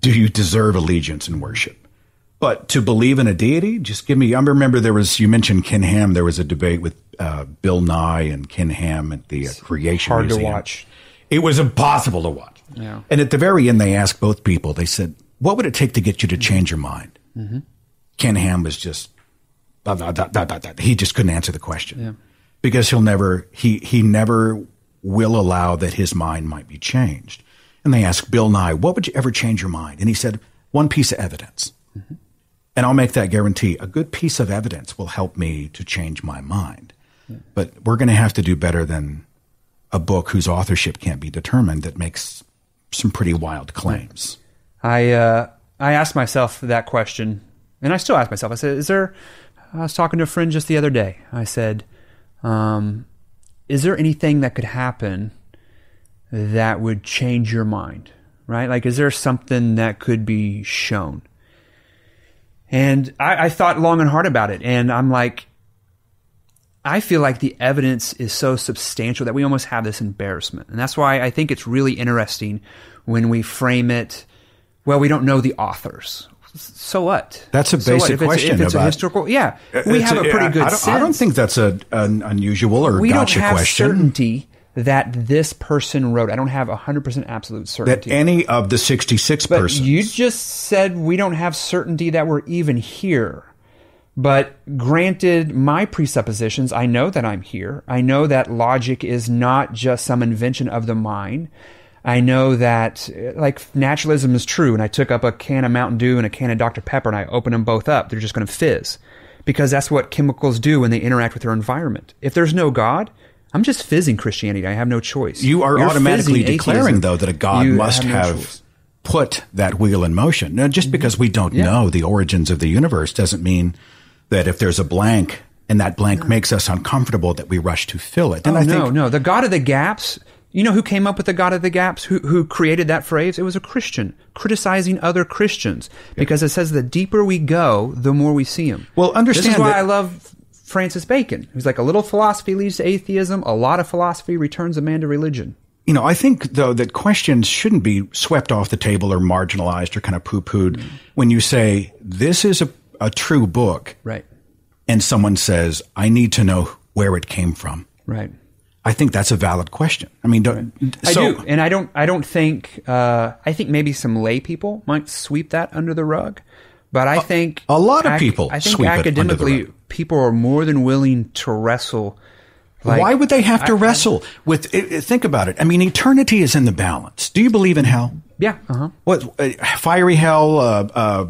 Do you deserve allegiance and worship? But to believe in a deity, just give me. I remember there was you mentioned Ken Ham. There was a debate with uh, Bill Nye and Ken Ham at the uh, Creation It was hard to watch. It was impossible to watch. Yeah. And at the very end, they asked both people. They said, "What would it take to get you to change your mind?" Mm-hmm. Ken Ham was just he just couldn't answer the question because he'll never he he never will allow that his mind might be changed. And they asked Bill Nye, "What would you ever change your mind?" And he said, "One piece of evidence." And I'll make that guarantee. A good piece of evidence will help me to change my mind. But we're going to have to do better than a book whose authorship can't be determined that makes some pretty wild claims. I uh, I asked myself that question, and I still ask myself. I said, "Is there?" I was talking to a friend just the other day. I said, um, "Is there anything that could happen that would change your mind? Right? Like, is there something that could be shown?" And I, I thought long and hard about it, and I'm like, I feel like the evidence is so substantial that we almost have this embarrassment. And that's why I think it's really interesting when we frame it, well, we don't know the authors. So what? That's a So what? basic it's- question If it's a about- historical, yeah, uh, we have a pretty good I don't, sense. I don't think that's a, an unusual or we don't gotcha have question. certainty that this person wrote. I don't have 100% absolute certainty. That any of the 66 But persons. you just said we don't have certainty that we're even here. But granted my presuppositions, I know that I'm here. I know that logic is not just some invention of the mind. I know that uh, like naturalism is true, and I took up a can of Mountain Dew and a can of Dr Pepper, and I opened them both up. They're just going to fizz because that's what chemicals do when they interact with their environment. If there's no God, I'm just fizzing Christianity. I have no choice. You are You're automatically declaring, atheism. though, that a God You must no have, put that wheel in motion. Now, just because we don't Yeah. know the origins of the universe doesn't mean that if there's a blank and that blank makes us uncomfortable, that we rush to fill it. And oh, I no, think no. The God of the gaps. You know who came up with the God of the gaps? Who who created that phrase? It was a Christian criticizing other Christians because it says the deeper we go, the more we see him. Well, understand. This is why that- I love Francis Bacon. Who's like a little philosophy leads to atheism. A lot of philosophy returns a man to religion. You know, I think though that questions shouldn't be swept off the table or marginalized or kind of poo pooed mm. when you say this is a, a true book Right. and someone says, I need to know where it came from. Right. I think that's a valid question. I mean, don't, I so, do, and I don't. I don't think. Uh, I think maybe some lay people might sweep that under the rug, but I think a lot of people I think sweep it under the academically, people are more than willing to wrestle. Like, Why would they have to I- wrestle with? i- i- think about it. I mean, eternity is in the balance. Do you believe in hell? yeah. Uh-huh. What uh, fiery hell? Uh, uh,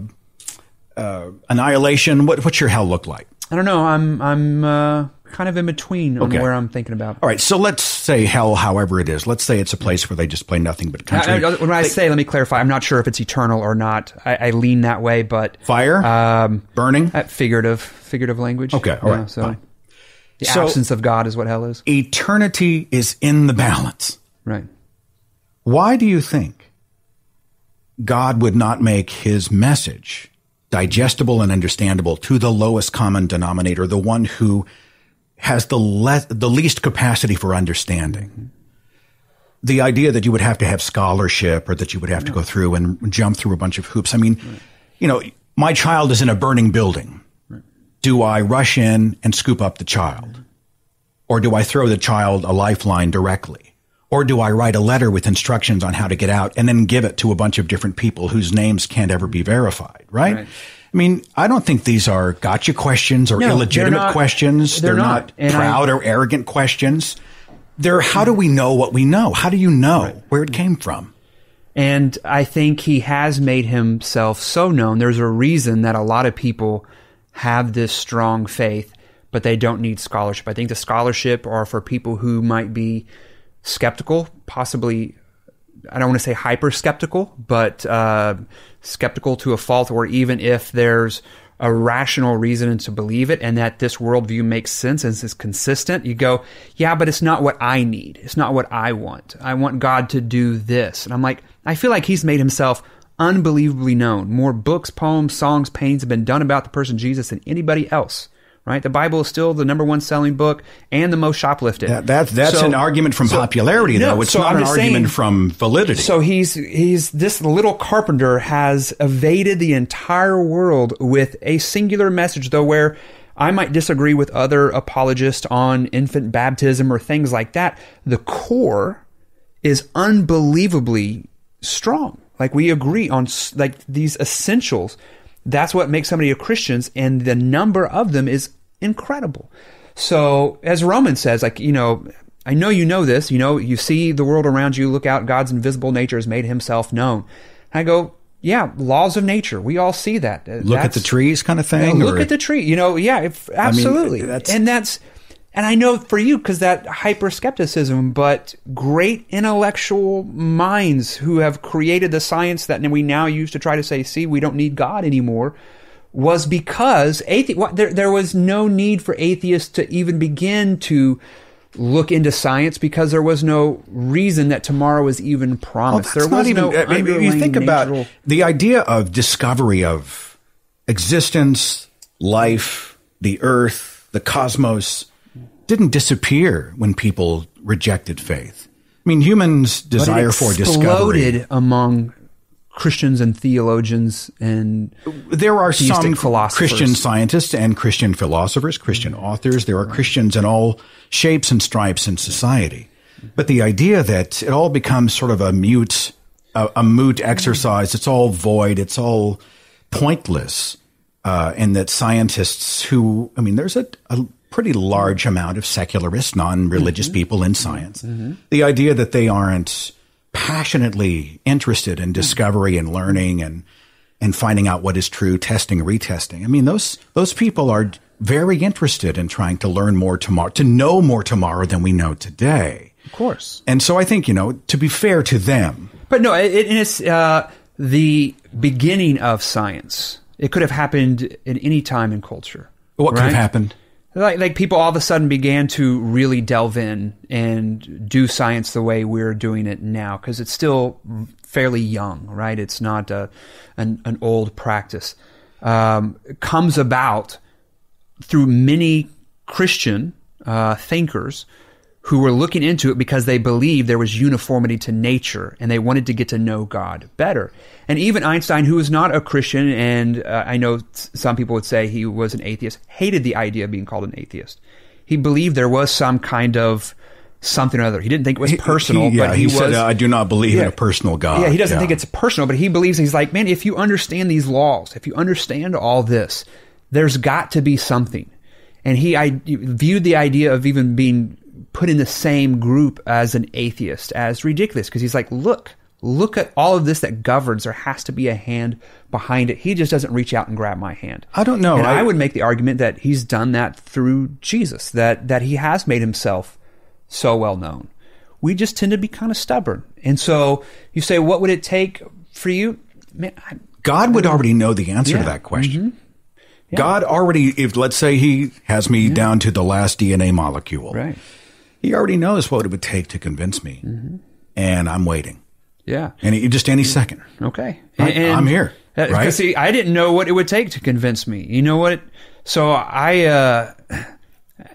uh, annihilation? What, what's your hell look like? I don't know. I'm. I'm uh, kind of in between on Okay. where I'm thinking about. All right, so let's say hell, however it is. Let's say it's a place where they just play nothing but country. I- I- when I say, let me clarify. I'm not sure if it's eternal or not. I, I lean that way, but Fire, um, burning. uh, figurative, figurative language. Okay, all right, So, fine. the So- absence of God is what hell is. Eternity is in the balance. Right. Why do you think God would not make his message digestible and understandable to the lowest common denominator, the one who has the le- the least capacity for understanding? The idea that you would have to have scholarship or that you would have to go through and jump through a bunch of hoops. I mean, you know, my child is in a burning building. Do I rush in and scoop up the child? Or do I throw the child a lifeline directly? Or do I write a letter with instructions on how to get out and then give it to a bunch of different people whose names can't ever be verified, right? Right. I mean, I don't think these are gotcha questions or No, illegitimate they're not. questions. They're They're, not. not, And I- proud or arrogant questions. They're how do we know what we know? How do you know where it came from? And I think he has made himself so known. There's a reason that a lot of people have this strong faith, but they don't need scholarship. I think the scholarship are for people who might be skeptical, possibly, I don't want to say hyper skeptical, but uh, skeptical to a fault, or even if there's a rational reason to believe it and that this worldview makes sense and is consistent, you go, yeah, but it's not what I need. It's not what I want. I want God to do this. And I'm like, I feel like he's made himself unbelievably known. More books, poems, songs, paintings have been done about the person Jesus than anybody else. Right? The Bible is still the number one selling book and the most shoplifted. That, that, that's So- an argument from so- popularity, No, though. It's so not I'm an argument saying- from validity. so he's he's this little carpenter has evaded the entire world with a singular message, though where I might disagree with other apologists on infant baptism or things like that. The core is unbelievably strong. Like we agree on like these essentials. That's what makes somebody a Christian, and the number of them is incredible. So, as Romans says, like you know, I know you know this. You know, you see the world around you. Look out, God's invisible nature has made Himself known. I go, yeah, laws of nature. We all see that. Uh, Look at the trees kind of thing? look or- at the tree. You know, yeah, if, absolutely. that's- and that's, and I know for you because that hyper skepticism, but great intellectual minds who have created the science that we now use to try to say, see, we don't need God anymore, was because athe- there there was no need for atheists to even begin to look into science because there was no reason that tomorrow was even oh, promised. that's there was not even. no I mean, you think about the idea of discovery of existence, life, the earth, the cosmos didn't disappear when people rejected faith. I mean, humans' desire for discovery. exploded among Christians and theologians and There are some philosophers. Christian scientists and Christian philosophers, Christian mm-hmm. authors. There are Christians in all shapes and stripes in society. Mm-hmm. But the idea that it all becomes sort of a mute, a, a moot mm-hmm. exercise, it's all void, it's all pointless, uh, and that scientists who, I mean, there's a, a pretty large amount of secularist, non-religious people in science. The idea that they aren't passionately interested in discovery and learning and and finding out what is true, testing, retesting. I mean, those those people are very interested in trying to learn more tomorrow, to know more tomorrow than we know today. Of course. And so I think, you know, to be fair to them, But no, it, it- it's uh, the beginning of science. It could have happened at any time in culture. what could have happened? Like, like people all of a sudden began to really delve in and do science the way we're doing it now because it's still fairly young, right? It's not a, an, an old practice. Um, comes about through many Christian uh, thinkers who were looking into it because they believed there was uniformity to nature and they wanted to get to know God better. And even Einstein, who was not a Christian, and uh, I know some people would say he was an atheist, hated the idea of being called an atheist. He believed there was some kind of something or other. He didn't think it was personal, he- yeah, but he, he, was. said, "I do not believe in a personal God." Yeah, he doesn't Yeah. think it's personal, but he believes he's like, man, if you understand these laws, if you understand all this, there's got to be something. And he I, viewed the idea of even being put in the same group as an atheist as ridiculous because he's like, look, look at all of this that governs. There has to be a hand behind it. He just doesn't reach out and grab my hand. I don't know. And I, I- would make the argument that he's done that through Jesus, that that he has made himself so well known. We just tend to be kind of stubborn. And so you say, what would it take for you? Man, I, God would already know the answer Yeah. to that question. Mm-hmm. God already, if let's say he has me down to the last DNA molecule, right. He already knows what it would take to convince me, and I'm waiting. Yeah. And he, just any second, Okay. I- I'm here, Uh, right? See, I didn't know what it would take to convince me. You know what? So I, uh,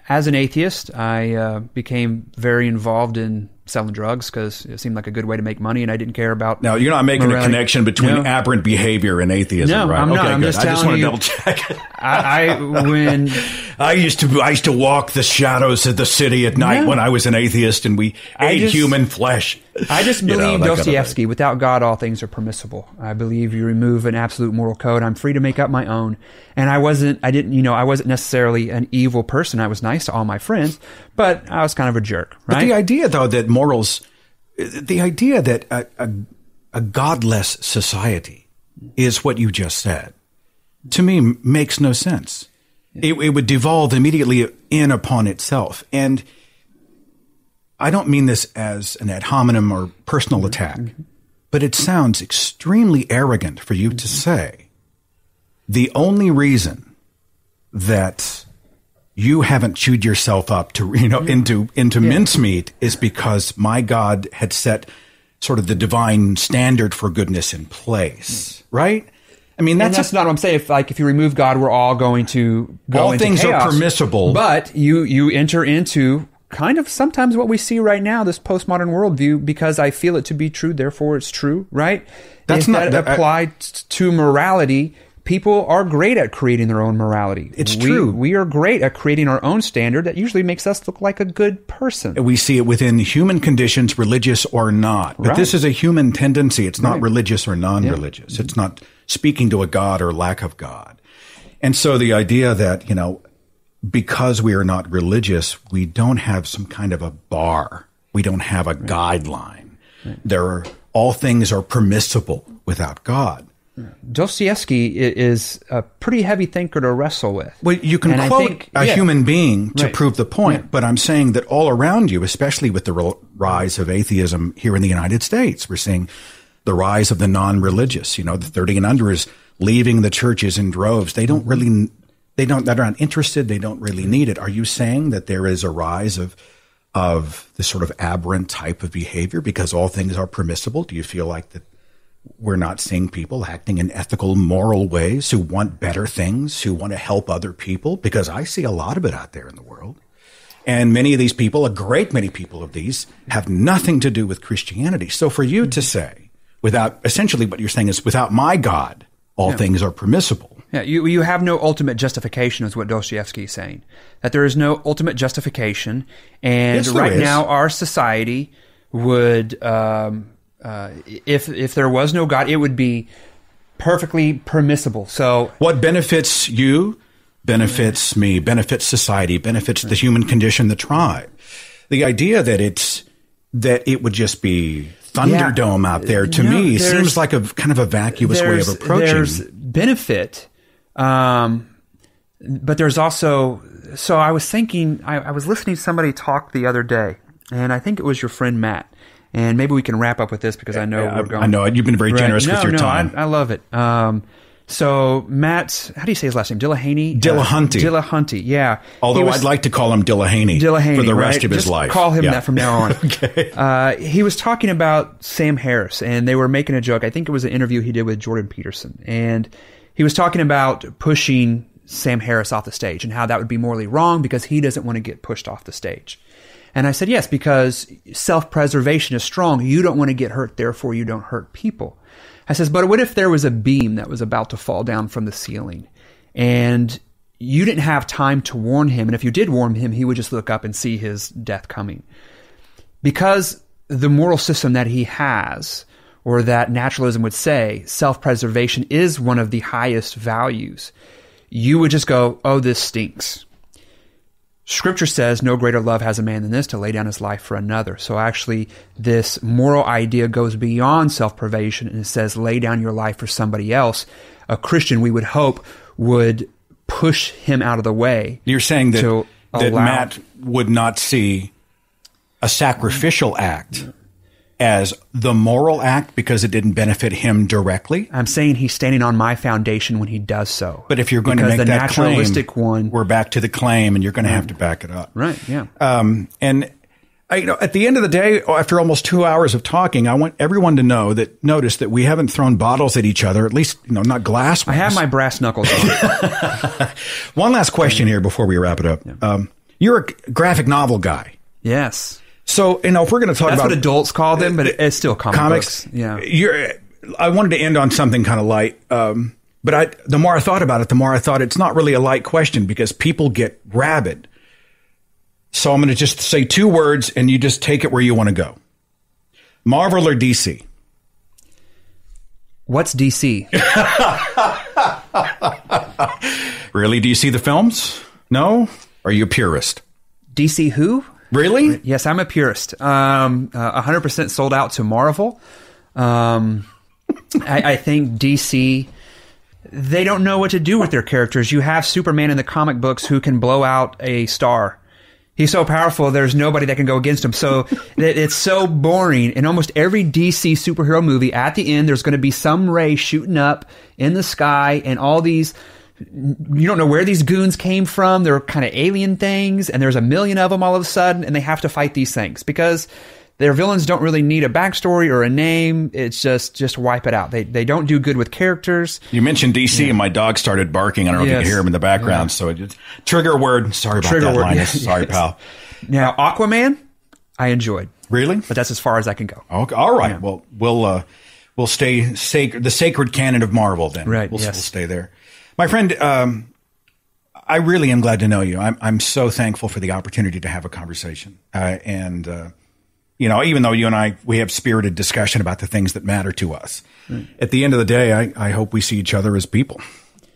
as an atheist, I uh, became very involved in selling drugs because it seemed like a good way to make money, and I didn't care about. Now you're not making a connection between No. aberrant behavior and atheism, No, right? I'm okay, not. I'm good. just I just want to double check. I, I when I used to I used to walk the shadows of the city at night Yeah. when I was an atheist, and we I ate just- human flesh. I just You know, believe kind of Dostoevsky. Without God, all things are permissible. I believe you remove an absolute moral code. I'm free to make up my own. And I wasn't. I didn't. You know, I wasn't necessarily an evil person. I was nice to all my friends, but I was kind of a jerk. But the idea, though, that morals, the idea that a, a, a godless society is what you just said, to me makes no sense. It, it would devolve immediately in upon itself. And I don't mean this as an ad hominem or personal mm-hmm. attack, mm-hmm. but it sounds extremely arrogant for you to mm-hmm. say the only reason that you haven't chewed yourself up to you know into into mincemeat is because my God had set sort of the divine standard for goodness in place, mm. right? I mean and that's, that's a, not what I'm saying. If like if you remove God, we're all going to go All into things are permissible. but you you enter into kind of sometimes what we see right now, this postmodern worldview, because I feel it to be true, therefore it's true, right? That's if not- that that- I- applied t- to morality. People are great at creating their own morality. It's We- true. We are great at creating our own standard that usually makes us look like a good person. we see it within human conditions, religious or not. But Right. this is a human tendency. It's not Right. religious or non-religious. It's not speaking to a God or lack of God. And so the idea that, you know, because we are not religious, we don't have some kind of a bar. We don't have a guideline. There are, all things are permissible without God. Dostoevsky is a pretty heavy thinker to wrestle with. Well, you can And quote think- a yeah. human being to Right. prove the point, Yeah. but I'm saying that all around you, especially with the rise of atheism here in the United States, we're seeing the rise of the non-religious. You know, the 30 and under is leaving the churches in droves. They don't really, they don't, they're not interested. They don't really need it. Are you saying that there is a rise of of this sort of aberrant type of behavior because all things are permissible? Do you feel like that we're not seeing people acting in ethical, moral ways who want better things, who want to help other people? Because I see a lot of it out there in the world. And many of these people, a great many people of these, have nothing to do with Christianity. So for you to say, without essentially what you're saying is, without my God, all things are permissible. Yeah, you you have no ultimate justification, is what Dostoevsky is saying. That there is no ultimate justification, and Yes, right is. now our society would, um, uh, if if there was no God, it would be perfectly permissible. So What benefits you benefits me, benefits society, benefits the human condition, the tribe. The idea that it's that it would just be Thunderdome out there. To No, me, seems like a kind of a vacuous way of approaching. There's benefit, um, but there's also. So I was thinking, I, I was listening to somebody talk the other day, and I think it was your friend Matt. And maybe we can wrap up with this because I know Yeah, we're I- going. I know it. You've been very generous no, with your no, time. I, I love it. Um, so Matt, how do you say his last name? Dillahaney. Dillahunty. Uh, Dillahanty. Yeah. Although was- I'd like to call him Dillahaney, Dillahaney for the right? rest of his Just life. Call him Yeah. that from now on. okay. Uh, he was talking about Sam Harris, and they were making a joke. I think it was an interview he did with Jordan Peterson, and he was talking about pushing Sam Harris off the stage and how that would be morally wrong because he doesn't want to get pushed off the stage. And I said, yes, because self preservation is strong. You don't want to get hurt, therefore, you don't hurt people. I says, but what if there was a beam that was about to fall down from the ceiling and you didn't have time to warn him? And if you did warn him, he would just look up and see his death coming because the moral system that he has, or that naturalism would say, self preservation is one of the highest values, you would just go, oh, this stinks. Scripture says no greater love has a man than this to lay down his life for another. So actually, this moral idea goes beyond self preservation and it says lay down your life for somebody else. A Christian, we would hope, would push him out of the way. You're saying that, that Matt would not see a sacrificial act as the moral act because it didn't benefit him directly. I'm saying he's standing on my foundation when he does so. But if you're going to make the that claim, naturalistic one, we're back to the claim, and you're going to have to back it up. right? Yeah. Um, and I, you know, at the end of the day, after almost two hours of talking, I want everyone to know that notice that we haven't thrown bottles at each other. At least, you know, not glass. I have my brass knuckles on. One last question here before we wrap it up. Um, you're a graphic novel guy. yes. So, you know, if we're going to talk That's about what adults call them, but it's still comic comics, books. Yeah. you're, I wanted to end on something kind of light. Um, but I, the more I thought about it, the more I thought it's not really a light question because people get rabid. So I'm going to just say two words and you just take it where you want to go. Marvel or DC? What's DC? Really, DC the films? No? Are you a purist? DC who? Really? Yes, I'm a purist. Um, uh, 100% sold out to Marvel. Um, I, I think DC, they don't know what to do with their characters. You have Superman in the comic books who can blow out a star. He's so powerful, there's nobody that can go against him. So it, it's so boring. In almost every DC superhero movie, at the end, there's going to be some ray shooting up in the sky, and all these you don't know where these goons came from. They're kind of alien things, and there's a million of them all of a sudden, and they have to fight these things because their villains don't really need a backstory or a name. It's just just wipe it out. They they don't do good with characters. You mentioned DC and my dog started barking. I don't know if you can hear him in the background. So it just, trigger word. Sorry about Trigger that, word, Linus. yes. Sorry, pal. Now Aquaman, I enjoyed, Really? but that's as far as I can go. Okay. All right. Well, we'll uh, we'll stay sacred, the sacred canon of Marvel. Then, Right, We'll, yes. we'll stay there, my friend. Um, I really am glad to know you. I'm I'm so thankful for the opportunity to have a conversation, uh, and uh, you know, even though you and I we have spirited discussion about the things that matter to us. At the end of the day, I, I hope we see each other as people,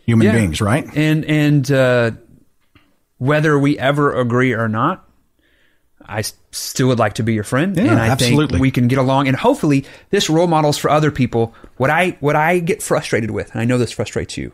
human Yeah. beings, right? And and uh, whether we ever agree or not, I still would like to be your friend, Yeah, and I absolutely. think we can get along. And hopefully, this role models for other people. What I what I get frustrated with, and I know this frustrates you,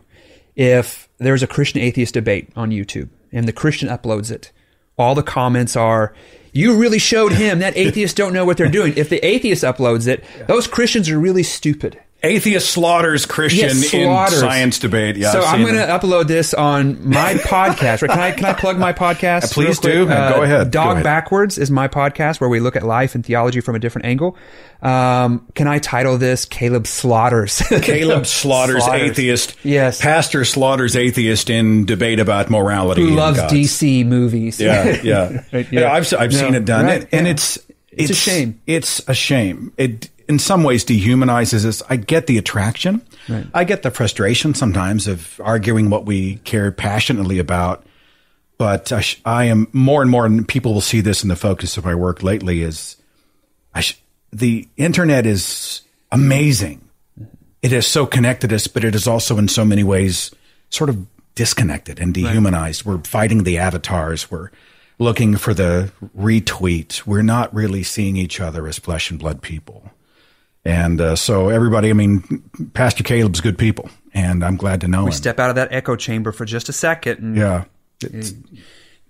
if there's a Christian atheist debate on YouTube and the Christian uploads it, all the comments are. You really showed him that atheists don't know what they're doing. If the atheist uploads it, those Christians are really stupid. Atheist slaughters Christian Yes, in science debate. Yeah, so I'm going to upload this on my podcast. Right? Can I can I plug my podcast? Uh, please do. Go ahead. Go Dog ahead. backwards is my podcast where we look at life and theology from a different angle. Um, can I title this Caleb Slaughters? Caleb slaughters, atheist. Yes. Pastor slaughters atheist in debate about morality. Who loves. DC movies? Yeah, yeah, Right, yeah. I've I've No, seen it done, right, and, and yeah. it's, It's a shame. It's a shame. It in some ways dehumanizes us. I get the attraction. I get the frustration sometimes of arguing what we care passionately about. But I, sh- I am more and more, and people will see this in the focus of my work lately. Is I sh- the internet is amazing. It has so connected us, but it is also in so many ways sort of disconnected and dehumanized. We're fighting the avatars. We're looking for the retweet. We're not really seeing each other as flesh and blood people. And uh, so everybody, I mean, Pastor Caleb's good people, and I'm glad to know We him. step out of that echo chamber for just a second. And yeah.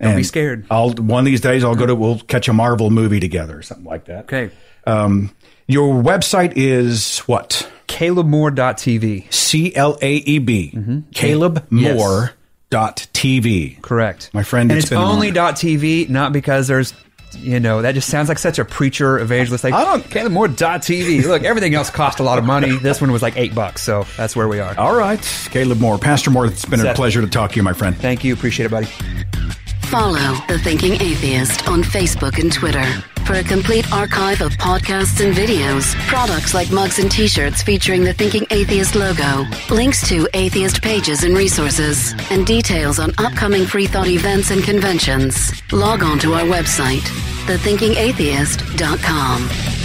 Don't be scared. I'll one of these days I'll go to we'll catch a Marvel movie together or something like that. Okay. Um, your website is what? CalebMoore.tv. C L A E B. Mm-hmm. Caleb Moore dot TV. Correct. My friend, and it's it's been only honor. .tv, not because there's, you know, that just sounds like such a preacher evangelist. Like, I don't- tv Look, everything else cost a lot of money. This one was like eight bucks, so that's where we are. All right, Caleb Moore, Pastor Moore. It's been a pleasure to talk to you, my friend. Thank you. Appreciate it, buddy. Follow The Thinking Atheist on Facebook and Twitter for a complete archive of podcasts and videos, products like mugs and t-shirts featuring the Thinking Atheist logo, links to atheist pages and resources, and details on upcoming free thought events and conventions. Log on to our website, thethinkingatheist.com.